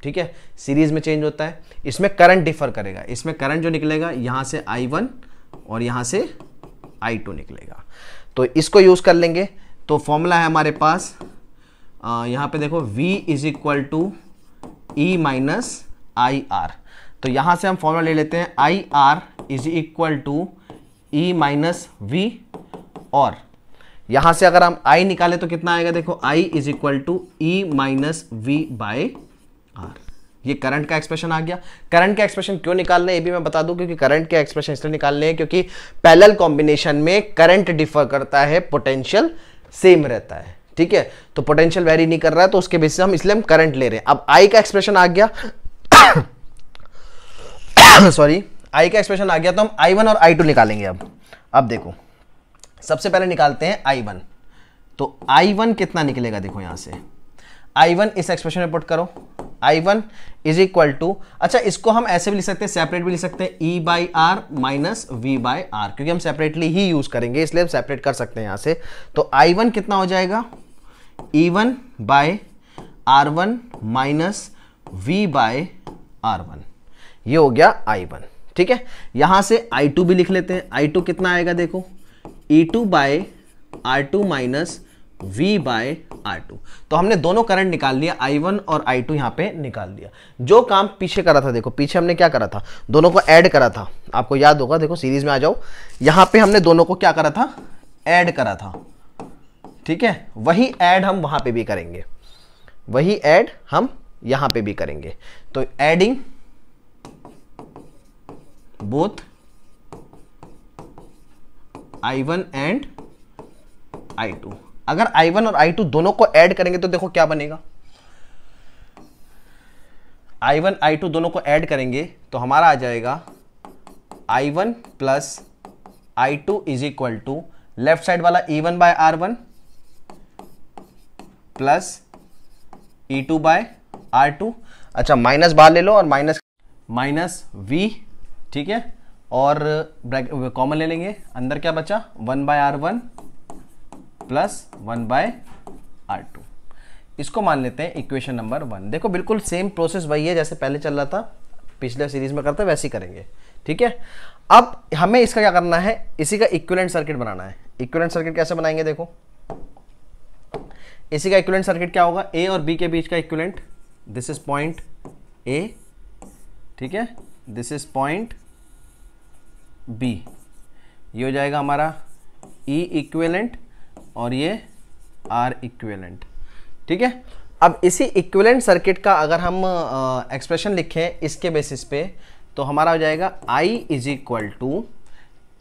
ठीक है? सीरीज़ में चेंज होता है। इसमें करंट डिफर करेगा। इसमें करंट जो निकलेगा, यहाँ से आई वन और यहाँ से आई टू निकलेगा। तो इसको यूज़ कर लेंगे। तो फॉर्मूला है हमारे पास आ, यहाँ पे देखो v is equal to E minus I R तो यहाँ से हम फॉर्मूला ले लेते हैं I R is equal to E minus V और। यहाँ से अगर हम i निकाले तो कितना आएगा देखो i is equal to E minus V by R ये करंट का एक्सप्रेशन आ गया। करंट का एक्सप्रेशन क्यों निकालना है ये भी मैं बता दूँ क्योंकि करंट के एक्सप्रेशन इसलिए निकालने हैं क्योंकि पैरेलल कॉम्बिनेशन में करंट डिफर करता है पोटेंशियल सेम रहता है, ठीक है? तो पोटेंशियल वेरी नहीं कर रहा है तो उसके बेसिस हम इसलिए हम करंट ले रहे हैं। अब आई का एक्सप्रेशन आ गया। सॉरी आई का एक्सप्रेशन आ गया तो हम आई वन और आई टू निकालेंगे अब। अब देखो, सबसे पहले निकालते हैं आई वन तो आई वन कितना निकलेगा? देखो यहाँ से। आई वन इस एक्सप्रेशन में पुट करो। I one is equal to अच्छा इसको हम ऐसे भी लिख सकते हैं सेपरेट भी लिख सकते हैं E by R minus V by R क्योंकि हम सेपरेटली ही यूज़ करेंगे, इसलिए हम सेपरेट कर सकते हैं यहाँ से। तो आई वन कितना हो जाएगा? E one by R one minus V by R one ये हो गया आई वन ठीक है? यहाँ से आई टू भी लिख लेते हैं आई टू कितना आएगा देखो? E two by R two minus V by R two तो हमने दोनों करंट निकाल लिया आई वन और आई टू यहाँ पे निकाल दिया। जो काम पीछे करा था, देखो, पीछे हमने क्या करा था? दोनों को ऐड करा था। आपको याद होगा, देखो सीरीज़ में आ जाओ। यहाँ पे हमने दोनों को क्या करा था? ऐड करा था। ठीक है? वही ऐड हम वहाँ पे भी करेंगे। वही ऐड हम यहाँ पे भी करेंगे। तो adding both I1 and I2 अगर I1 और I2 दोनों को ऐड करेंगे तो देखो क्या बनेगा। I1 I2 दोनों को ऐड करेंगे तो हमारा आ जाएगा I1 plus I two is equal to left side वाला E one by R one plus E two by R two अच्छा माइनस बाहर ले लो और माइनस माइनस वी ठीक है? और कॉमन ले लेंगे। अंदर क्या बचा? One by R one plus one by R two. इसको मान लेते हैं इक्वेशन नंबर वन। देखो, बिल्कुल सेम प्रोसेस वही है, जैसे पहले चल रहा था, पिछले सीरीज़ में करते, वैसे ही करेंगे। ठीक है? अब हमें इसका क्या करना है? इसी का इक्विलेंट सर्किट बनाना है। इक्विलेंट सर्किट कैसे बनाएँगे, देखो? इसी का इक्विलेंट सर्किट क्या होगा? ए और बी के बीच का equivalent this is point A ठीक है? दिस इज़ पॉइंट बी ये हो जाएगा हमारा ई e इक्विलेंट और ये आर इक्विलेंट ठीक है? अब इसी इक्विलेंट सर्किट का अगर हम एक्सप्रेशन लिखें इसके बेसिस पे तो हमारा हो जाएगा I इज़ इक्वल टू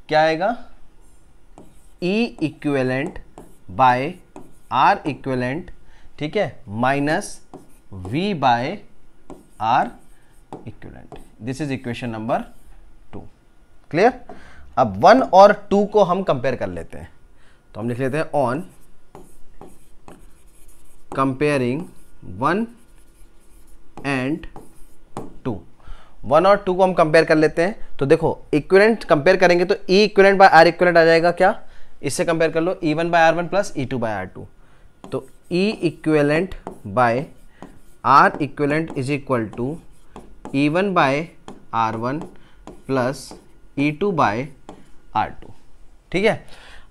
क्या आएगा? E equivalent by R equivalent ठीक है? Minus V by R equivalent this is equation number two clear अब वन और टू को हम कंपेयर कर लेते हैं। तो हम लिख लेते हैं on comparing one and two one और टू को हम कंपेयर कर लेते हैं। तो देखो इक्विलेंट कंपेयर करेंगे तो E equivalent by R equivalent आ जाएगा क्या? इससे कंपेयर कर लो E one by R one plus E two by R two तो E equivalent by R equivalent is equal to E one by R one plus E two by R two ठीक है?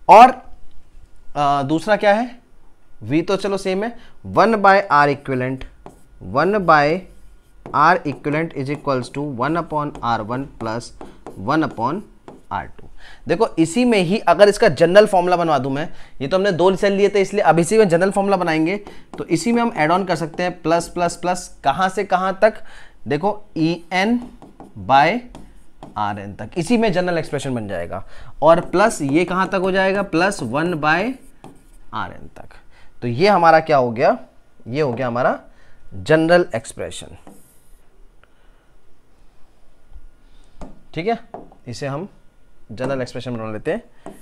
और आ, दूसरा क्या है? V तो चलो सेम है. One by R equivalent one by R equivalent is equals to one upon R one plus one upon R two देखो इसी में ही अगर इसका जनरल फॉर्मूला बनवा दूँ मैं ये तो हमने दो सेल लिए थे इसलिए अब इसी में जनरल फॉर्मूला बनाएँगे। तो इसी में हम एड ऑन कर सकते हैं प्लस प्लस प्लस कहाँ से कहाँ तक? देखो E N by R N तक। इसी में जनरल एक्सप्रेशन बन जाएगा। और प्लस ये कहाँ तक हो जाएगा? Plus one by R N तक। तो ये हमारा क्या हो गया? ये हो गया हमारा जनरल एक्सप्रेशन ठीक है? इसे हम जनरल एक्सप्रेशन बना लेते हैं।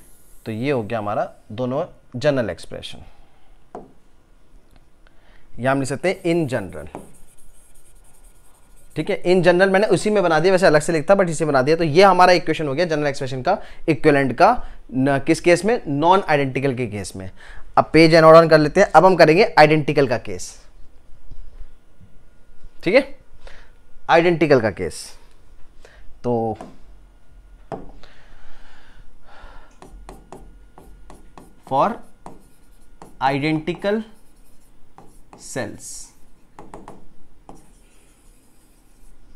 तो ये हो गया हमारा दोनों जनरल एक्सप्रेशन यहाँ हम लिख सकते हैं इन जनरल ठीक है? इन जनरल मैंने उसी में बना दिया वैसे अलग से लिखता बट इसे बना दिया। तो ये हमारा इक्वेशन हो गया जनरल एक्सप्रेशन का इक्विवेलेंट का न, किस केस में? नॉन आइडेंटिकल के केस में। अब पेज एंड ऑन कर लेते हैं। अब हम करेंगे आइडेंटिकल का केस ठीक है? आइडेंटिकल का केस तो फॉर आइडेंटिकल सेल्स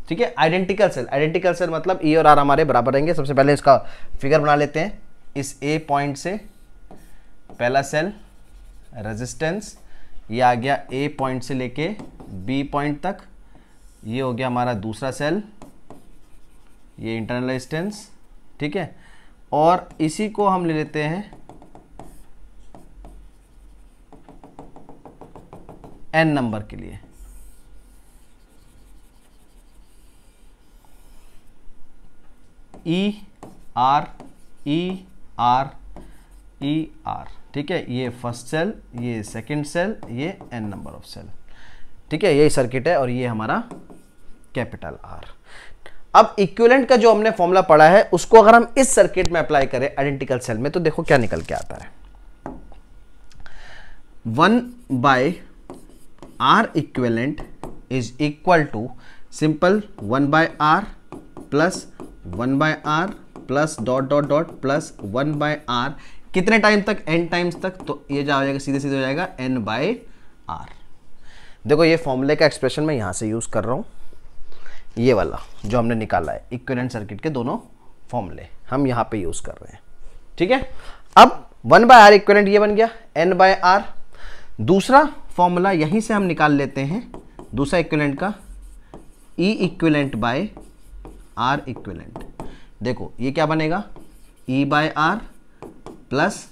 ठीक है? आइडेंटिकल सेल आइडेंटिकल सेल मतलब ई और आर हमारे बराबर रहेंगे। सबसे पहले इसका फिगर बना लेते हैं। इस ए पॉइंट से पहला सेल रेजिस्टेंस ये आ गया ए पॉइंट से लेके बी पॉइंट तक। ये हो गया हमारा दूसरा सेल ये इंटरनल रेजिस्टेंस ठीक है? और इसी को हम ले लेते हैं एन नंबर के लिए। E R E R E R ठीक है? ये फ़र्स्ट सेल ये सेकंड सेल ये एन नंबर ऑफ़ सेल ठीक है? यही सर्किट है और ये हमारा कैपिटल आर अब इक्विवेलेंट का जो हमने फॉर्मूला पढ़ा है, उसको अगर हम इस सर्किट में अप्लाई करें आइडेंटिकल सेल में तो देखो क्या निकल के आता है। One by R equivalent is equal to simple one by R plus one by R plus dot dot dot plus one by R. कितने टाइम तक? एन टाइम्स तक? तो ये जा हो जाएगा, सीधे सीधे हो जाएगा एन बाय आर देखो, ये फॉर्मूले का एक्सप्रेशन मैं यहाँ से यूज़ कर रहा हूँ। ये वाला जो हमने निकाला है इक्विवेलेंट सर्किट के दोनों फॉर्मूले हम यहाँ पे यूज़ कर रहे हैं। ठीक है? अब वन बाय आर इक्विवेलेंट ये बन गया एन बाय आर दूसरा फॉर्मूला यहीं से हम निकाल लेते हैं, दूसरा इक्विवेलेंट का E equivalent by R equivalent देखो, ये क्या बनेगा? E by R plus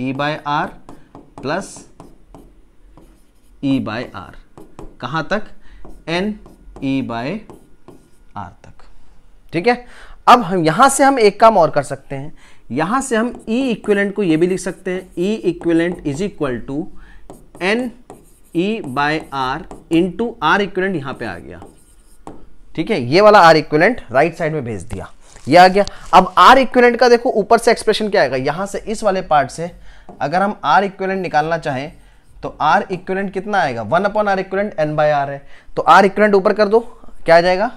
E by R plus E by R कहाँ तक? एन ई बाय आर तक। ठीक है? अब हम यहाँ से हम एक काम और कर सकते हैं। यहाँ से हम ई e इक्विलेंट को ये भी लिख सकते हैं। E equivalent is equal to N E by R into R equivalent यहाँ पे आ गया। ठीक है, ये वाला आर इक्विलेंट राइट साइड में भेज दिया। ये आ गया। अब आर इक्विलेंट का देखो, ऊपर से एक्सप्रेशन क्या आएगा? यहाँ से इस वाले पार्ट से अगर हम आर इक्विलेंट निकालना चाहें तो आर इक्विलेंट कितना आएगा? One upon R equivalent N by R है। तो आर इक्विलेंट ऊपर कर दो, क्या आ जाएगा?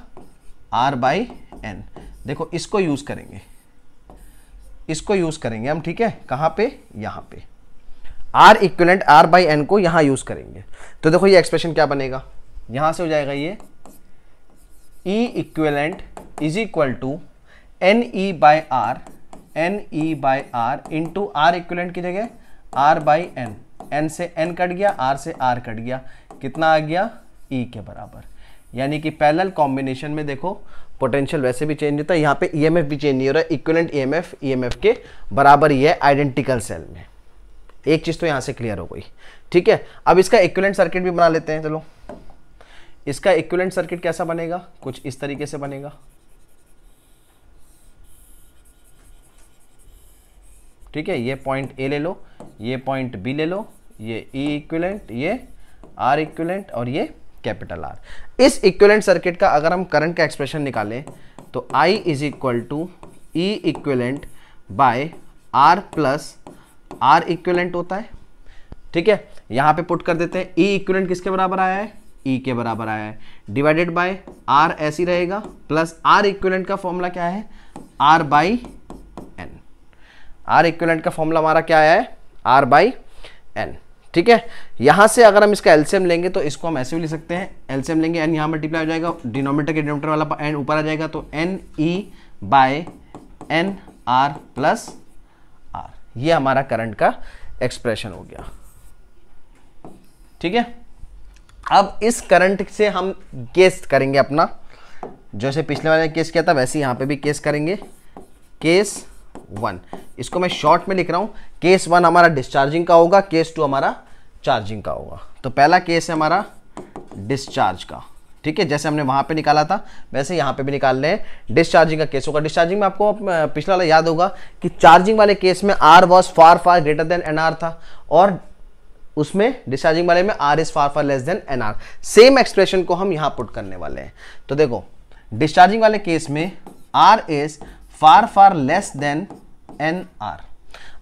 आर बाई एन देखो, इसको यूज़ करेंगे। इसको यूज़ करेंगे हम, ठीक है? कहाँ पे? यहाँ पे। R equivalent R by N को यहाँ यूज़ करेंगे। तो देखो, ये एक्सप्रेशन क्या बनेगा? यहाँ से हो जाएगा ये E equivalent is equal to N E by R N E by R into R equivalent की जगह आर बाई एन एन से एन कट गया आर से आर कट गया. कितना आ गया? ई e के बराबर. यानी कि पैरेलल कॉम्बिनेशन में देखो पोटेंशियल वैसे भी चेंज होता है. यहाँ पे ईएमएफ भी चेंज नहीं हो रहा. है इक्वलेंट ईएमएफ ईएमएफ के बराबर ही है आइडेंटिकल सेल में. एक चीज़ तो यहाँ से क्लियर हो गई. ठीक है? अब इसका इक्वलेंट सर्किट भी बना लेते हैं. चलो. इसका इक्वलेंट सर्किट कैसा बनेगा? कुछ इस तरीके से बनेगा। ठीक है, ये पॉइंट ए ले लो, ये पॉइंट बी ले लो, ये ई e इक्विलेंट ये आर इक्विलेंट और ये कैपिटल आर इस इक्विलेंट सर्किट का अगर हम करंट का एक्सप्रेशन निकालें तो I is equal to E equivalent by R plus R equivalent होता है। ठीक है, यहाँ पे पुट कर देते हैं। ई e इक्विलेंट किसके बराबर आया है? ई e के बराबर आया है। डिवाइडेड बाय आर ऐसी रहेगा प्लस आर इक्विलेंट का फॉर्मूला क्या है? R by N R equivalent का फॉर्मूला हमारा क्या आया है? आर बाई एन ठीक है? यहाँ से अगर हम इसका एल्सियम लेंगे तो इसको हम ऐसे भी ले सकते हैं। एल्सियम लेंगे एन यहाँ मल्टीप्लाई हो जाएगा डिनोमीटर के डिनोमीटर वाला एन ऊपर आ जाएगा तो N E by N R plus R ये हमारा करंट का एक्सप्रेशन हो गया। ठीक है? अब इस करंट से हम केस करेंगे अपना। जैसे पिछले वाले केस किया था, वैसे यहाँ पे भी केस करेंगे। Case one. इसको मैं शॉर्ट में लिख रहा हूँ। केस वन हमारा डिस्चार्जिंग का होगा, केस टू हमारा चार्जिंग का होगा। तो पहला केस है हमारा डिस्चार्ज का। ठीक है, जैसे हमने वहाँ पे निकाला था, वैसे यहाँ पे भी निकाल हैं डिस्चार्जिंग का केस होगा। डिस्चार्जिंग में आपको पिछला वाला याद होगा कि चार्जिंग वाले केस में R was far far greater than N R था। और उसमें डिस्चार्जिंग वाले में R is far far less than N R same expression को हम यहाँ पुट करने वाले हैं। तो देखो, डिस्चार्जिंग वाले केस में R is far far less than N R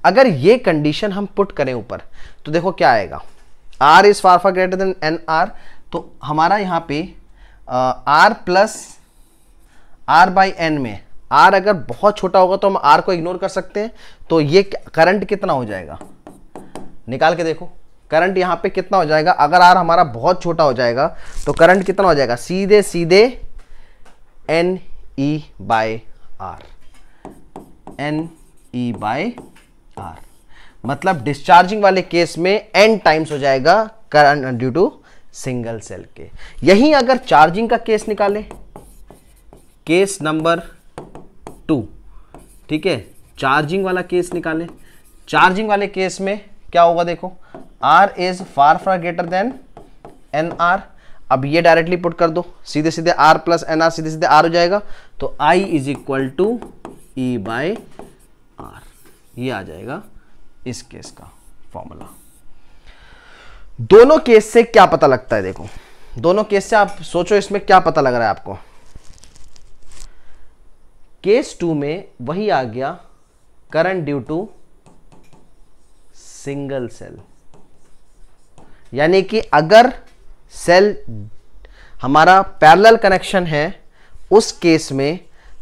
अगर ये कंडीशन हम पुट करें ऊपर तो देखो क्या आएगा। R is far far greater than N R तो हमारा यहाँ पे R plus R by N में आर अगर बहुत छोटा होगा तो हम आर को इग्नोर कर सकते हैं तो ये करंट कितना हो जाएगा? निकाल के देखो। करंट यहाँ पे कितना हो जाएगा? अगर आर हमारा बहुत छोटा हो जाएगा तो करंट कितना हो जाएगा? सीधे सीधे N E by R N E by R मतलब डिस्चार्जिंग वाले केस में एन टाइम्स हो जाएगा current due to single cell के। यही अगर चार्जिंग का केस निकालें केस नंबर टू ठीक है? चार्जिंग वाला केस निकालें। चार्जिंग वाले केस में क्या होगा देखो? R is far far greater than N R अब ये डायरेक्टली पुट कर दो। सीधे सीधे आर प्लस एन आर सीधे सीधे आर हो जाएगा। तो I is equal to E by R ये आ जाएगा इस केस का फॉर्मूला दोनों केस से क्या पता लगता है, देखो। दोनों केस से आप सोचो, इसमें क्या पता लग रहा है आपको। केस टू में वही आ गया current due to single cell यानी कि अगर सेल हमारा पैरेलल कनेक्शन है, उस केस में,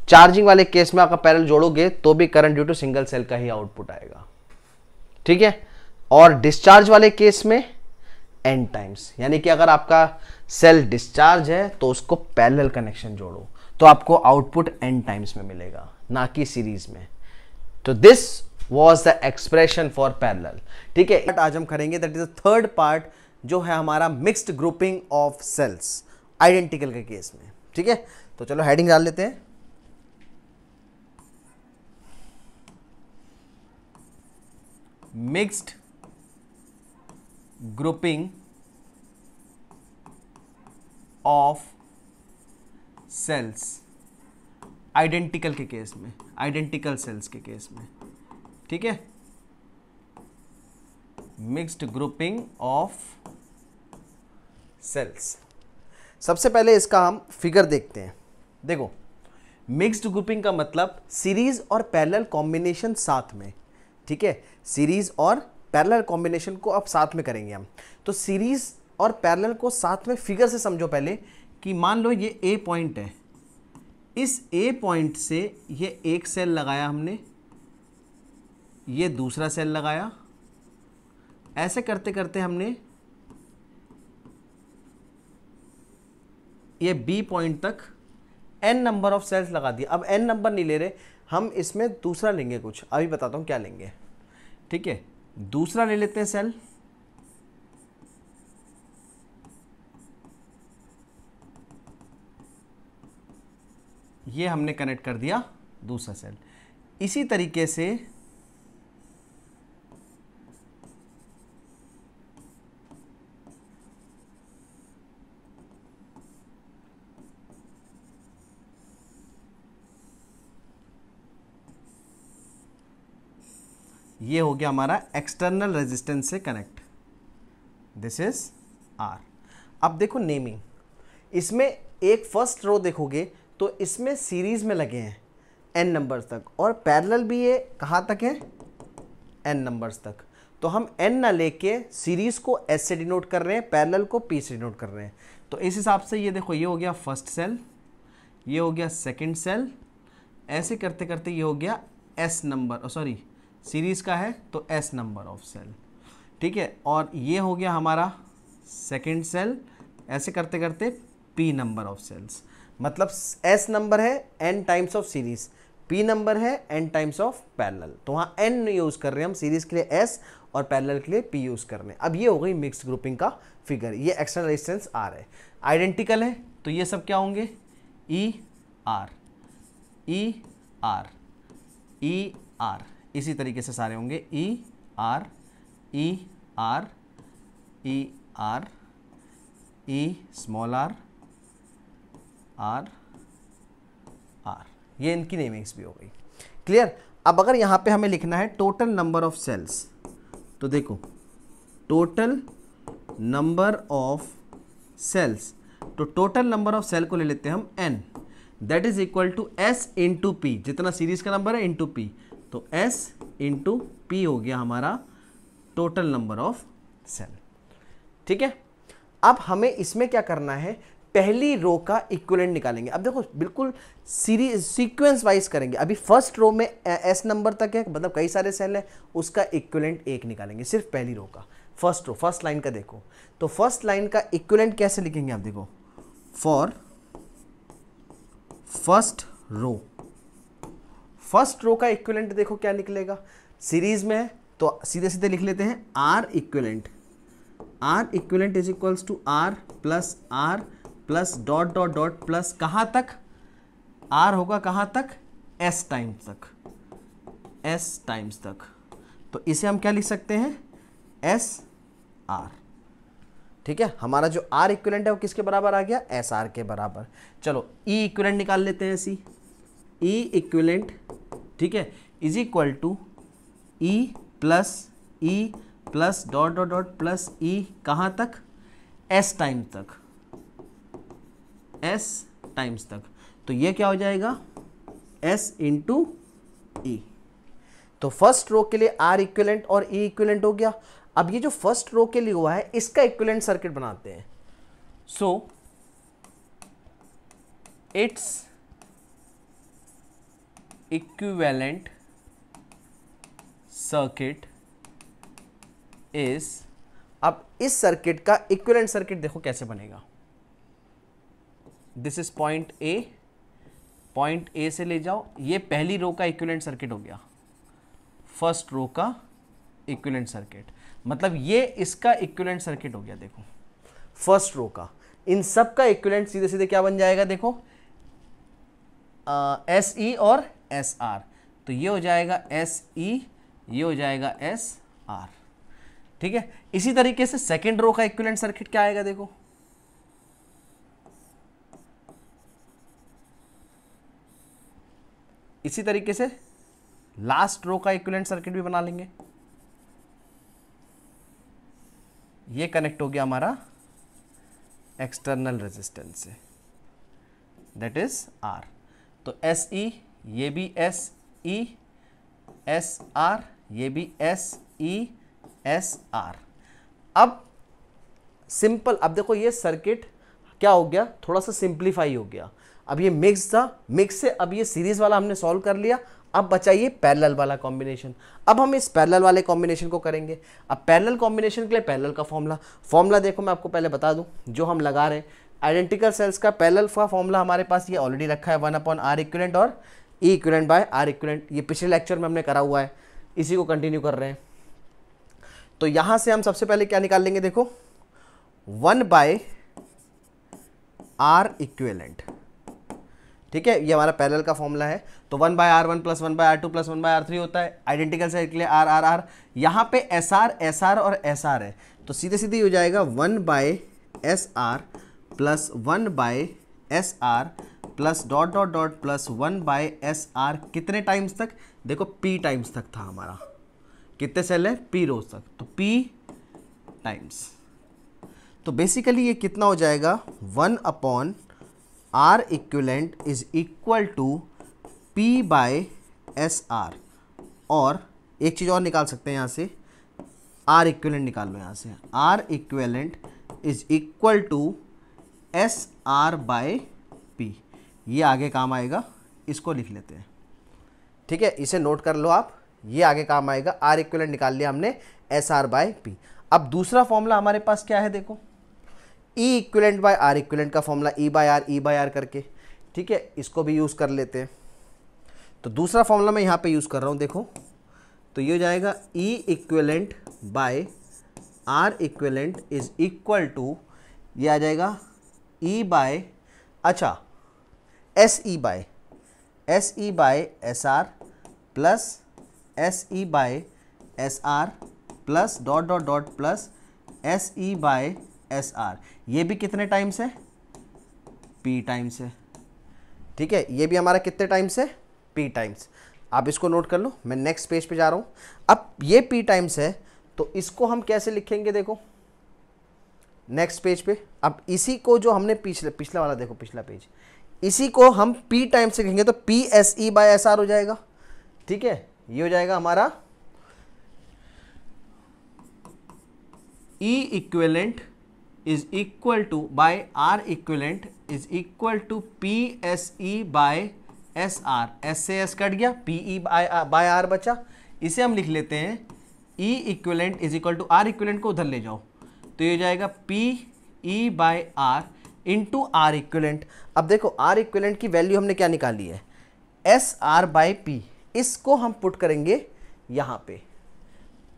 चार्जिंग वाले केस में अगर पैरल जोड़ोगे तो भी current due to single cell का ही आउटपुट आएगा। ठीक है? और डिस्चार्ज वाले केस में एन टाइम्स यानी कि अगर आपका सेल डिस्चार्ज है तो उसको पैरेलल कनेक्शन जोड़ो तो आपको आउटपुट एन टाइम्स में मिलेगा, ना कि सीरीज़ में। तो this was the expression for parallel ठीक है? आज हम करेंगे that is the third part जो है हमारा mixed grouping of cells identical के केस में। ठीक है? तो चलो हेडिंग डाल लेते हैं। Mixed grouping of cells identical के केस में आइडेंटिकल सेल्स के केस में। ठीक है? मिक्स्ड ग्रुपिंग ऑफ़ सेल्स सबसे पहले इसका हम फिगर देखते हैं। देखो मिक्स्ड ग्रुपिंग का मतलब सीरीज़ और पैरेलल कॉम्बिनेशन साथ में। ठीक है? सीरीज़ और पैरेलल कॉम्बिनेशन को अब साथ में करेंगे हम। तो सीरीज़ और पैरेलल को साथ में फिगर से समझो पहले कि मान लो ये ए पॉइंट है। इस ए पॉइंट से ये एक सेल लगाया हमने। ये दूसरा सेल लगाया। ऐसे करते करते हमने ये बी पॉइंट तक एन नंबर ऑफ़ सेल्स लगा दिया। अब एन नंबर नहीं ले रहे, हम इसमें दूसरा लेंगे कुछ। अभी बताता हूँ क्या लेंगे। ठीक है, दूसरा ले लेते हैं सेल ये हमने कनेक्ट कर दिया दूसरा सेल इसी तरीके से ये हो गया हमारा एक्सटर्नल रेजिस्टेंस से कनेक्ट दिस इज़ आर अब देखो नेमिंग इसमें एक फ़र्स्ट रो देखोगे तो इसमें सीरीज़ में लगे हैं एन नंबर्स तक और पैरेलल भी ये कहाँ तक है? एन नंबर्स तक. तो हम एन ना लेके सीरीज़ को एस से डिनोट कर रहे हैं पैरेलल को पी से डिनोट कर रहे हैं. तो इस हिसाब से ये देखो, ये हो गया फ़र्स्ट सेल ये हो गया सेकंड सेल ऐसे करते करते ये हो गया एस नंबर सॉरी सीरीज़ का है तो एस नंबर ऑफ़ सेल ठीक है? और ये हो गया हमारा सेकेंड सेल ऐसे करते करते पी नंबर ऑफ़ सेल्स मतलब एस नंबर है N times of series P number है एन टाइम्स ऑफ़ पैरेलल तो वहाँ एन यूज़ कर रहे हैं हम सीरीज़ के लिए एस और पैरेलल के लिए पी यूज़ कर रहे हैं अब ये हो गई मिक्स ग्रुपिंग का फिगर ये एक्सटर्नल रेजिस्टेंस आर है. आइडेंटिकल है तो ये सब क्या होंगे? E R E R E R इसी तरीके से सारे होंगे E R E R E R E small R R R ये इनकी नेमिंग्स भी हो गई। क्लियर अब अगर यहाँ पे हमें लिखना है टोटल नंबर ऑफ़ सेल्स तो देखो टोटल नंबर ऑफ़ सेल्स तो टोटल नंबर ऑफ़ सेल को ले लेते हैं हम N that is equal to S into P जितना सीरीज़ का नंबर है इंटू पी तो S इंटू पी हो गया हमारा टोटल नंबर ऑफ़ सेल ठीक है? अब हमें इसमें क्या करना है? पहली रो का इक्वलेंट निकालेंगे। अब देखो, बिल्कुल सीरीज़ सीक्वेंस वाइज करेंगे। अभी फ़र्स्ट रो में एस नंबर तक है मतलब कई सारे सेल है, उसका इक्वलेंट एक निकालेंगे, सिर्फ़ पहली रो का। फ़र्स्ट रो फ़र्स्ट लाइन का देखो। तो फ़र्स्ट लाइन का इक्वलेंट कैसे लिखेंगे आप देखो? For first row first row का इक्विलेंट देखो क्या निकलेगा। सीरीज़ में तो सीधे सीधे लिख लेते हैं R equivalent R equivalent is equals to R plus R plus dot dot dot plus कहाँ तक? आर होगा कहाँ तक? एस टाइम्स तक। एस टाइम्स तक। तो इसे हम क्या लिख सकते हैं? एस आर ठीक है? हमारा जो आर इक्विलेंट है वो किसके बराबर आ गया? एस आर के बराबर। चलो ई e इक्विलेंट निकाल लेते हैं सी ई e इक्विलेंट ठीक है? Is equal to E plus E plus dot dot dot plus E कहाँ तक? एस टाइम तक। एस टाइम्स तक। तो ये क्या हो जाएगा? एस इंटू ई तो फ़र्स्ट रो के लिए आर इक्विलेंट और ई इक्विलेंट हो गया। अब ये जो फ़र्स्ट रो के लिए हुआ है, इसका इक्विलेंट सर्किट बनाते हैं। So it's equivalent circuit is अब इस सर्किट का इक्विवेलेंट सर्किट देखो कैसे बनेगा। This is point A point A से ले जाओ। ये पहली रो का इक्विवेलेंट सर्किट हो गया। फ़र्स्ट रो का इक्विवेलेंट सर्किट मतलब ये इसका इक्विवेलेंट सर्किट हो गया, देखो। फ़र्स्ट रो का। इन सब का इक्विवेलेंट सीधे सीधे क्या बन जाएगा, देखो? एस ई और एस आर तो ये हो जाएगा एस ई ये हो जाएगा एस आर ठीक है? इसी तरीके से सेकेंड रो का इक्विलेंट सर्किट क्या आएगा देखो? इसी तरीके से लास्ट रो का इक्विलेंट सर्किट भी बना लेंगे। ये कनेक्ट हो गया हमारा एक्सटर्नल रेजिस्टेंस से। दैट इज़ आर तो एस ई ये भी एस ई एस आर ये भी एस ई एस आर अब सिंपल अब देखो ये सर्किट क्या हो गया? थोड़ा सा सिंप्लीफाई हो गया. अब ये मिक्स था. मिक्स से अब ये सीरीज़ वाला हमने सॉल्व कर लिया. अब बचा ये पैरेलल वाला कॉम्बिनेशन अब हम इस पैरेलल वाले कॉम्बिनेशन को करेंगे. अब पैरेलल कॉम्बिनेशन के लिए पैरेलल का फॉर्मूला फॉर्मूला देखो मैं आपको पहले बता दूँ, जो हम लगा रहे हैं. आइडेंटिकल सेल्स का पैरेलल का फॉर्मूला हमारे पास ये ऑलरेडी रखा है. वन अपॉन आर इक्वलेंट और E equivalent by R equivalent ये पिछले लेक्चर में हमने करा हुआ है। इसी को कंटिन्यू कर रहे हैं। तो यहाँ से हम सबसे पहले क्या निकाल लेंगे देखो? वन बाय आर इक्वेलेंट ठीक है? ये हमारा पैरेलल का फॉर्मूला है। तो one by R one plus one by R two plus one by R three होता है। आइडेंटिकल सेट के आर आर आर यहाँ पे एस आर एस आर और एस आर है। तो सीधे सीधे हो जाएगा one by S R plus one by S R plus dot dot dot plus one by S R कितने टाइम्स तक? देखो पी टाइम्स तक था हमारा। कितने सेल है? पी रोज तक। तो पी टाइम्स तो बेसिकली ये कितना हो जाएगा? One upon R equivalent is equal to P by S R और एक चीज़ और निकाल सकते हैं यहाँ से। आर इक्वलेंट निकाल लो यहाँ से। R equivalent is equal to S R by P ये आगे काम आएगा, इसको लिख लेते हैं। ठीक है, इसे नोट कर लो आप, ये आगे काम आएगा आर इक्वलेंट निकाल लिया हमने एस आर बाय पी अब दूसरा फॉर्मूला हमारे पास क्या है देखो? E equivalent by R equivalent का formula E by R E by R करके। ठीक है, इसको भी यूज़ कर लेते हैं। तो दूसरा फॉर्मूला मैं यहाँ पे यूज़ कर रहा हूँ, देखो। तो ये हो जाएगा E equivalent by R equivalent is equal to ये आ जाएगा ई बाय अच्छा S E by S E by S R plus S E by S R plus dot dot dot plus S E by S R ये भी कितने times है? P times है। ठीक है, ये भी हमारा कितने टाइम्स है? पी टाइम्स आप इसको नोट कर लो, मैं नेक्स्ट पेज पे जा रहा हूँ। अब ये पी टाइम्स है तो इसको हम कैसे लिखेंगे देखो? नेक्स्ट पेज पे। अब इसी को जो हमने पिछले, पिछला वाला देखो, पिछला पेज इसी को हम पी टाइम से लिखेंगे तो P S E by S R हो जाएगा। ठीक है? ये हो जाएगा हमारा E equivalent is equal to by R equivalent is equal to P S E by S R S से एस कट गया पी ई बाय आर बचा। इसे हम लिख लेते हैं E equivalent is equal to R equivalent को उधर ले जाओ। तो ये जाएगा P E by R into R equivalent अब देखो आर इक्वलेंट की वैल्यू हमने क्या निकाली है? एस आर बाई पी इसको हम पुट करेंगे यहाँ पे।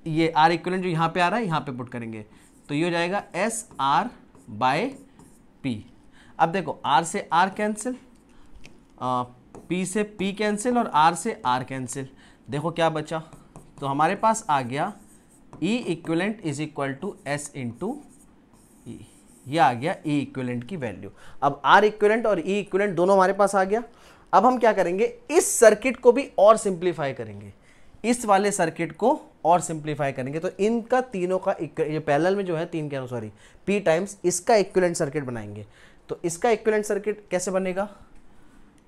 ये आर इक्वलेंट जो यहाँ पे आ रहा है, यहाँ पे पुट करेंगे। तो ये हो जाएगा एस आर बाय पी अब देखो आर से आर कैंसिल पी से पी कैंसिल और आर से आर कैंसिल देखो क्या बचा। तो हमारे पास आ गया E equivalent is equal to S into ये आ गया ई इक्वलेंट की वैल्यू अब आर इक्वलेंट और ई इक्वलेंट दोनों हमारे पास आ गया. अब हम क्या करेंगे? इस सर्किट को भी और सिंप्लीफाई करेंगे. इस वाले सर्किट को और सिंप्लीफाई करेंगे. तो इनका तीनों का ये पैरेलल में जो है, तीन क्या सॉरी पी टाइम्स इसका इक्विलेंट सर्किट बनाएँगे. तो इसका इक्विलेंट सर्किट कैसे बनेगा?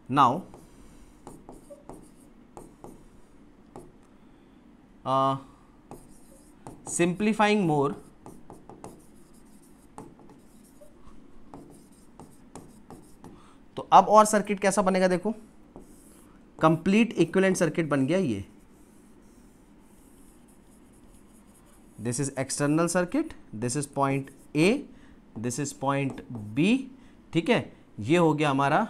नाउ सिंप्लीफाइंग मोर तो अब और सर्किट कैसा बनेगा देखो। कंप्लीट इक्विलेंट सर्किट बन गया ये। This is external circuit this is point A this is point B ठीक है? ये हो गया हमारा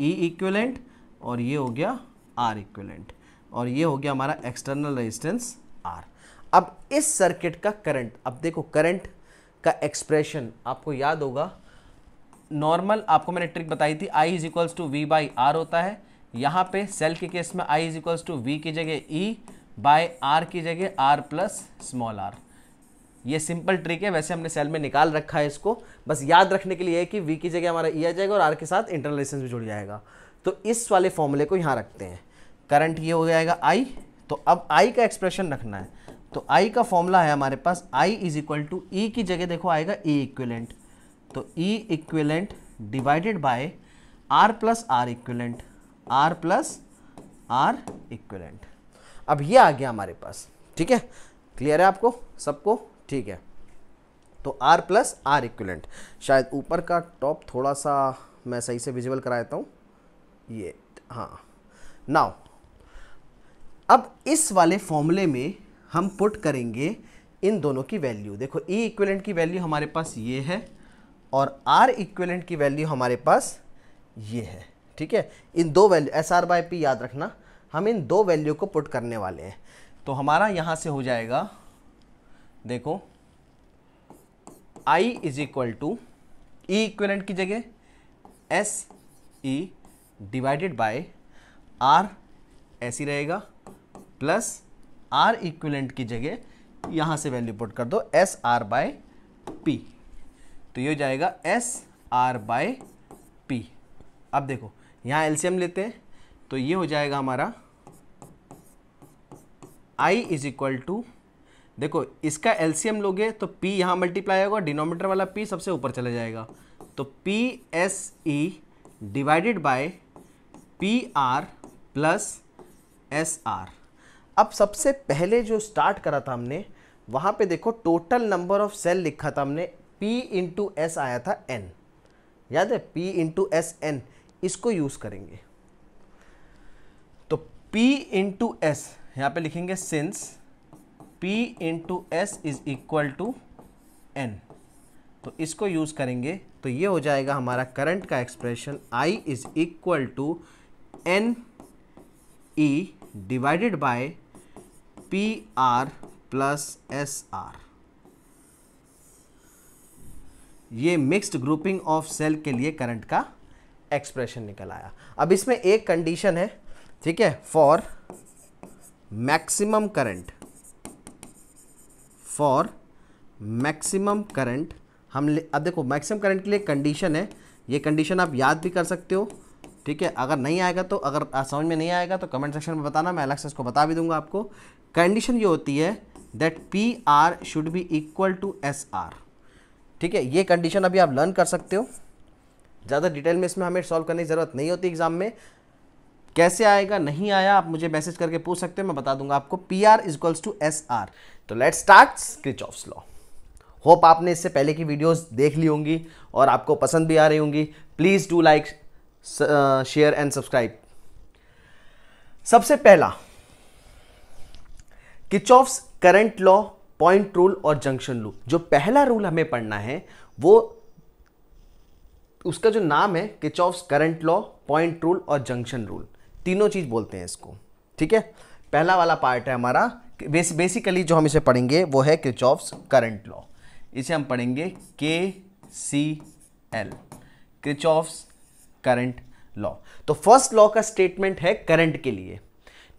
ई e इक्विलेंट और ये हो गया आर इक्विलेंट और ये हो गया हमारा एक्सटर्नल रेजिस्टेंस आर अब इस सर्किट का करंट अब देखो करंट का एक्सप्रेशन आपको याद होगा नॉर्मल आपको मैंने ट्रिक बताई थी I is equals to V by R होता है। यहाँ पे सेल के केस में I is equals to V की जगह ई बाय आर की जगह आर प्लस स्मॉल आर ये सिंपल ट्रिक है, वैसे हमने सेल में निकाल रखा है इसको। बस याद रखने के लिए है कि वी की जगह हमारा ई आ जाएगा और आर के साथ इंटरनल रेजिस्टेंस भी जुड़ जाएगा। तो इस वाले फॉर्मूले को यहाँ रखते हैं। करंट ये हो जाएगा आई तो अब आई का एक्सप्रेशन रखना है। तो आई का फॉर्मूला है हमारे पास I is equal to E की जगह देखो, आएगा ई इक्विलेंट तो E equivalent divided by R plus R equivalent R plus R equivalent अब ये आ गया हमारे पास, ठीक है? क्लियर है आपको? सबको? ठीक है। तो आर प्लस आर इक्विलेंट शायद ऊपर का टॉप थोड़ा सा मैं सही से विजिबल करा देता हूँ। ये हाँ। नाउ अब इस वाले फॉर्मूले में हम पुट करेंगे इन दोनों की वैल्यू देखो ई e इक्विलेंट की वैल्यू हमारे पास ये है और आर इक्विलेंट की वैल्यू हमारे पास ये है, ठीक है? इन दो value S R by P याद रखना, हम इन दो वैल्यू को पुट करने वाले हैं। तो हमारा यहाँ से हो जाएगा, देखो, I is equal to E equivalent की जगह S E divided by R ऐसी रहेगा प्लस आर इक्विलेंट की जगह यहाँ से वैल्यू पुट कर दो एस आर बाय पी तो ये हो जाएगा एस आर बाय पी अब देखो, यहाँ एलसीएम लेते हैं तो ये हो जाएगा हमारा आई इज़ इक्वल टू देखो, इसका एलसीएम लोगे तो पी यहाँ मल्टीप्लाई होगा डिनोमीटर वाला पी सबसे ऊपर चला जाएगा। तो P S E divided by P R plus S R अब सबसे पहले जो स्टार्ट करा था हमने, वहाँ पे देखो टोटल नंबर ऑफ़ सेल लिखा था हमने P इंटू एस आया था N याद है? P इंटू एस एन इसको यूज़ करेंगे। तो P इंटू एस यहाँ पे लिखेंगे since P into S is equal to N तो इसको यूज़ करेंगे तो ये हो जाएगा हमारा करंट का expression I is equal to N E divided by P R plus S R ये मिक्स्ड ग्रुपिंग ऑफ़ सेल के लिए करंट का एक्सप्रेशन निकल आया। अब इसमें एक कंडीशन है, ठीक है for maximum current for maximum current हम अब देखो मैक्सिमम करंट के लिए कंडीशन है, ये कंडीशन आप याद भी कर सकते हो, ठीक है, अगर नहीं आएगा तो अगर समझ में नहीं आएगा तो कमेंट सेक्शन में बताना, मैं अलग से इसको बता भी दूँगा आपको। कंडीशन ये होती है that P R should be equal to S R ठीक है, ये कंडीशन अभी आप लर्न कर सकते हो। ज़्यादा डिटेल में इसमें हमें सॉल्व करने की ज़रूरत नहीं होती एग्ज़ाम में। कैसे आएगा, नहीं आया, आप मुझे मैसेज करके पूछ सकते हो, मैं बता दूँगा आपको। P R is equals to S R तो let start Kirchhoff's law hope आपने इससे पहले की वीडियोस देख ली होंगी और आपको पसंद भी आ रही होंगी। Please do like share and subscribe सबसे पहला Kirchhoff's current law point rule और जंक्शन रूल। जो पहला रूल हमें पढ़ना है वो उसका जो नाम है Kirchhoff's current law point rule और जंक्शन रूल। तीनों चीज़ बोलते हैं इसको। ठीक है? पहला वाला पार्ट है हमारा बेस, बेसिकली जो हम इसे पढ़ेंगे वो है क्रिचॉफ्स करंट लॉ। इसे हम पढ़ेंगे के K L Kirchhoff's current law. तो फ़र्स्ट लॉ का स्टेटमेंट है करंट के लिए।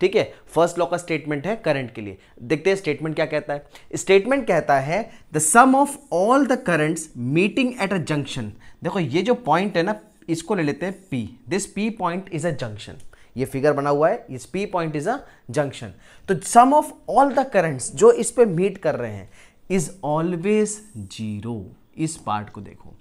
ठीक है? फ़र्स्ट लॉ का स्टेटमेंट है करंट के लिए। देखते हैं स्टेटमेंट क्या कहता है। स्टेटमेंट कहता है the sum of all the currents meeting at a junction देखो, ये जो पॉइंट है ना, इसको ले लेते हैं P this P point is a junction ये फिगर बना हुआ है, इस P point is a junction तो sum of all the currents जो इस पे मीट कर रहे हैं इज़ ऑलवेज ज़ीरो इस पार्ट को देखो।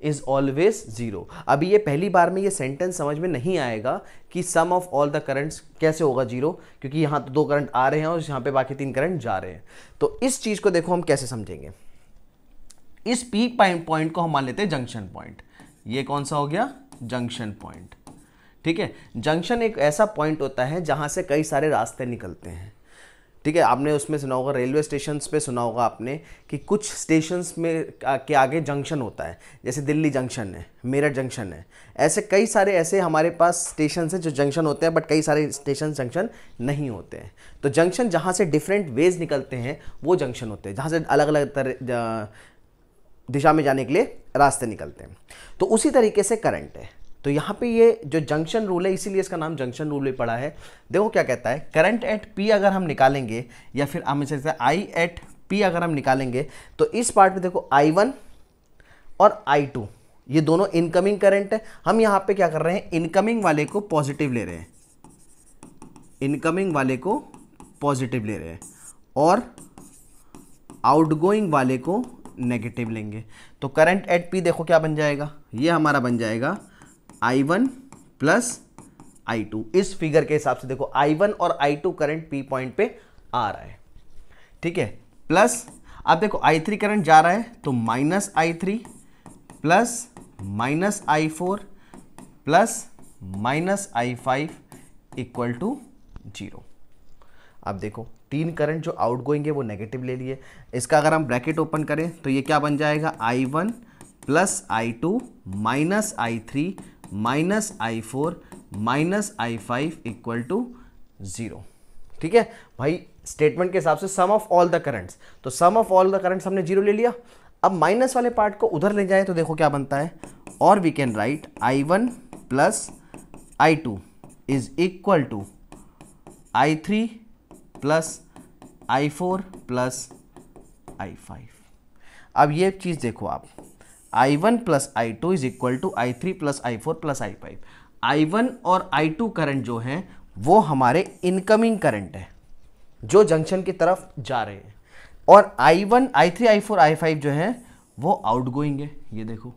इज़ ऑलवेज ज़ीरो अभी ये पहली बार में ये सेंटेंस समझ में नहीं आएगा कि sum of all the currents कैसे होगा ज़ीरो क्योंकि यहाँ तो दो करंट आ रहे हैं और यहाँ पे बाकी तीन करंट जा रहे हैं। तो इस चीज़ को देखो हम कैसे समझेंगे। इस पी पॉइंट को हम मान लेते हैं जंक्शन पॉइंट ये कौन सा हो गया? जंक्शन पॉइंट ठीक है? जंक्शन एक ऐसा पॉइंट होता है जहाँ से कई सारे रास्ते निकलते हैं। ठीक है, आपने उसमें सुना होगा, रेलवे स्टेशन पे सुना होगा आपने कि कुछ स्टेशन में के आगे जंक्शन होता है, जैसे दिल्ली जंक्शन है, मेरठ जंक्शन है। ऐसे कई सारे ऐसे हमारे पास स्टेशन हैं जो जंक्शन होते हैं, बट कई सारे स्टेशन जंक्शन नहीं होते हैं। तो जंक्शन जहाँ से डिफरेंट वेज निकलते हैं, वो जंक्शन होते हैं, जहाँ से अलग अलग दिशा में जाने के लिए रास्ते निकलते हैं। तो उसी तरीके से करंट है। तो यहाँ पे ये जो जंक्शन रूल है, इसीलिए इसका नाम जंक्शन रूल भी पड़ा है। देखो क्या कहता है करंट एट पी अगर हम निकालेंगे या फिर हम इसे आई एट पी अगर हम निकालेंगे तो इस पार्ट में देखो आई वन और आई टू ये दोनों इनकमिंग करंट है। हम यहाँ पे क्या कर रहे हैं इनकमिंग वाले को पॉजिटिव ले रहे हैं। इनकमिंग वाले को पॉजिटिव ले रहे हैं और आउटगोइंग वाले को नेगेटिव लेंगे। तो करंट एट पी देखो क्या बन जाएगा, ये हमारा बन जाएगा I one plus I two इस फिगर के हिसाब से देखो आई वन और I two current P point पे आ रहा है। ठीक है? प्लस अब देखो आई थ्री करंट जा रहा है तो minus I three plus minus I four plus minus I five equal to zero अब देखो, तीन करंट जो आउट गोइंग है, वो नेगेटिव ले लिए। इसका अगर हम ब्रैकेट ओपन करें तो ये क्या बन जाएगा? I one plus I two minus I three minus I four minus I five equal to zero. ठीक है? भाई स्टेटमेंट के हिसाब से sum of all the currents तो sum of all the currents हमने ज़ीरो ले लिया। अब माइनस वाले पार्ट को उधर ले जाए तो देखो क्या बनता है। और we can write I one plus I two is equal to I three plus I four plus I five अब ये चीज़ देखो आप। I one plus I two is equal to I three plus I four plus I five I one और I two current जो हैं, वो हमारे इनकमिंग करंट है, जो जंक्शन की तरफ़ जा रहे हैं। और I one I three I four I five जो है, वो आउट गोइंग है। ये देखो,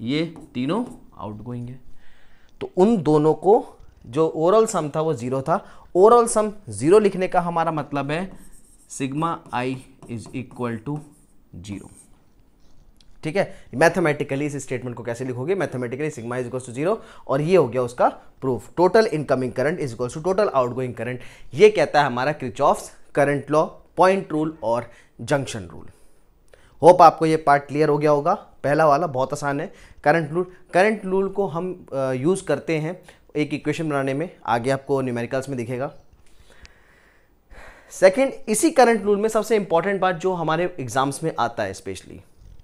ये तीनों आउट गोइंग है। तो उन दोनों को जो ओवरऑल सम था, वो ज़ीरो था। ओवरऑल सम ज़ीरो लिखने का हमारा मतलब है sigma I is equal to zero ठीक है? मैथमेटिकली इस स्टेटमेंट को कैसे लिखोगे? Mathematically sigma is equal to zero और ये हो गया उसका proof total incoming current is equal to total outgoing current ये कहता है हमारा Kirchhoff's current law point rule और जंक्शन रूल होप आपको ये पार्ट क्लियर हो गया होगा. पहला वाला बहुत आसान है. करंट रूल करंट रूल को हम यूज़ करते हैं एक इक्वेशन बनाने में. आगे आपको न्यूमेरिकल्स में दिखेगा. सेकंड इसी करंट रूल में सबसे इंपॉर्टेंट बात जो हमारे एग्ज़ाम्स में आता है स्पेशली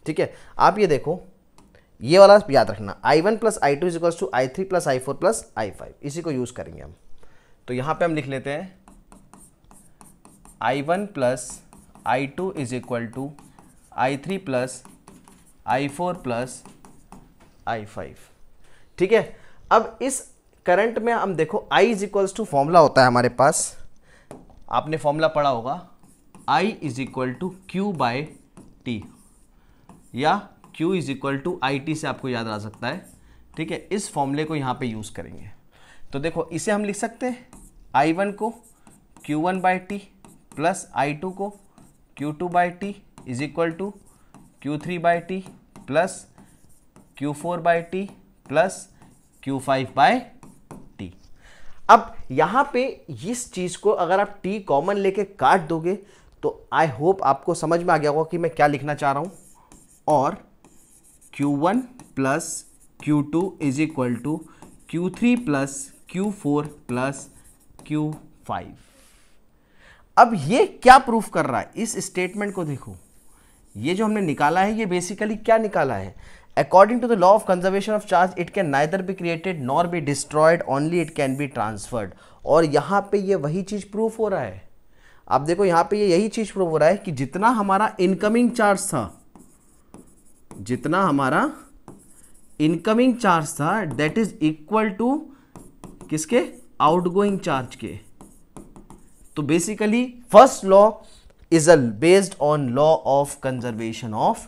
ठीक है? आप ये देखो, ये वाला याद रखना I one plus I two equals to I three plus I four plus I five इसी को यूज़ करेंगे हम। तो यहाँ पे हम लिख लेते हैं I one plus I two is equal to I three plus I four plus I five ठीक है? अब इस करंट में हम देखो I is equals to formula होता है हमारे पास। आपने फॉर्मूला पढ़ा होगा I is equal to Q by T या Q is equal to I से आपको याद आ सकता है। ठीक है, इस फॉर्मूले को यहाँ पे यूज़ करेंगे। तो देखो, इसे हम लिख सकते हैं। आई वन को Q one by T plus I two को Q two by T is equal to Q three by T plus Q four by T plus Q five by T अब यहाँ पे इस चीज़ को अगर आप टी कॉमन लेके काट दोगे तो आई होप आपको समझ में आ गया होगा कि मैं क्या लिखना चाह रहा हूँ। और Q1 one plus Q two is equal to Q three plus Q four plus Q five अब ये क्या प्रूफ कर रहा है? इस स्टेटमेंट को देखो। ये जो हमने निकाला है, ये बेसिकली क्या निकाला है? According to the law of conservation of charge it can neither be created nor be destroyed only it can be transferred और यहाँ पे ये वही चीज़ प्रूफ हो रहा है। अब देखो, यहाँ पे ये यही चीज़ प्रूफ हो रहा है कि जितना हमारा इनकमिंग चार्ज था जितना हमारा इनकमिंग चार्ज था दैट इज़ इक्वल टू किसके? आउटगोइंग चार्ज के। तो basically first law is a based on law of conservation of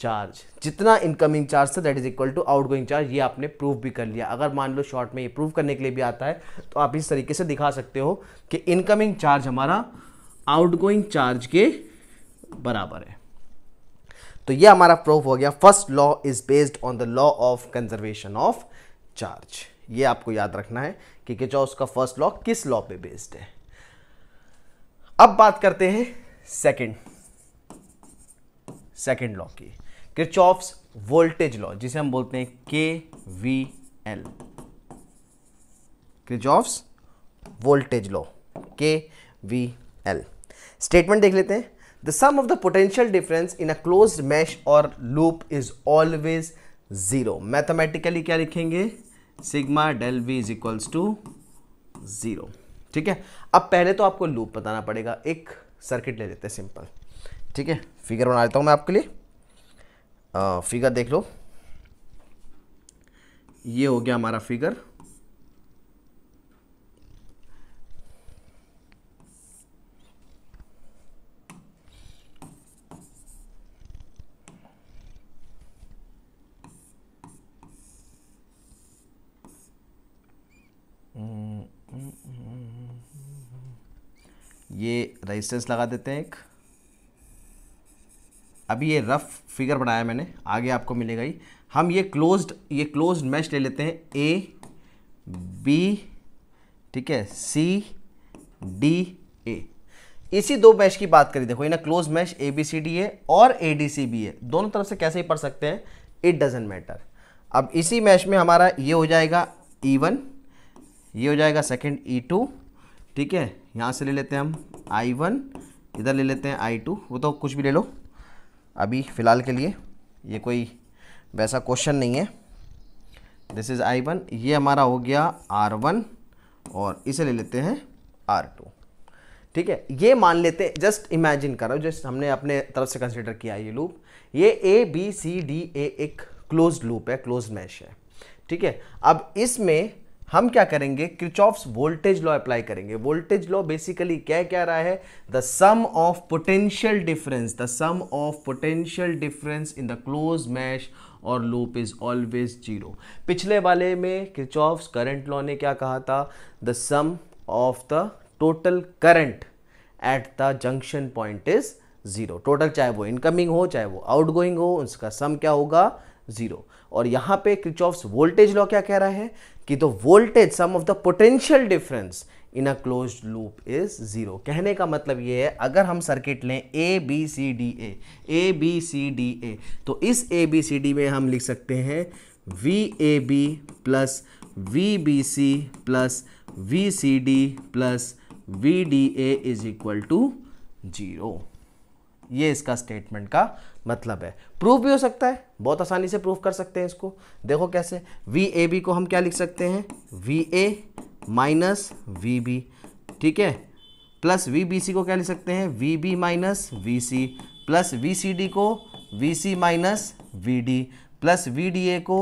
charge जितना इनकमिंग चार्ज था that is equal to outgoing charge ये आपने प्रूव भी कर लिया। अगर मान लो शॉर्ट में ये प्रूव करने के लिए भी आता है तो आप इस तरीके से दिखा सकते हो कि इनकमिंग चार्ज हमारा आउटगोइंग चार्ज के बराबर है। तो ये हमारा प्रूफ हो गया। First law is based on the law of conservation of charge ये आपको याद रखना है कि किचॉस का फ़र्स्ट लॉ किस लॉ पे बेस्ड है। अब बात करते हैं सेकंड सेकंड लॉ की। किरचॉफ्स वोल्टेज लॉ जिसे हम बोलते हैं K V L Kirchhoff's voltage law K V L statement देख लेते हैं। The sum of the potential difference in a closed mesh or loop is always zero. Mathematically क्या लिखेंगे? Sigma del V is equals to zero ठीक है? अब पहले तो आपको लूप बताना पड़ेगा। एक सर्किट ले लेते हैं सिंपल ठीक है? फिगर बना लेता हूँ मैं आपके लिए। आ, फिगर देख लो। ये हो गया हमारा फिगर ये रेजिस्टेंस लगा देते हैं एक। अभी ये रफ फिगर बनाया मैंने, आगे आपको मिलेगा ही। हम ये क्लोज्ड ये क्लोज्ड मैच ले लेते हैं। ए बी ठीक है सी डी ए इसी दो मैच की बात करें देखो in close mesh A B C D A और ए डी सी बी ए दोनों तरफ़ से कैसे ही पढ़ सकते हैं? इट डजेंट मैटर अब इसी मैच में हमारा ये हो जाएगा ई e वन ये हो जाएगा सेकेंड ई टू ठीक है? यहाँ से ले लेते हैं हम आई वन इधर ले लेते हैं आई टू वो तो कुछ भी ले लो। अभी फ़िलहाल के लिए ये कोई वैसा क्वेश्चन नहीं है। दिस इज़ आई वन ये हमारा हो गया आर वन और इसे ले लेते हैं आर टू ठीक है, ये मान लेते हैं जस्ट इमेजिन करो जस्ट हमने अपने तरफ़ से कंसिडर किया ये लूप ये ए बी सी डी ए एक क्लोज लूप है क्लोज मैश है। ठीक है, अब इसमें हम क्या करेंगे? क्रिचॉफ्स वोल्टेज लॉ अप्लाई करेंगे। वोल्टेज लॉ बेसिकली क्या क्या रहा है? The sum of potential difference the sum of potential difference in the close mesh और लूप इज़ ऑलवेज ज़ीरो पिछले वाले में क्रिचॉफ्स करंट लॉ ने क्या कहा था? The sum of the total current at the junction point is zero total चाहे वो इनकमिंग हो, चाहे वो आउटगोइंग हो, उसका सम क्या होगा? ज़ीरो और यहाँ पे क्रिचॉफ्स वोल्टेज लॉ क्या कह रहा है कि the voltage sum of the potential difference in a close loop is zero कहने का मतलब ये है, अगर हम सर्किट लें A B C D A A B C D A तो इस ए बी सी डी में हम लिख सकते हैं V A B plus V B C plus V C D plus V D A is equal to zero ये इसका statement का मतलब है। प्रूफ भी हो सकता है, बहुत आसानी से प्रूफ कर सकते हैं इसको। देखो कैसे वी ए बी को हम क्या लिख सकते हैं? V A minus V B ठीक है? प्लस वी बी सी को क्या लिख सकते हैं? V B minus V C plus V C D को V C minus V D plus V D A को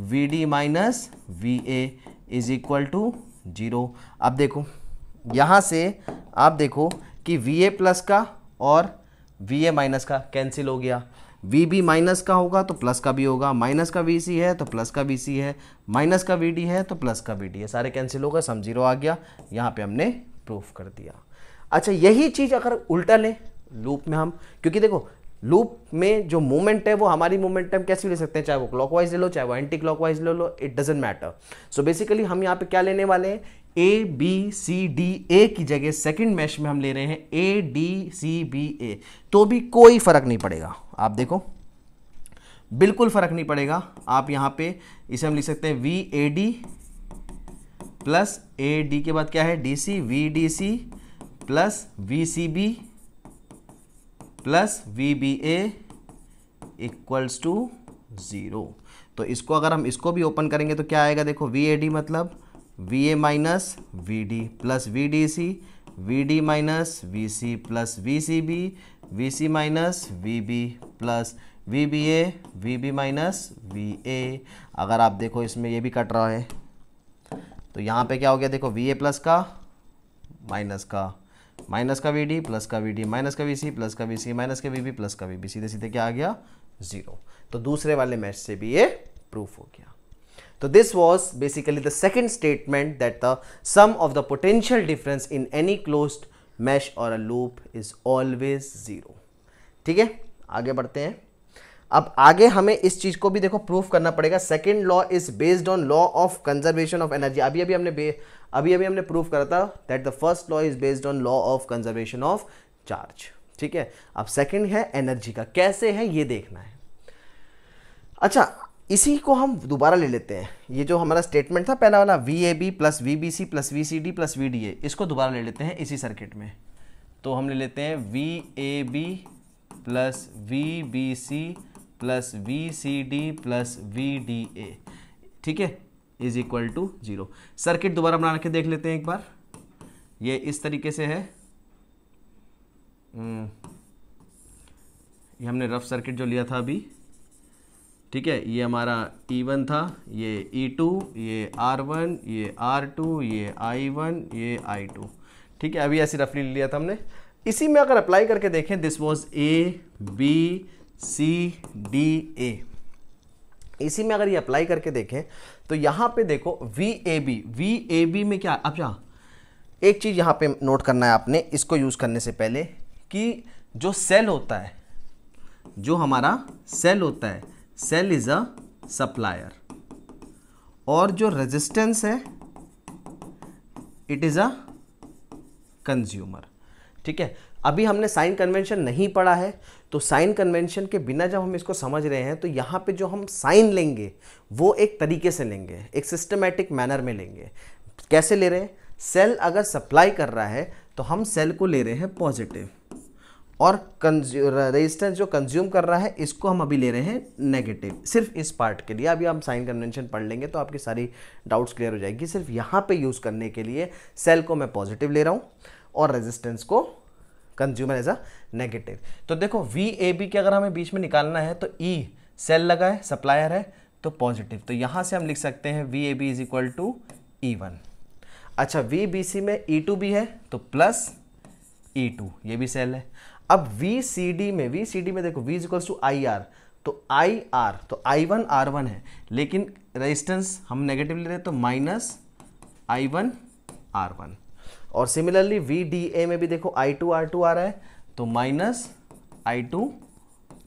V D minus V A is equal to zero अब देखो, यहाँ से आप देखो कि वी ए प्लस का और वी ए माइनस का कैंसिल हो गया। वी बी माइनस का होगा तो प्लस का भी होगा। माइनस का वी सी है तो प्लस का वी सी है। माइनस का वी डी है तो प्लस का वी डी है। सारे कैंसिल हो गए सम ज़ीरो आ गया। यहाँ पे हमने प्रूफ कर दिया। अच्छा यही चीज़ अगर उल्टा लें लूप में हम, क्योंकि देखो लूप में जो मूवमेंट है वो हमारी मूवमेंट हम कैसे ले सकते हैं? चाहे वो क्लॉकवाइज ले लो, चाहे वो एंटी क्लॉकवाइज ले लो it doesn't matter so basically हम यहाँ पे क्या लेने वाले हैं? ए बी सी डी ए की जगह सेकंड मैश में हम ले रहे हैं ए डी सी बी ए तो भी कोई फ़र्क नहीं पड़ेगा। आप देखो। बिल्कुल फ़र्क नहीं पड़ेगा। आप यहाँ पे इसे हम लिख सकते हैं V A D plus A D के बाद क्या है? D C V D C plus V C B plus V B A equals to zero तो इसको अगर हम इसको भी ओपन करेंगे तो क्या आएगा? देखो वी ए डी मतलब V A minus V D plus V D C V D minus V C plus V C B V C minus V B plus V B A V B minus V A अगर आप देखो इसमें ये भी cut रहा है तो यहाँ पे क्या हो गया देखो वी ए प्लस का माइनस का माइनस का वी डी प्लस का वी डी माइनस का वी सी प्लस का वी सी माइनस का वी बी प्लस का वी बी सीधे सीधे क्या आ गया ज़ीरो तो दूसरे वाले मैच से भी ये प्रूफ हो गया। So, this was basically the second statement that the sum of the potential difference in any closed mesh or a loop is always zero. ठीक है? आगे बढ़ते हैं। अब आगे हमें इस चीज़ को भी देखो प्रूफ करना पड़ेगा। Second law is based on law of conservation of energy अभी अभी हमने अभी अभी हमने प्रूफ करा था that the first law is based on law of conservation of charge ठीक है? अब सेकेंड है एनर्जी का। कैसे है? ये देखना है। अच्छा इसी को हम दोबारा ले लेते हैं। ये जो हमारा स्टेटमेंट था पहला वाला V A B plus V B C plus V C D plus V D A इसको दोबारा ले लेते हैं इसी सर्किट में। तो हम ले लेते हैं V A B plus V B C plus V C D plus V D A ठीक है? Is equal to zero circuit दोबारा बना के देख लेते हैं एक बार। ये इस तरीके से है। हम्म, ये हमने रफ सर्किट जो लिया था अभी। ठीक है, ये हमारा ई e वन था, ये ई e टू ये आर वन ये आर टू ये आई वन ये आई टू ठीक है, अभी ऐसी रफली लिया था हमने। इसी में अगर अप्लाई करके देखें this was A B C D A इसी में अगर ये अप्लाई करके देखें तो यहाँ पे देखो V A B V A B में क्या यहाँ, एक चीज़ यहाँ पे नोट करना है आपने, इसको यूज़ करने से पहले कि जो सेल होता है, जो हमारा सेल होता है सेल इज़ अ सप्लायर। और जो रेजिस्टेंस है, इट इज़ अ कंज्यूमर। ठीक है? अभी हमने साइन कन्वेंशन नहीं पढ़ा है तो साइन कन्वेंशन के बिना जब हम इसको समझ रहे हैं तो यहाँ पे जो हम साइन लेंगे, वो एक तरीके से लेंगे, एक सिस्टमेटिक मैनर में लेंगे। कैसे ले रहे हैं? सेल अगर सप्लाई कर रहा है तो हम सेल को ले रहे हैं पॉजिटिव। और रेजिस्टेंस जो कंज्यूम कर रहा है इसको हम अभी ले रहे हैं नेगेटिव सिर्फ़ इस पार्ट के लिए. अभी हम साइन कन्वेंशन पढ़ लेंगे तो आपकी सारी डाउट्स क्लियर हो जाएगी. सिर्फ़ यहाँ पे यूज़ करने के लिए सेल को मैं पॉजिटिव ले रहा हूँ और रेजिस्टेंस को कंज्यूमर एज अ नेगेटिव तो देखो वी ए बी के अगर हमें बीच में निकालना है तो ई e, सेल लगा है सप्लायर है तो पॉजिटिव तो यहाँ से हम लिख सकते हैं V A B is equal to E one अच्छा वी बी सी में ई टू भी है तो प्लस ई टू ये भी सेल है. अब वी सी डी में वी सी डी में देखो V equals to I R तो आई आर तो आई वन आर वन है, लेकिन रेजिस्टेंस हम नेगेटिव ले रहे हैं तो minus I one R one और सिमिलरली वी डी ए में भी देखो आई टू आर टू आ रहा है तो minus I two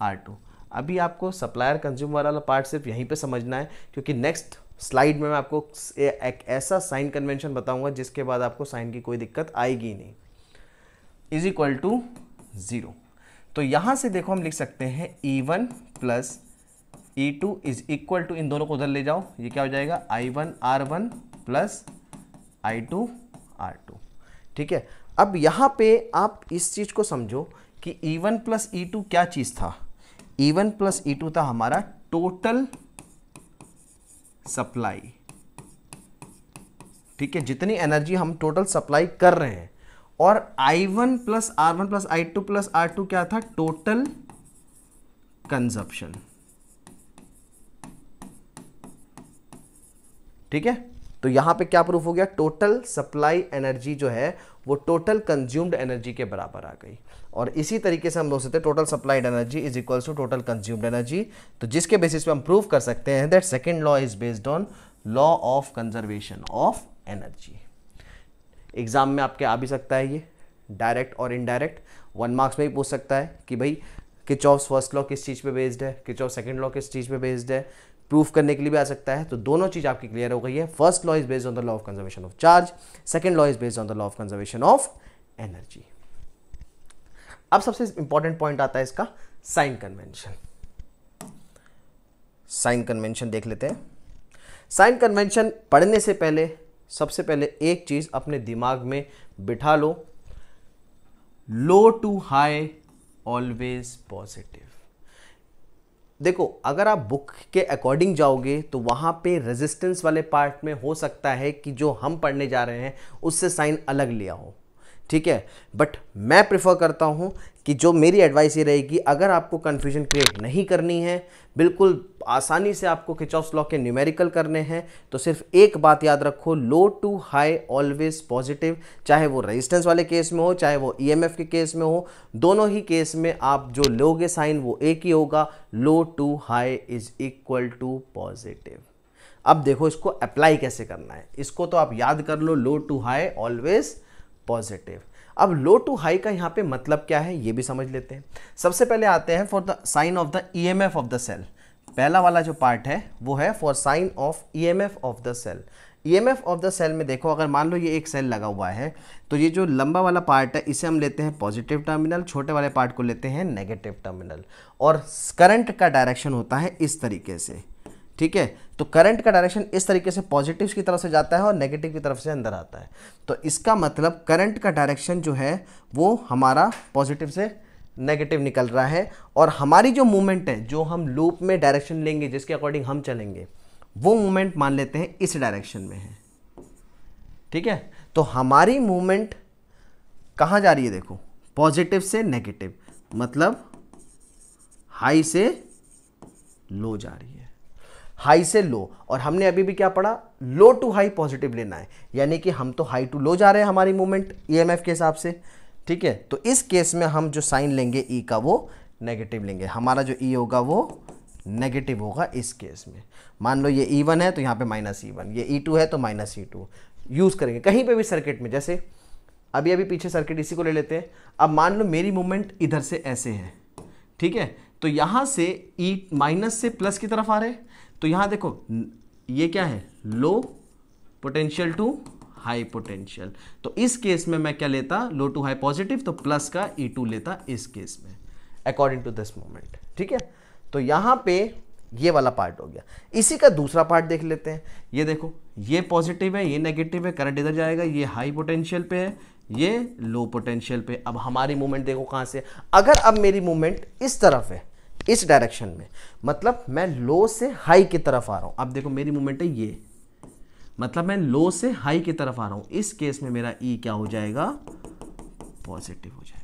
R two अभी आपको सप्लायर कंज्यूमर वाला पार्ट सिर्फ़ यहीं पे समझना है, क्योंकि नेक्स्ट स्लाइड में मैं आपको एक ऐसा साइन कन्वेंशन बताऊँगा, जिसके बाद आपको साइन की कोई दिक्कत आएगी नहीं। Is equal to zero. तो यहाँ से देखो हम लिख सकते हैं E one plus E two is equal to इन दोनों को उधर ले जाओ, ये क्या हो जाएगा? I one R one plus I two R two ठीक है? अब यहाँ पे आप इस चीज़ को समझो कि E one plus E two क्या चीज़ था? E one plus E two था हमारा टोटल सप्लाई ठीक है? जितनी एनर्जी हम टोटल सप्लाई कर रहे हैं और I1 one plus R one plus I two plus R two क्या था? टोटल कंजप्शन ठीक है? तो यहाँ पे क्या प्रूफ हो गया? टोटल सप्लाई एनर्जी जो है, वो टोटल कंज्यूम्ड एनर्जी के बराबर आ गई। और इसी तरीके से हम बोल सकते हैं total supplied energy is equals to total consumed energy तो जिसके बेसिस पे हम प्रूव कर सकते हैं that second law is based on law of conservation of energy exam में आपके आ भी सकता है ये डायरेक्ट और इनडायरेक्ट वन मार्क्स में भी पूछ सकता है कि भाई, किच ऑफ़ फ़र्स्ट लॉ किस चीज़ पे बेस्ड है, किच ऑफ़ सेकंड लॉ किस चीज़ पे बेस्ड है। प्रूफ करने के लिए भी आ सकता है तो दोनों चीज़ आपकी क्लियर हो गई है। First law is based on the law of conservation of charge second law is based on the law of conservation of energy अब सबसे इंपॉर्टेंट पॉइंट आता है इसका साइन कन्वेंशन साइन कन्वेंशन देख लेते हैं। साइन कन्वेंशन पढ़ने से पहले सबसे पहले एक चीज़ अपने दिमाग में बिठा लो। Low to high always positive देखो, अगर आप बुक के अकॉर्डिंग जाओगे तो वहाँ पे रेजिस्टेंस वाले पार्ट में हो सकता है कि जो हम पढ़ने जा रहे हैं, उससे साइन अलग लिया हो। ठीक है? बट मैं प्रिफर करता हूँ कि जो मेरी एडवाइस ये रहेगी अगर आपको कन्फ्यूज़न क्रिएट नहीं करनी है, बिल्कुल आसानी से आपको किचॉफ्स लॉ के न्यूमेरिकल करने हैं तो सिर्फ़ एक बात याद रखो low to high always positive चाहे वो रेजिस्टेंस वाले केस में हो, चाहे वो ईएमएफ के केस में हो, दोनों ही केस में आप जो लोगे साइन वो एक ही होगा low to high is equal to positive अब देखो इसको अप्लाई कैसे करना है। इसको तो आप याद कर लो low to high always positive अब लो टू हाई का यहाँ पे मतलब क्या है, ये भी समझ लेते हैं। सबसे पहले आते हैं for the sign of the EMF of the cell पहला वाला जो पार्ट है, वो है for sign of EMF of the cell EMF of the cell में देखो, अगर मान लो ये एक सेल लगा हुआ है तो ये जो लंबा वाला पार्ट है, इसे हम लेते हैं पॉजिटिव टर्मिनल छोटे वाले पार्ट को लेते हैं नेगेटिव टर्मिनल और करंट का डायरेक्शन होता है इस तरीके से। ठीक है? तो करंट का डायरेक्शन इस तरीके से पॉजिटिव की तरफ़ से जाता है और नेगेटिव की तरफ़ से अंदर आता है। तो इसका मतलब करंट का डायरेक्शन जो है, वो हमारा पॉजिटिव से नेगेटिव निकल रहा है और हमारी जो मूवमेंट है, जो हम लूप में डायरेक्शन लेंगे, जिसके अकॉर्डिंग हम चलेंगे, वो मूवमेंट मान लेते हैं इस डायरेक्शन में है। ठीक है? तो हमारी मूवमेंट कहाँ जा रही है देखो? पॉजिटिव से नेगेटिव मतलब हाई से लो जा रही है। हाई से लो और हमने अभी भी क्या पढ़ा? लो टू हाई पॉजिटिव लेना है। यानी कि हम तो हाई टू लो जा रहे हैं हमारी मूवमेंट ईएमएफ के हिसाब से। ठीक है? तो इस केस में हम जो साइन लेंगे ई e का वो नेगेटिव लेंगे। हमारा जो ई e होगा वो नेगेटिव होगा इस केस में। मान लो ये ई e वन है तो यहाँ पे माइनस ई वन ये ई टू है तो माइनस ई टू यूज़ करेंगे। कहीं पे भी सर्किट में, जैसे अभी अभी पीछे सर्किट इसी को ले लेते हैं। अब मान लो मेरी मूवमेंट इधर से ऐसे है। ठीक है? तो यहाँ से ई माइनस से प्लस की तरफ़ आ रहे तो यहाँ देखो ये क्या है? Low potential to high potential तो इस केस में मैं क्या लेता? लो टू हाई पॉजिटिव तो प्लस का ई टू लेता इस केस में अकॉर्डिंग टू दिस मोमेंट ठीक है? तो यहाँ पे ये वाला पार्ट हो गया। इसी का दूसरा पार्ट देख लेते हैं। ये देखो, ये पॉजिटिव है, ये नेगेटिव है करंट इधर जाएगा, ये हाई पोटेंशियल पे है, ये लो पोटेंशियल पे। अब हमारी मूवमेंट देखो कहाँ से अगर अब मेरी मूवमेंट इस तरफ़ है इस डायरेक्शन में। मतलब मैं लो से हाई की तरफ़ आ रहा हूँ। अब देखो, मेरी मूवमेंट है ये। मतलब मैं लो से हाई की तरफ़ आ रहा हूँ। इस केस में मेरा ई e क्या हो जाएगा? पॉजिटिव हो जाएगा।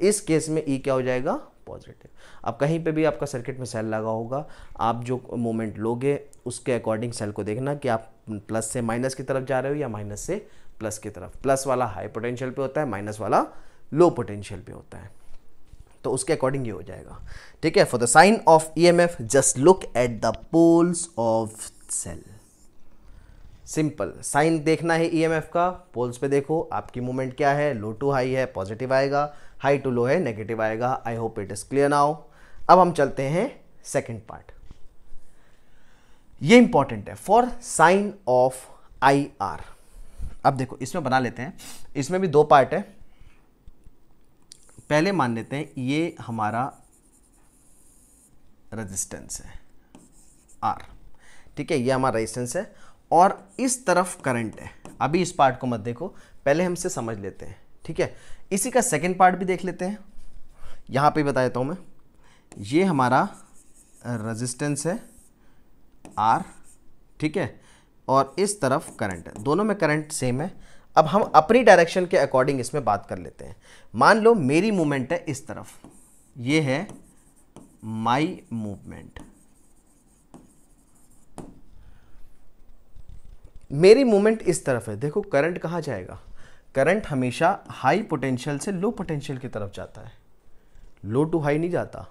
इस केस में ई e क्या हो जाएगा? पॉजिटिव अब कहीं पे भी आपका सर्किट में सेल लगा होगा। आप जो मोमेंट लोगे, उसके अकॉर्डिंग सेल को देखना कि आप प्लस से माइनस की तरफ़ जा रहे हो या माइनस से प्लस की तरफ़। प्लस वाला हाई पोटेंशियल पे होता है माइनस वाला लो पोटेंशियल पे होता है। तो उसके अकॉर्डिंग ये हो जाएगा। ठीक है? For the sign of E M F just look at the poles of cell simple sign देखना है ई एम एफ़ का। पोल्स पे देखो, आपकी मूवमेंट क्या है? लो टू हाई है पॉजिटिव आएगा। हाई टू लो है नेगेटिव आएगा। I hope it is clear now अब हम चलते हैं सेकेंड पार्ट ये इंपॉर्टेंट है। For sign of I R अब देखो, इसमें बना लेते हैं। इसमें भी दो पार्ट है। पहले मान लेते हैं, ये हमारा रेजिस्टेंस है आर ठीक है, ये हमारा रेजिस्टेंस है और इस तरफ़ करंट है। अभी इस पार्ट को मत देखो, पहले हमसे समझ लेते हैं, ठीक है? इसी का सेकंड पार्ट भी देख लेते हैं। यहाँ पे बता देता हूँ मैं। ये हमारा रेजिस्टेंस है आर ठीक है? और इस तरफ़ करंट है। दोनों में करंट सेम है अब हम अपनी डायरेक्शन के अकॉर्डिंग इसमें बात कर लेते हैं। मान लो मेरी मूवमेंट है इस तरफ़। ये है माई मूवमेंट मेरी मूवमेंट इस तरफ़ है। देखो करंट कहाँ जाएगा? करंट हमेशा हाई पोटेंशियल से लो पोटेंशियल की तरफ़ जाता है। लो टू हाई नहीं जाता।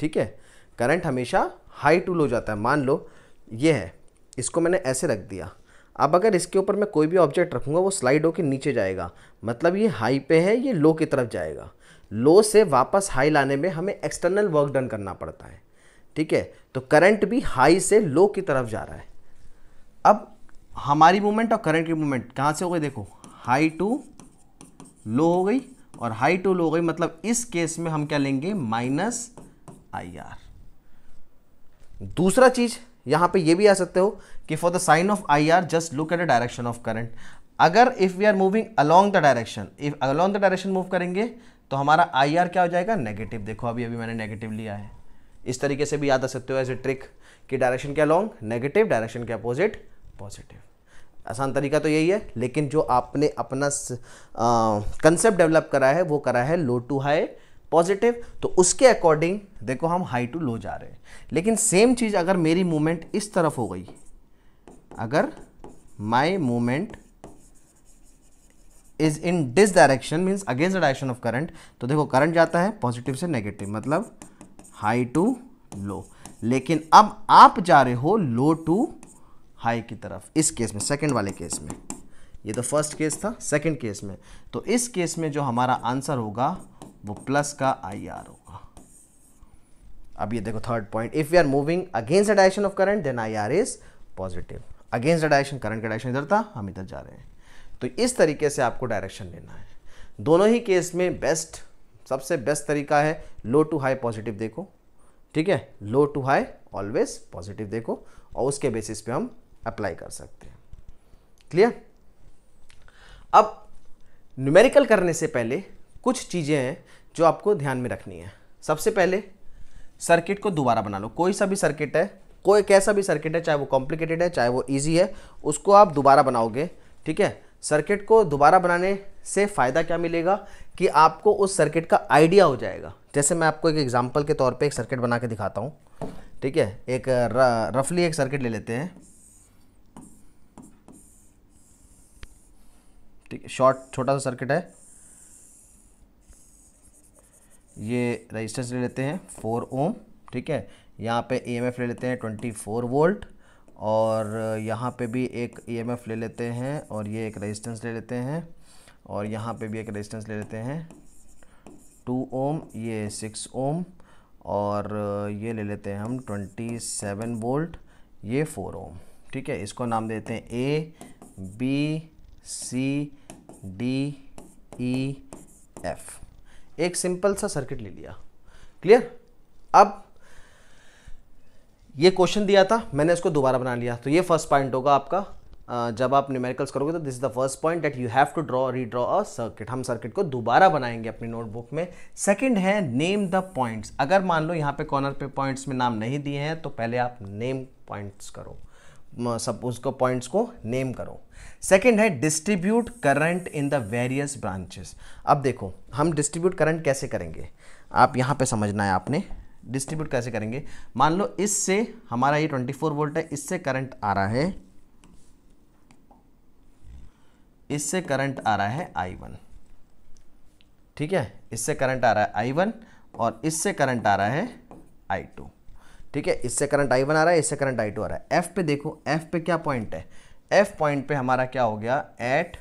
ठीक है? करंट हमेशा हाई टू लो जाता है। मान लो, ये है। इसको मैंने ऐसे रख दिया। अब अगर इसके ऊपर मैं कोई भी ऑब्जेक्ट रखूँगा, वो स्लाइड होकर नीचे जाएगा। मतलब ये हाई पे है, ये लो की तरफ़ जाएगा। लो से वापस हाई लाने में हमें एक्सटर्नल वर्क डन करना पड़ता है। ठीक है? तो करंट भी हाई से लो की तरफ़ जा रहा है। अब हमारी मूवमेंट और करंट की मूवमेंट कहाँ से हो गई? देखो हाई टू लो हो गई और हाई टू लो हो गई मतलब इस केस में हम क्या लेंगे? माइनस आई आर दूसरा चीज़ यहाँ पे ये भी आ सकते हो कि for the sign of I R just look at the direction of current अगर if we are moving along the direction if along the direction move करेंगे तो हमारा आई आर क्या हो जाएगा? नेगेटिव देखो अभी अभी मैंने नेगेटिव लिया है। इस तरीके से भी याद आ सकते हो एज ए ट्रिक कि डायरेक्शन के अलोंग नेगेटिव डायरेक्शन के अपोजिट पॉजिटिव आसान तरीका तो यही है, लेकिन जो आपने अपना कंसेप्ट डेवलप करा है, वो करा है लो टू हाई पॉजिटिव तो उसके अकॉर्डिंग देखो हम हाई टू लो जा रहे हैं। लेकिन सेम चीज़ अगर मेरी मूवमेंट इस तरफ़ हो गई, अगर my movement is in this direction means against the direction of current तो देखो करंट जाता है पॉजिटिव से नेगेटिव मतलब हाई टू लो लेकिन अब आप जा रहे हो लो टू हाई की तरफ़, इस केस में सेकंड वाले केस में। ये तो फ़र्स्ट केस था सेकंड केस में। तो इस केस में जो हमारा आंसर होगा वो प्लस का आई आर होगा। अब ये देखो third point if we are moving against the direction of current then I R is positive against the direction current का डायरेक्शन इधर था, हम इधर जा रहे हैं। तो इस तरीके से आपको डायरेक्शन लेना है। दोनों ही केस में बेस्ट सबसे बेस्ट तरीका है लो टू हाई पॉजिटिव देखो। ठीक है? Low to high always positive देखो, और उसके बेसिस पे हम अप्लाई कर सकते हैं। क्लियर अब न्यूमेरिकल करने से पहले कुछ चीज़ें हैं जो आपको ध्यान में रखनी है। सबसे पहले सर्किट को दोबारा बना लो। कोई सा भी सर्किट है, कोई कैसा भी सर्किट है, चाहे वो कॉम्प्लिकेटेड है, चाहे वो ईजी है, उसको आप दोबारा बनाओगे, ठीक है? सर्किट को दोबारा बनाने से फ़ायदा क्या मिलेगा कि आपको उस सर्किट का आइडिया हो जाएगा। जैसे मैं आपको एक एग्जांपल के तौर पे एक सर्किट बना के दिखाता हूँ, ठीक है? एक रफली एक सर्किट ले लेते हैं। ठीक है शॉर्ट छोटा सा सर्किट है। ये रजिस्टेंस ले लेते हैं फोर ओम ठीक है? यहाँ पे ईएमएफ ले लेते हैं ट्वेंटी फोर वोल्ट और यहाँ पे भी एक ईएमएफ ले लेते हैं और ये एक रेजिस्टेंस ले लेते हैं और यहाँ पे भी एक रेजिस्टेंस ले लेते हैं टू ओम ये सिक्स ओम और ये ले लेते हैं हम ट्वेंटी सेवन वोल्ट ये फोर ओम ठीक है? इसको नाम देते हैं A B C D E F एक सिंपल सा सर्किट ले लिया। क्लियर? अब ये क्वेश्चन दिया था, मैंने इसको दोबारा बना लिया। तो ये फ़र्स्ट पॉइंट होगा आपका। जब आप न्यूमेरिकल्स करोगे तो this is the first point that you have to draw redraw a circuit हम सर्किट को दोबारा बनाएँगे अपनी नोटबुक में। सेकंड है नेम द पॉइंट्स अगर मान लो यहाँ पे कॉर्नर पे पॉइंट्स में नाम नहीं दिए हैं तो पहले आप नेम पॉइंट्स करो। सब उसको पॉइंट्स को नेम करो। सेकंड है distribute current in the various branches अब देखो, हम डिस्ट्रीब्यूट करंट कैसे करेंगे? आप यहाँ पे समझना है आपने डिस्ट्रीब्यूट कैसे करेंगे? मान लो इससे हमारा ये 24 वोल्ट है, इससे करंट आ रहा है, इससे करंट आ रहा है आई वन ठीक है? इससे करंट आ रहा है आई वन और इससे करंट आ रहा है आई टू ठीक है? इससे करंट आई वन आ रहा है, इससे करंट आई टू आ रहा है। एफ़ पे देखो एफ़ पे क्या पॉइंट है? एफ़ पॉइंट पे हमारा क्या हो गया? At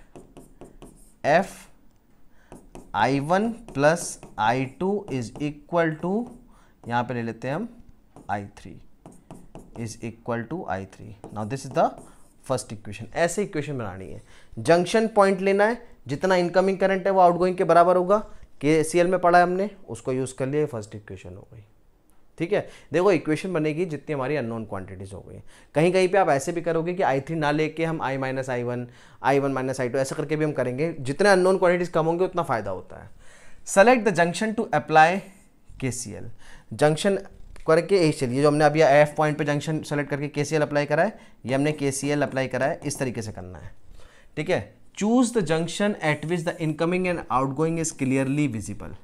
F I one plus I two is equal to यहाँ पे ले लेते हैं हम I three is equal to I three now this is the first equation ऐसे इक्वेशन बनानी है। जंक्शन पॉइंट लेना है। जितना इनकमिंग करंट है वो आउटगोइंग के बराबर होगा। के में पढ़ा है हमने। उसको यूज़ कर लिया फ़र्स्ट इक्वेशन हो गई। ठीक है? देखो इक्वेशन बनेगी जितनी हमारी अननोन क्वांटिटीज हो गई। कहीं कहीं पे आप ऐसे भी करोगे कि आई थ्री ना लेके हम I minus I one I one minus I two ऐसा करके भी हम करेंगे। जितने अननोन क्वांटिटीज कम होंगे, उतना फ़ायदा होता है। Select the junction to apply K C L junction करके यही चलिए जो हमने अभी एफ़ पॉइंट पे जंक्शन सेलेक्ट करके के सी एल अप्लाई करा है, ये हमने के सी एल अप्लाई करा है, इस तरीके से करना है। ठीक है? Choose the junction at which the incoming and outgoing is clearly visible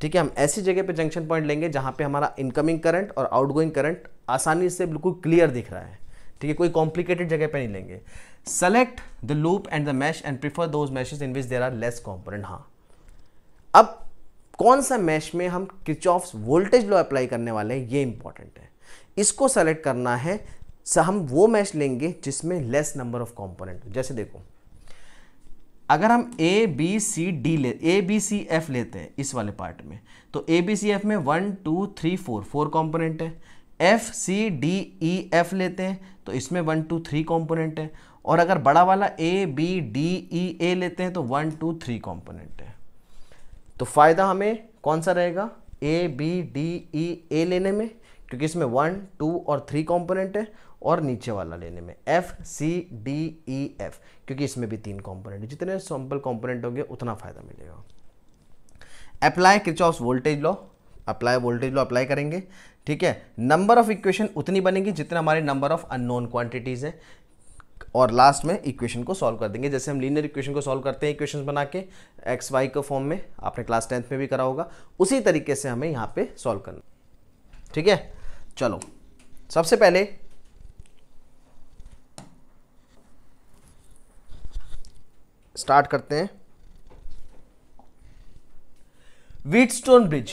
ठीक है, हम ऐसी जगह पे जंक्शन पॉइंट लेंगे जहाँ पे हमारा इनकमिंग करंट और आउटगोइंग करंट आसानी से बिल्कुल क्लियर दिख रहा है। ठीक है, कोई कॉम्प्लिकेटेड जगह पे नहीं लेंगे। Select the loop and the mesh and prefer those meshes in which there are less component हाँ। अब कौन सा मैश में हम किचऑफ्स वोल्टेज लॉ अप्लाई करने वाले हैं, ये इंपॉर्टेंट है। इसको सेलेक्ट करना है हम वो मैश लेंगे जिसमें लेस नंबर ऑफ़ कॉम्पोनेंट जैसे देखो अगर हम ए बी सी डी ले ए बी सी एफ़ लेते हैं इस वाले पार्ट में तो ए बी सी एफ़ में one two three four four component है। F C D E F लेते हैं तो इसमें वन टू थ्री कॉम्पोनेंट है। और अगर बड़ा वाला ए बी डी ई ए लेते हैं तो वन टू थ्री कॉम्पोनेंट है। तो फ़ायदा हमें कौन सा रहेगा? ए बी डी ई ए लेने में, क्योंकि इसमें वन टू और थ्री कॉम्पोनेंट है, और नीचे वाला लेने में। F C D E F क्योंकि इसमें भी तीन कॉम्पोनेंट जितने सिंपल कॉम्पोनेंट होंगे, उतना फ़ायदा मिलेगा। Apply Kirchhoff's voltage law apply voltage law apply करेंगे, ठीक है? नंबर ऑफ़ इक्वेशन उतनी बनेगी जितना हमारे नंबर ऑफ़ अननोन क्वांटिटीज हैं। और लास्ट में इक्वेशन को सॉल्व कर देंगे। जैसे हम लीनियर इक्वेशन को सॉल्व करते हैं इक्वेशन बना के एक्स वाई के फॉर्म में, आपने क्लास टेंथ में भी करा होगा। उसी तरीके से हमें यहाँ पे सॉल्व करना ठीक है? चलो, सबसे पहले स्टार्ट करते हैं। वीटस्टोन ब्रिज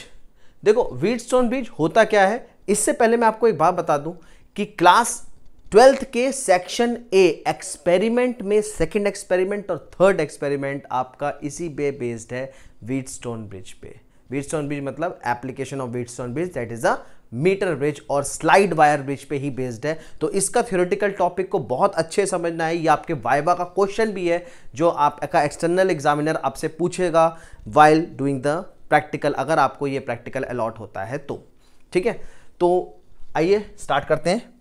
देखो वीटस्टोन ब्रिज होता क्या है? इससे पहले मैं आपको एक बात बता दूँ कि क्लास ट्वेल्थ के सेक्शन ए एक्सपेरिमेंट में सेकंड एक्सपेरिमेंट और थर्ड एक्सपेरिमेंट आपका इसी पे बेस्ड है वीटस्टोन ब्रिज पे। वीटस्टोन ब्रिज मतलब application of Wheatstone bridge that is a meter bridge और स्लाइड वायर ब्रिज पे ही बेस्ड है। तो इसका थ्योरेटिकल टॉपिक को बहुत अच्छे समझना है। ये आपके वाइबा का क्वेश्चन भी है, जो आपका एक्सटर्नल एग्जामिनर आपसे पूछेगा वाइल डूइंग द प्रैक्टिकल अगर आपको ये प्रैक्टिकल अलॉट होता है तो। ठीक है? तो आइए स्टार्ट करते हैं।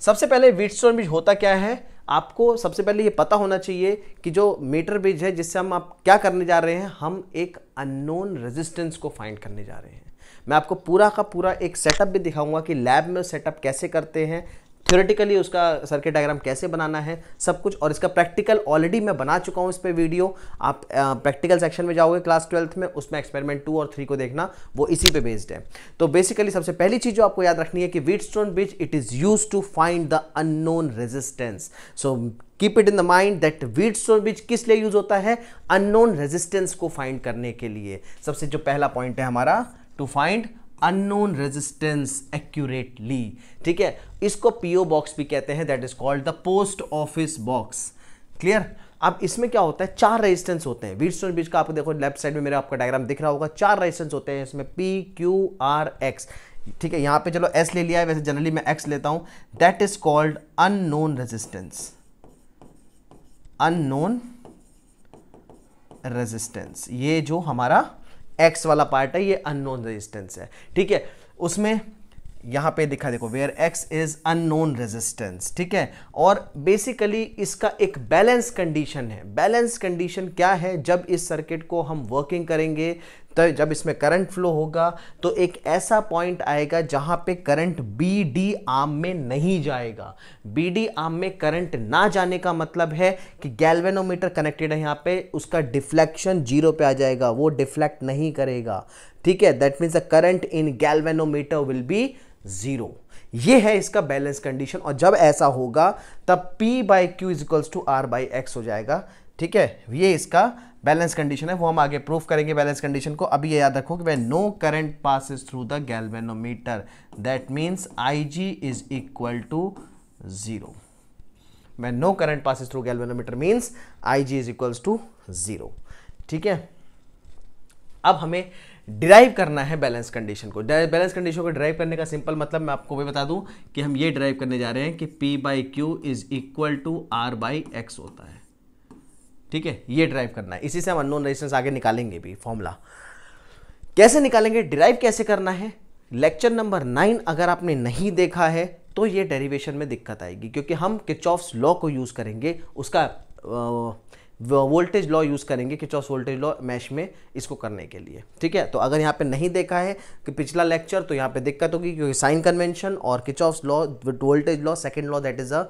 सबसे पहले वीट वीटस्टोन ब्रिज होता क्या है? आपको सबसे पहले ये पता होना चाहिए कि जो मीटर ब्रिज है, जिससे हम आप क्या करने जा रहे हैं, हम एक अननोन रेजिस्टेंस को फाइंड करने जा रहे हैं। मैं आपको पूरा का पूरा एक सेटअप भी दिखाऊँगा कि लैब में सेटअप कैसे करते हैं थ्योरेटिकली उसका सर्किट डायग्राम कैसे बनाना है, सब कुछ और इसका प्रैक्टिकल ऑलरेडी मैं बना चुका हूँ इस पर वीडियो आप प्रैक्टिकल सेक्शन में जाओगे क्लास ट्वेल्थ में, उसमें एक्सपेरिमेंट टू और थ्री को देखना, वो इसी पे बेस्ड है। तो बेसिकली सबसे पहली चीज़ जो आपको याद रखनी है कि Wheatstone bridge it is use to find the unknown resistance so keep it in the mind that Wheatstone bridge किस लिए यूज़ होता है? अननोन रेजिस्टेंस को फाइंड करने के लिए। सबसे जो पहला पॉइंट है हमारा to find unknown resistance accurately ठीक है? इसको पीओ बॉक्स भी कहते हैं that is called the post office box clear अब इसमें क्या होता है? चार रेजिस्टेंस होते हैं। वीटस्टोन बीच का आपको देखो लेफ़्ट साइड में मेरा आपका डायग्राम दिख रहा होगा। चार रेजिस्टेंस होते हैं इसमें। पी क्यू आर एक्स ठीक है? यहाँ पे चलो एस ले लिया है। वैसे जनरली मैं एक्स लेता हूँ। That is called unknown resistance unknown resistance ये जो हमारा एक्स वाला पार्ट है, ये अननोन रेजिस्टेंस है। ठीक है? उसमें यहाँ पे दिखा, देखो where X is unknown resistance ठीक है? और बेसिकली इसका एक बैलेंस कंडीशन है। बैलेंस कंडीशन क्या है? जब इस सर्किट को हम वर्किंग करेंगे तो जब इसमें करंट फ्लो होगा तो एक ऐसा पॉइंट आएगा जहाँ पे करंट बी डी आर्म में नहीं जाएगा। बी डी आर्म में करंट ना जाने का मतलब है कि गैल्वेनोमीटर कनेक्टेड है यहाँ पे, उसका डिफ्लेक्शन ज़ीरो पे आ जाएगा, वो डिफ्लेक्ट नहीं करेगा। ठीक है? That means the current in galvanometer will be zero ये है इसका बैलेंस कंडीशन और जब ऐसा होगा, तब P by Q is equals to R by X हो जाएगा। ठीक है? ये इसका बैलेंस कंडीशन है, वो हम आगे प्रूफ करेंगे बैलेंस कंडीशन को। अभी ये याद रखो कि no current passes through the galvanometer that means I G is equal to zero मैं no current passes through galvanometer means I G is equals to zero ठीक है? अब हमें डिराइव करना है बैलेंस कंडीशन को। बैलेंस कंडीशन को derive करने का सिंपल मतलब मैं आपको भी बता दूँ कि हम ये डिराइव करने जा रहे हैं कि P by Q is equal to R by X होता है। ठीक है, ये ड्राइव करना है। इसी से हम अननोन रेजिस्टेंस आगे निकालेंगे भी फॉर्मूला कैसे निकालेंगे? डिराइव कैसे करना है? लेक्चर नंबर नाइन अगर आपने नहीं देखा है तो ये डेरिवेशन में दिक्कत आएगी, क्योंकि हम किचॉफ्स लॉ को यूज़ करेंगे, उसका वोल्टेज लॉ यूज़ करेंगे कि चौस वोल्टेज लॉ मैश में इसको करने के लिए। ठीक है? तो अगर यहाँ पे नहीं देखा है कि पिछला लेक्चर तो यहाँ पे दिक्कत होगी क्योंकि साइन कन्वेंशन और Kirchhoff's law voltage law second law that is a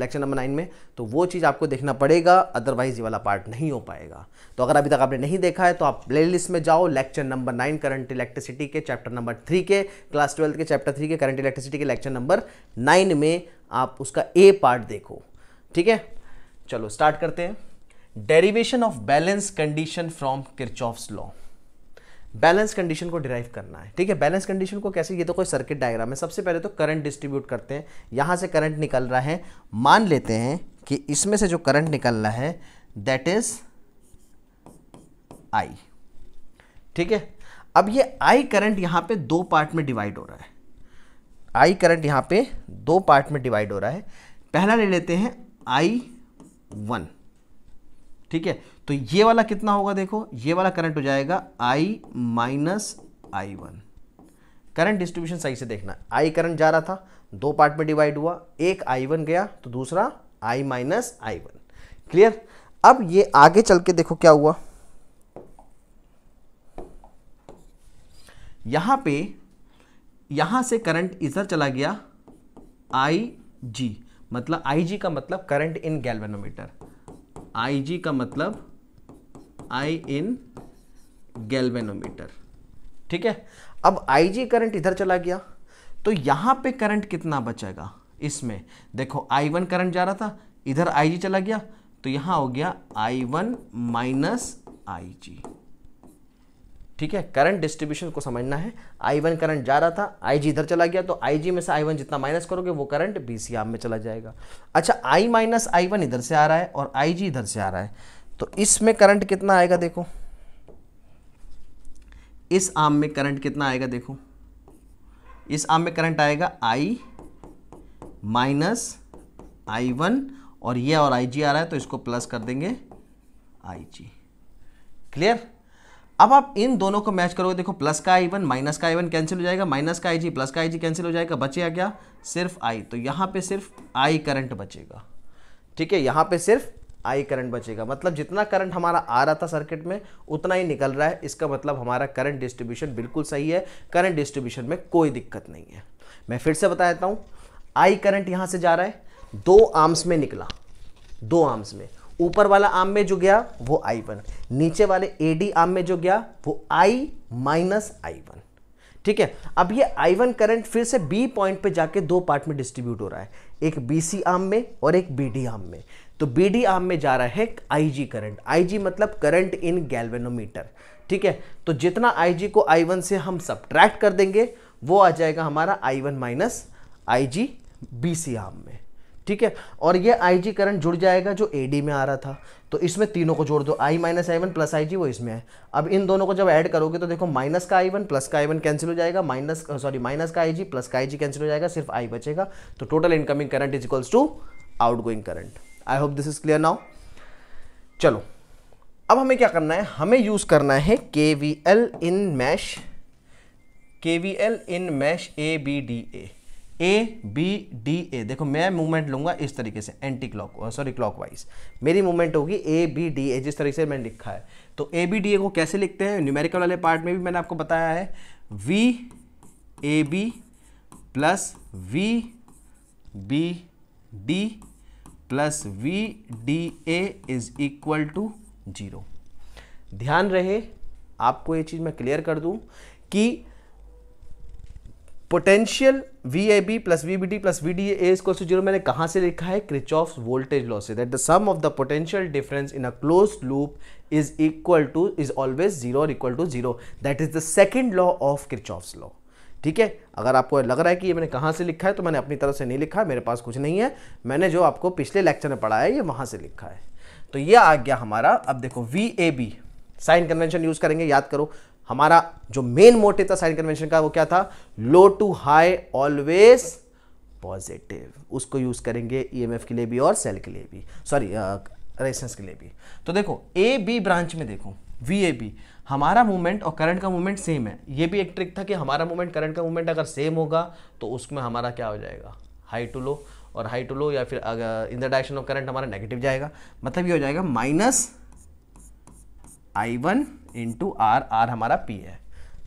lecture number nine में तो वो चीज़ आपको देखना पड़ेगा अदरवाइज़ ये वाला पार्ट नहीं हो पाएगा। तो अगर अभी तक आपने नहीं देखा है तो आप प्ले में जाओ lecture number nine current electricity के चैप्टर नंबर थ्री के क्लास ट्वेल्थ के चैप्टर थ्री के करंट इलेक्ट्रिसिटी के लेक्चर नंबर नाइन में आप उसका ए पार्ट देखो। ठीक है? चलो स्टार्ट करते हैं। Derivation of balance condition from Kirchhoff's law balance condition को डिराइव करना है। ठीक है? बैलेंस कंडीशन को कैसे? ये तो कोई सर्किट डायग्राम है। सबसे पहले तो करंट डिस्ट्रीब्यूट करते हैं। यहाँ से करंट निकल रहा है। मान लेते हैं कि इसमें से जो करंट निकल रहा है दैट इज़ आई ठीक है? अब ये आई करंट यहाँ पे दो पार्ट में डिवाइड हो रहा है। आई करंट यहाँ पे दो पार्ट में डिवाइड हो रहा है। पहला ले लेते हैं आई वन ठीक है? तो ये वाला कितना होगा देखो? ये वाला करंट हो जाएगा I minus I one current distribution सही से देखना। आई करंट जा रहा था, दो पार्ट में डिवाइड हुआ, एक आई वन गया तो दूसरा I minus I one clear अब ये आगे चल के देखो क्या हुआ। यहाँ पे, यहाँ से करंट इधर चला गया आई जी मतलब आई जी का मतलब करंट इन गैल्वेनोमीटर आई जी का मतलब आई इन गैल्वेनोमीटर ठीक है? अब आई जी करंट इधर चला गया तो यहाँ पे करंट कितना बचेगा? इसमें देखो आई वन करंट जा रहा था, इधर आई जी चला गया तो यहाँ हो गया आई वन माइनस आई जी ठीक है करंट डिस्ट्रीब्यूशन को समझना है। आई वन करंट जा रहा था आई जी इधर चला गया तो आई जी में से आई वन जितना माइनस करोगे, वो करंट बी सी आम में चला जाएगा। अच्छा आई माइनस आई वन इधर से आ रहा है और आई जी इधर से आ रहा है। तो इसमें करंट कितना आएगा देखो? इस आम में करंट कितना आएगा देखो? इस आम में करंट आएगा आई माइनस आई वन और ये और आई जी आ रहा है तो इसको प्लस कर देंगे आई जी क्लियर अब आप इन दोनों को मैच करोगे, देखो प्लस का आई वन माइनस का आई वन कैंसिल हो जाएगा माइनस का आई जी प्लस का आई जी कैंसिल हो जाएगा, बचेगा क्या? सिर्फ़ आई तो यहाँ पे सिर्फ़ आई करंट बचेगा। ठीक है, यहाँ पे सिर्फ़ आई करंट बचेगा। मतलब जितना करंट हमारा आ रहा था सर्किट में, उतना ही निकल रहा है। इसका मतलब हमारा करंट डिस्ट्रीब्यूशन बिल्कुल सही है। करंट डिस्ट्रीब्यूशन में कोई दिक्कत नहीं है। मैं फिर से बता देता हूँ आई करंट यहाँ से जा रहा है, दो आर्म्स में निकला। दो आर्म्स में। ऊपर वाला आम में जो गया, वो आई वन नीचे वाले ए डी आम में जो गया, वो आई माइनस आई वन ठीक है? अब ये आई वन करंट फिर से बी पॉइंट पे जाके दो पार्ट में डिस्ट्रीब्यूट हो रहा है। एक बी सी आम में और एक बी डी आम में। तो बी डी आम में जा रहा है आई जी करंट आई जी मतलब करंट इन गैल्वेनोमीटर ठीक है? तो जितना आई जी को आई वन से हम सब्ट्रैक्ट कर देंगे, वो आ जाएगा हमारा I one minus I G B C arm में। ठीक है? और ये आई जी करंट जुड़ जाएगा जो ए डी में आ रहा था। तो इसमें तीनों को जोड़ दो। I minus I one plus I G वो इसमें है। अब इन दोनों को जब ऐड करोगे तो देखो माइनस का आई वन प्लस का आई वन कैंसिल हो जाएगा। माइनस सॉरी माइनस का आई जी प्लस का आई जी कैंसिल हो जाएगा। सिर्फ़ आई बचेगा। तो total incoming current is equals to outgoing current I hope this is clear now चलो। अब हमें क्या करना है? हमें यूज़ करना है K V L in mesh K V L in mesh A B D A A B D A देखो, मैं मूवमेंट लूँगा इस तरीके से एंटी क्लॉक सॉरी क्लॉकवाइज मेरी मूवमेंट होगी ए बी डी ए जिस तरीके से मैंने लिखा है। तो ए बी डी ए को कैसे लिखते हैं? न्यूमेरिकल वाले पार्ट में भी मैंने आपको बताया है। V A B plus V B D plus V D A is equal to zero ध्यान रहे, आपको ये चीज़ मैं क्लियर कर दूँ कि potential V A B plus V B D plus V D A to zero मैंने कहाँ से लिखा है? क्रिचॉफ वोल्टेज लॉ से that the sum of the potential difference in a close loop is equal to is always zero और equal to zero that is the second law of Kirchhoff's law ठीक है? अगर आपको लग रहा है कि ये मैंने कहाँ से लिखा है तो मैंने अपनी तरफ़ से नहीं लिखा, मेरे पास कुछ नहीं है। मैंने जो आपको पिछले लेक्चर में पढ़ा है, ये वहाँ से लिखा है। तो ये आ गया हमारा, अब देखो V A B sign convention use करेंगे, याद करो। हमारा जो मेन मोटिव था साइन कन्वेंशन का, वो क्या था? Low to high always positive उसको यूज़ करेंगे ईएमएफ e के लिए भी और सेल के लिए भी. सॉरी रेजिस्टेंस के लिए भी. तो देखो ए बी ब्रांच में देखो. वी ए बी हमारा मूवमेंट और करंट का मूवमेंट सेम है. ये भी एक ट्रिक था कि हमारा मूवमेंट करंट का मूवमेंट अगर सेम होगा तो उसमें हमारा क्या हो जाएगा? हाई टू लो और हाई टू लो या फिर अगर in the direction of current हमारा नेगेटिव जाएगा. मतलब ये हो जाएगा minus I one into R R हमारा पी है।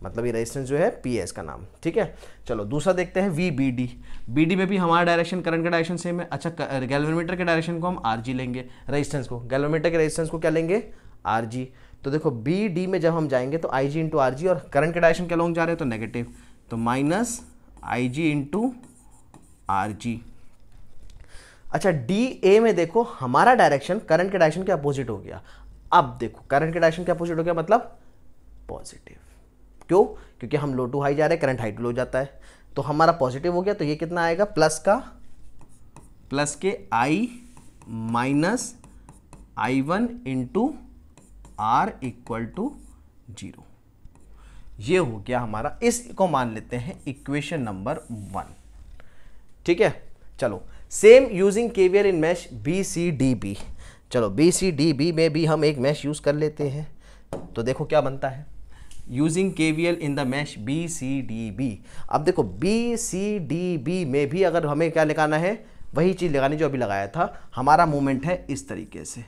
मतलब ये रेजिस्टेंस जो है पी है इसका नाम, ठीक है? चलो, दूसरा देखते हैं V B D B D में भी हमारा डायरेक्शन करंट का डायरेक्शन सेम है। अच्छा गैल्वेमीटर के डायरेक्शन को हम आर जी लेंगे रेजिस्टेंस को। गैल्वेमीटर के रेजिस्टेंस को क्या लेंगे? आर जी तो देखो बी डी में जब हम जाएँगे तो आई जी इंटू आर जी और करंट के डायरेक्शन के लॉन्ग जा रहे हैं तो नेगेटिव तो minus I G into R G अच्छा डी ए में देखो, हमारा डायरेक्शन करंट के डायरेक्शन के अपोजिट हो गया। अब देखो करंट के डायरेक्शन के अपोजिट हो गया मतलब पॉजिटिव क्यों? क्योंकि हम लो टू हाई जा रहे हैं करंट हाई टू लो जाता है। तो हमारा पॉजिटिव हो गया तो ये कितना आएगा? प्लस का प्लस के I minus I one into R equal to zero ये हो गया हमारा, इसको मान लेते हैं इक्वेशन नंबर वन ठीक है? चलो same using KVL in mesh B C D B चलो बी सी डी बी में भी हम एक मैश यूज़ कर लेते हैं। तो देखो क्या बनता है। Using KVL in the mesh B C D B अब देखो बी सी डी बी में भी अगर हमें क्या लगाना है, वही चीज़ लगानी जो अभी लगाया था, हमारा मूवमेंट है इस तरीके से।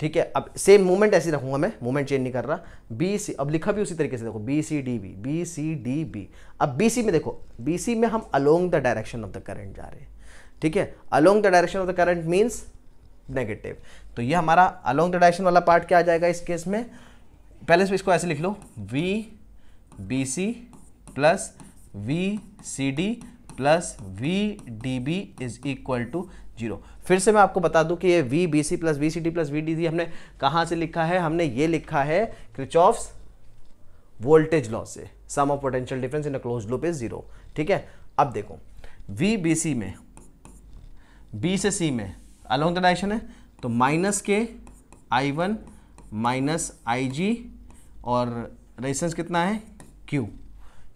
ठीक है, अब सेम मूवमेंट ऐसे रखूँगा मैं मूवमेंट चेंज नहीं कर रहा। बी सी अब लिखा भी उसी तरीके से देखो B C D B B C D B अब बी सी में देखो बी सी में हम along the direction of the current जा रहे हैं। ठीक है along the direction of the current means negative तो ये हमारा अलोंग द डायरेक्शन वाला पार्ट क्या आ जाएगा इस केस में? पहले से इसको ऐसे लिख लो V B C plus V C D plus V D B is equal to zero फिर से मैं आपको बता दूँ कि ये V B C plus V C D plus V D D हमने कहाँ से लिखा है? हमने ये लिखा है क्रिचॉफ्स वोल्टेज लॉ से। Sum of potential difference in a close loop is zero ठीक है? अब देखो वी बी सी में बी से सी में अलोंग द डायरेक्शन है तो माइनस के आई वन माइनस आई जी और रेजिस्टेंस कितना है? क्यू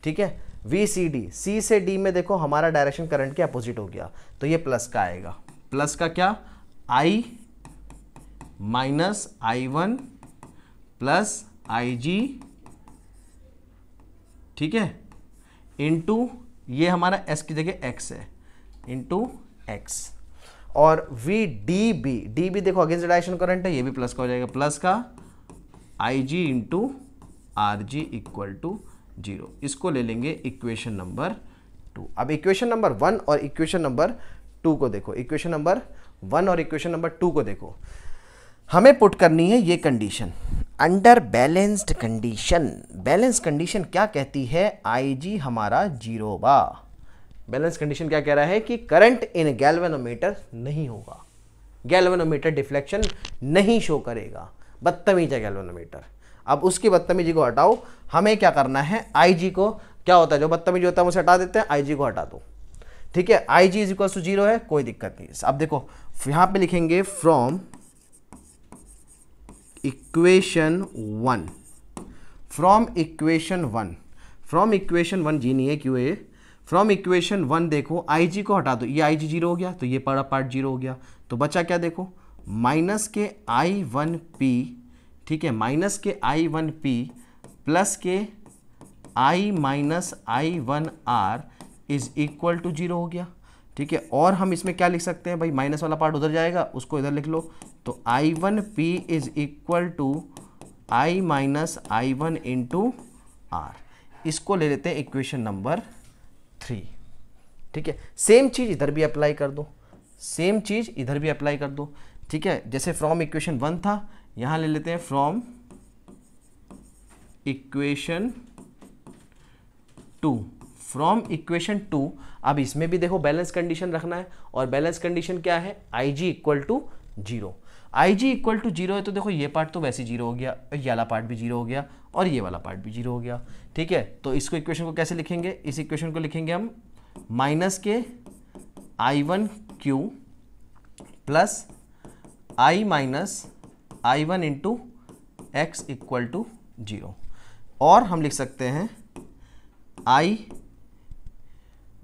ठीक है? वी सी डी सी से डी में देखो, हमारा डायरेक्शन करंट के अपोजिट हो गया। तो ये प्लस का आएगा। प्लस का क्या? I minus I one plus I G ठीक है? इंटू ये हमारा एस की जगह एक्स है। इंटू एक्स और V D B D B देखो अगेंस्ट डायरेक्शन करंट है, ये भी प्लस का हो जाएगा। प्लस का I G into R G equal to zero इसको ले लेंगे इक्वेशन नंबर टू अब इक्वेशन नंबर वन और इक्वेशन नंबर टू को देखो। इक्वेशन नंबर वन और इक्वेशन नंबर टू को देखो। हमें पुट करनी है ये condition under balanced condition balance condition क्या कहती है? आई जी हमारा ज़ीरो बा बैलेंस कंडीशन क्या कह रहा है कि करंट इन गैल्वेनोमीटर नहीं होगा। गैल्वेनोमीटर डिफ्लेक्शन नहीं शो करेगा। बदतमीज है गैल्वेनोमीटर। अब उसकी बदतमीजी को हटाओ। हमें क्या करना है? आईजी को क्या होता है? जो बदतमीजी होता है उसे हटा देते हैं। आईजी को हटा दो। ठीक है? I G is equal to zero है, कोई दिक्कत नहीं। अब देखो, यहाँ पे लिखेंगे from equation one from equation one from equation one G नहीं है? क्यों ए फ्रॉम इक्वेशन वन देखो आई जी को हटा दो। ये आई जी ज़ीरो हो गया तो ये पड़ा पार्ट ज़ीरो हो गया। तो बचा क्या देखो? माइनस के आई वन पी ठीक है? माइनस के आई वन पी प्लस के I minus I one R is equal to zero हो गया। ठीक है? और हम इसमें क्या लिख सकते हैं? भाई माइनस वाला पार्ट उधर जाएगा, उसको इधर लिख लो। तो I one P is equal to I minus I one into R इसको ले लेते हैं इक्वेशन नंबर थ्री ठीक है? सेम चीज़ इधर भी अप्लाई कर दो। सेम चीज़ इधर भी अप्लाई कर दो। ठीक है? जैसे फ्रॉम इक्वेशन वन था, यहाँ ले लेते हैं from equation two from equation two अब इसमें भी देखो बैलेंस कंडीशन रखना है। और बैलेंस कंडीशन क्या है? I G equal to zero I G equal to zero है तो देखो ये पार्ट तो वैसे ज़ीरो हो गया, ये वाला पार्ट भी ज़ीरो हो गया, और ये वाला पार्ट भी ज़ीरो हो गया। ठीक है? तो इसको इक्वेशन को कैसे लिखेंगे? इस इक्वेशन को लिखेंगे हम माइनस के I one Q plus I minus I one into X equal to zero और हम लिख सकते हैं I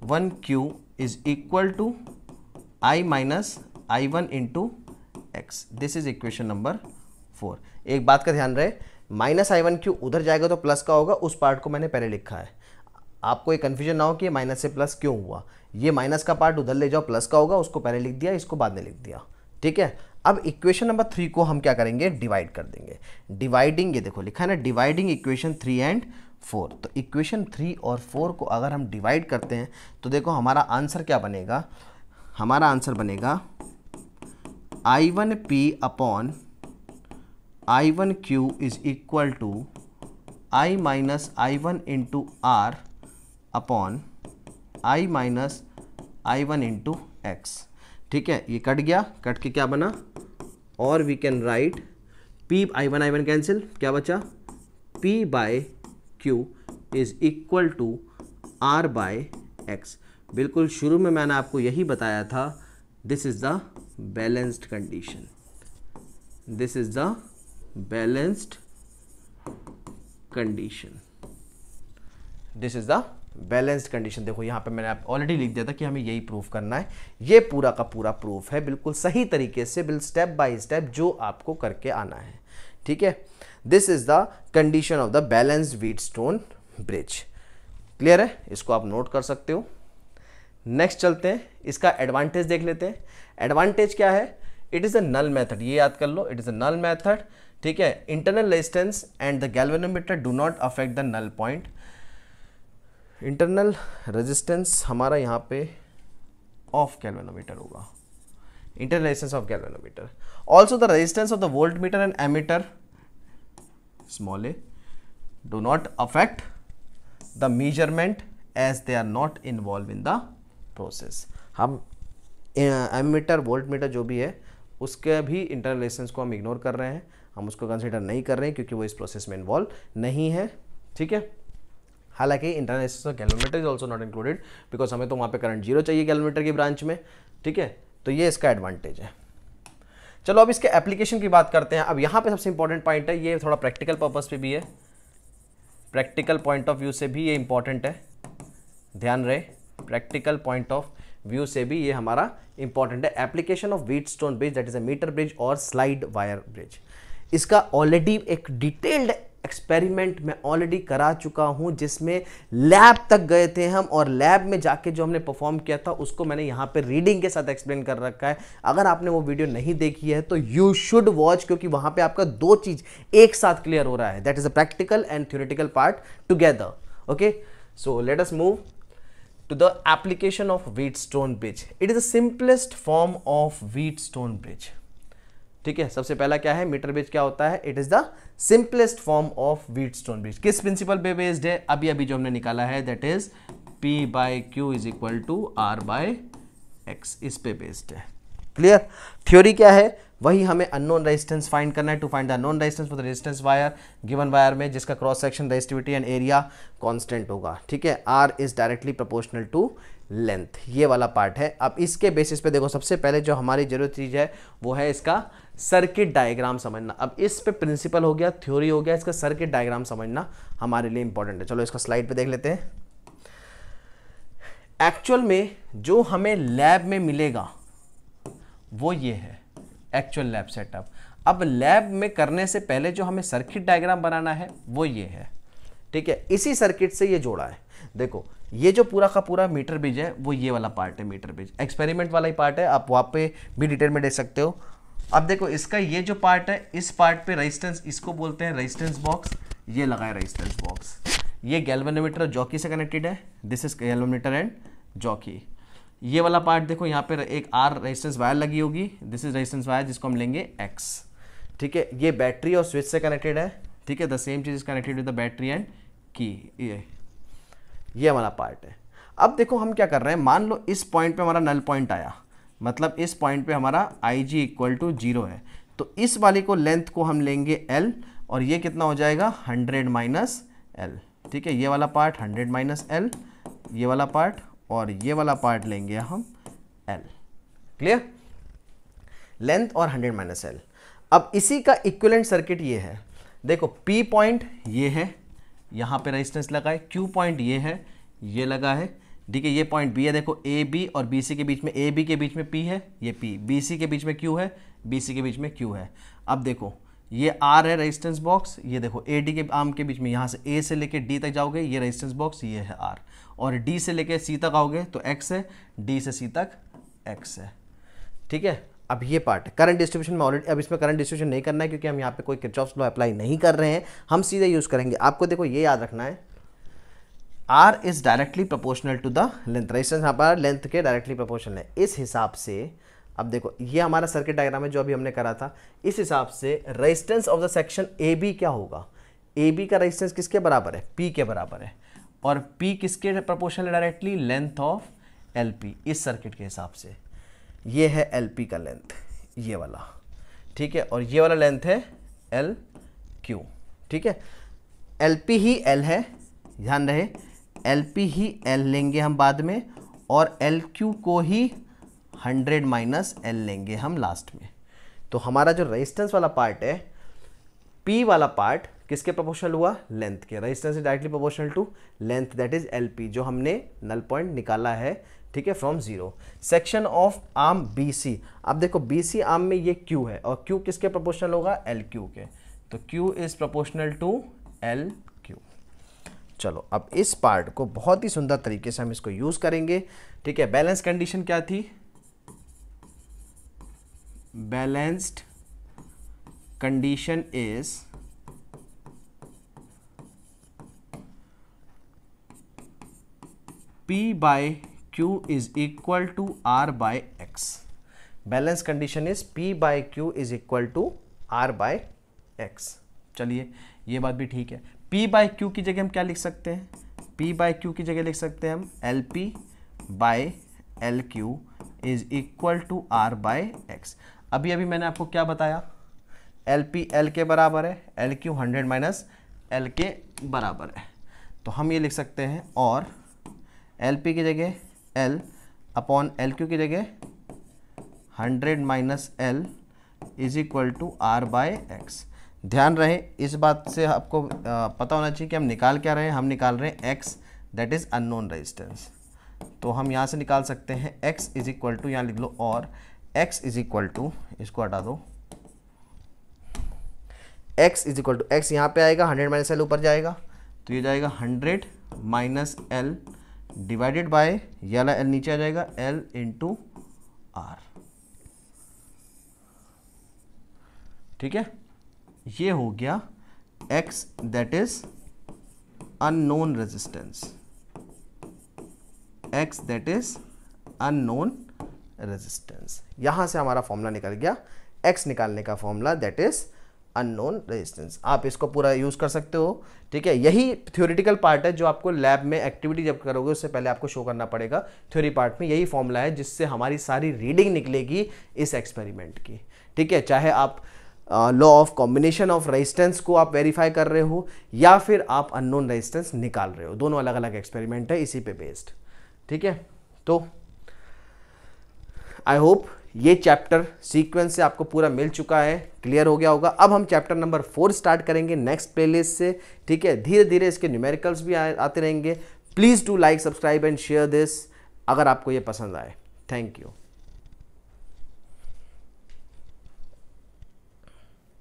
one Q is equal to I minus I one into X this is equation number four एक बात का ध्यान रहे माइनस आई वन क्यू? उधर जाएगा तो प्लस का होगा, उस पार्ट को मैंने पहले लिखा है। आपको एक कन्फ्यूज़न ना हो कि माइनस से प्लस क्यों हुआ। ये माइनस का पार्ट उधर ले जाओ, प्लस का होगा, उसको पहले लिख दिया, इसको बाद में लिख दिया। ठीक है? अब इक्वेशन नंबर थ्री को हम क्या करेंगे? डिवाइड कर देंगे। डिवाइडिंग ये देखो, लिखा है ना dividing equation three and four तो इक्वेशन थ्री और फोर को अगर हम डिवाइड करते हैं तो देखो, हमारा आंसर क्या बनेगा? हमारा आंसर बनेगा I one P upon I one Q is equal to I minus I one into R upon I minus I one into X ठीक है? ये कट गया। कट के क्या बना? और we can write P I one I one cancel क्या बचा? P by Q is equal to R by X बिल्कुल शुरू में मैंने आपको यही बताया था this is the balanced condition this is the balanced condition this is the balanced condition देखो, यहाँ पे मैंने आप ऑलरेडी लिख दिया था कि हमें यही प्रूफ करना है। ये पूरा का पूरा प्रूफ है, बिल्कुल सही तरीके से बिल स्टेप बाय स्टेप जो आपको करके आना है। ठीक है? This is the condition of the balanced Wheatstone bridge clear है? इसको आप नोट कर सकते हो। नेक्स्ट चलते हैं। इसका एडवांटेज देख लेते हैं। एडवांटेज क्या है? It is a null method ये याद कर लो। It is a null method ठीक है? Internal resistance and the galvanometer do not affect the null point internal resistance हमारा यहाँ पे ऑफ़ गैल्वेनोमीटर होगा। Internal resistance of galvanometer also the resistance of the voltmeter and ammeter small a do not affect the measurement as they are not involve in the process हम ammeter volt meter जो भी है, उसके भी internal resistance को हम ignore कर रहे हैं। हम उसको कंसिडर नहीं कर रहे हैं क्योंकि वो इस प्रोसेस में इन्वॉल्व नहीं है। ठीक है? हालाँकि international calorimeter is also not included because हमें तो वहाँ पे करंट ज़ीरो चाहिए कैलोमीटर की ब्रांच में। ठीक है? तो ये इसका एडवांटेज है। चलो अब इसके एप्लीकेशन की बात करते हैं। अब यहाँ पे सबसे इंपॉर्टेंट पॉइंट है, ये थोड़ा प्रैक्टिकल पर्पज पे भी है। प्रैक्टिकल पॉइंट ऑफ़ व्यू से भी ये इंपॉर्टेंट है। ध्यान रहे प्रैक्टिकल पॉइंट ऑफ़ व्यू से भी ये हमारा इंपॉर्टेंट है। Application of Wheatstone bridge that is a meter bridge और स्लाइड वायर ब्रिज इसका ऑलरेडी एक डिटेल्ड एक्सपेरिमेंट मैं ऑलरेडी करा चुका हूँ, जिसमें लैब तक गए थे हम और लैब में जाके जो हमने परफॉर्म किया था, उसको मैंने यहाँ पे रीडिंग के साथ एक्सप्लेन कर रखा है अगर आपने वो वीडियो नहीं देखी है तो यू शुड वॉच क्योंकि वहाँ पे आपका दो चीज़ एक साथ क्लियर हो रहा है that is a practical and theoretical part together okay so let us move to the application of Wheatstone bridge. It is the simplest form of Wheatstone bridge. ठीक है? सबसे पहला क्या है? मीटर ब्रिज क्या होता है? It is the simplest form of Wheatstone bridge किस प्रिंसिपल पे बेस्ड है? अभी अभी जो हमने निकाला है that is P by Q is equal to R by X इस पे बेस्ड है। क्लियर थ्योरी क्या है? वही हमें अननोन रेजिस्टेंस फाइंड करना है। To find the non resistance for the resistance wire given wire में जिसका cross section resistivity and area constant होगा। ठीक है? R is directly proportional to length ये वाला पार्ट है। अब इसके बेसिस पे देखो, सबसे पहले जो हमारी ज़रूरत चीज़ है, वो है इसका सर्किट डायग्राम समझना। अब इस पे प्रिंसिपल हो गया थ्योरी हो गया, इसका सर्किट डायग्राम समझना हमारे लिए इंपॉर्टेंट है। चलो इसका स्लाइड पे देख लेते हैं। एक्चुअल में जो हमें लैब में मिलेगा, वो ये है एक्चुअल लैब सेटअप अब लैब में करने से पहले जो हमें सर्किट डायग्राम बनाना है, वो ये है। ठीक है? इसी सर्किट से ये जोड़ा है। देखो, ये जो पूरा का पूरा मीटर ब्रिज है, वो ये वाला पार्ट है मीटर ब्रिज एक्सपेरिमेंट वाला ही पार्ट है, आप वहाँ पे भी डिटेल में देख सकते हो। अब देखो, इसका ये जो पार्ट है, इस पार्ट पे रेजिस्टेंस इसको बोलते हैं रेजिस्टेंस बॉक्स ये लगा है रेजिस्टेंस बॉक्स ये गैल्वेनोमीटर जॉकी से कनेक्टेड है। This is galvanometer and jockey ये वाला पार्ट देखो, यहाँ पे एक आर रेजिस्टेंस वायर लगी होगी। दिस इज़ रेजिस्टेंस वायर जिसको हम लेंगे एक्स ठीक है? ये बैटरी और स्विच से कनेक्टेड है। ठीक है? The same cheese is connected with the battery and key ये ये हमारा पार्ट है। अब देखो, हम क्या कर रहे हैं? मान लो इस पॉइंट पे हमारा नल पॉइंट आया। मतलब इस पॉइंट पे हमारा I G equal to zero है। तो इस वाले को लेंथ को हम लेंगे एल और ये कितना हो जाएगा? हंड्रेड माइनस एल ठीक है, ये वाला पार्ट हंड्रेड माइनस एल ये वाला पार्ट और ये वाला पार्ट लेंगे हम एल क्लियर लेंथ और हंड्रेड माइनस एल अब इसी का इक्वलेंट सर्किट ये है। देखो पी पॉइंट ये है, यहाँ पे रेजिस्टेंस लगा है क्यू पॉइंट ये है, ये लगा है ठीक है, ये पॉइंट बी है, देखो ए बी और बी सी के बीच में ए बी के बीच में पी है, ये पी बी सी के बीच में क्यू है बी सी के बीच में क्यू है। अब देखो, ये आर है रेजिस्टेंस बॉक्स ये देखो ए डी के आर्म के बीच में, यहाँ से ए से लेके डी तक जाओगे, ये रेजिस्टेंस बॉक्स ये है आर और डी से लेके सी तक आओगे तो एक्स है डी से सी तक एक्स है। ठीक है, अब ये पार्ट करंट डिस्ट्रीब्यूशन में ऑलरेडी अब इसमें करंट डिस्ट्रीब्यूशन नहीं करना है, क्योंकि हम यहाँ पे कोई किरचॉफ्स लॉ अप्लाई नहीं कर रहे हैं, हम सीधे यूज़ करेंगे। आपको देखो, ये याद रखना है R is directly proportional to the length resistance यहाँ पर लेंथ के डायरेक्टली प्रोपोर्शनल है। इस हिसाब से, अब देखो, ये हमारा सर्किट डायग्राम है जो अभी हमने करा था। इस हिसाब से resistance of the section A B क्या होगा? ए बी का रेजिस्टेंस किसके बराबर है? पी के बराबर है। और पी किसके proportional directly length of L P इस सर्किट के हिसाब से। ये है एल पी का लेंथ ये वाला। ठीक है? और ये वाला लेंथ है एल क्यू ठीक है? एल पी ही एल है, ध्यान रहे। एल पी ही एल लेंगे हम बाद में और एल क्यू को ही हंड्रेड माइनस एल लेंगे हम लास्ट में। तो हमारा जो रेजिस्टेंस वाला पार्ट है पी वाला पार्ट किसके प्रोपोर्शनल हुआ? लेंथ के। Resistance is directly proportional to length that is L P जो हमने नल पॉइंट निकाला है, ठीक है from zero section of arm B C अब देखो बी सी आर्म में ये क्यू है और क्यू किसके प्रोपोर्शनल होगा? एल क्यू के। तो Q is proportional to L चलो, अब इस पार्ट को बहुत ही सुंदर तरीके से हम इसको यूज़ करेंगे ठीक है बैलेंस कंडीशन क्या थी balanced condition is P by Q is equal to R by X. Balance condition is P by Q is equal to R by X. चलिए, ये बात भी ठीक है P by क्यू की जगह हम क्या लिख सकते हैं? P by क्यू की जगह लिख सकते हैं हम L P by L Q is equal to R by X अभी अभी मैंने आपको क्या बताया? एल पी एल के बराबर है L Q hundred minus L के बराबर है। तो हम ये लिख सकते हैं और एल पी की जगह एल अपॉन एल क्यू की जगह hundred minus L is equal to R by X ध्यान रहे, इस बात से आपको पता होना चाहिए कि हम निकाल क्या रहे हैं। हम निकाल रहे हैं X that is unknown resistance तो हम यहाँ से निकाल सकते हैं एक्स इज़ इक्वल टू यहाँ लिख लो और एक्स इज़ इक्वल टू इसको हटा दो। X is equal to X यहाँ पे आएगा हंड्रेड माइनस एल ऊपर जाएगा। तो ये जाएगा hundred minus L divided by ये वाला एल नीचे आ जाएगा एल इंटू आर ठीक है? ये हो गया X that is unknown resistance X that is unknown resistance यहाँ से हमारा फॉर्मूला निकल गया। एक्स निकालने का formula that is unknown resistance आप इसको पूरा यूज़ कर सकते हो। ठीक है? यही थ्योरेटिकल पार्ट है जो आपको लैब में एक्टिविटी जब करोगे, उससे पहले आपको शो करना पड़ेगा। थ्योरी पार्ट में यही फॉर्मूला है जिससे हमारी सारी रीडिंग निकलेगी इस एक्सपेरिमेंट की। ठीक है? चाहे आप law of combination of resistance को आप वेरीफाई कर रहे हो या फिर आप अननोन रेजिस्टेंस निकाल रहे हो। दोनों अलग अलग एक्सपेरिमेंट है इसी पे बेस्ड ठीक है? तो आई होप ये चैप्टर सीक्वेंस से आपको पूरा मिल चुका है क्लियर हो गया होगा। अब हम चैप्टर नंबर फोर स्टार्ट करेंगे नेक्स्ट प्लेलिस्ट से। ठीक है? धीरे धीरे इसके न्यूमेरिकल्स भी आ, आते रहेंगे। Please do like subscribe and share this अगर आपको ये पसंद आए। Thank you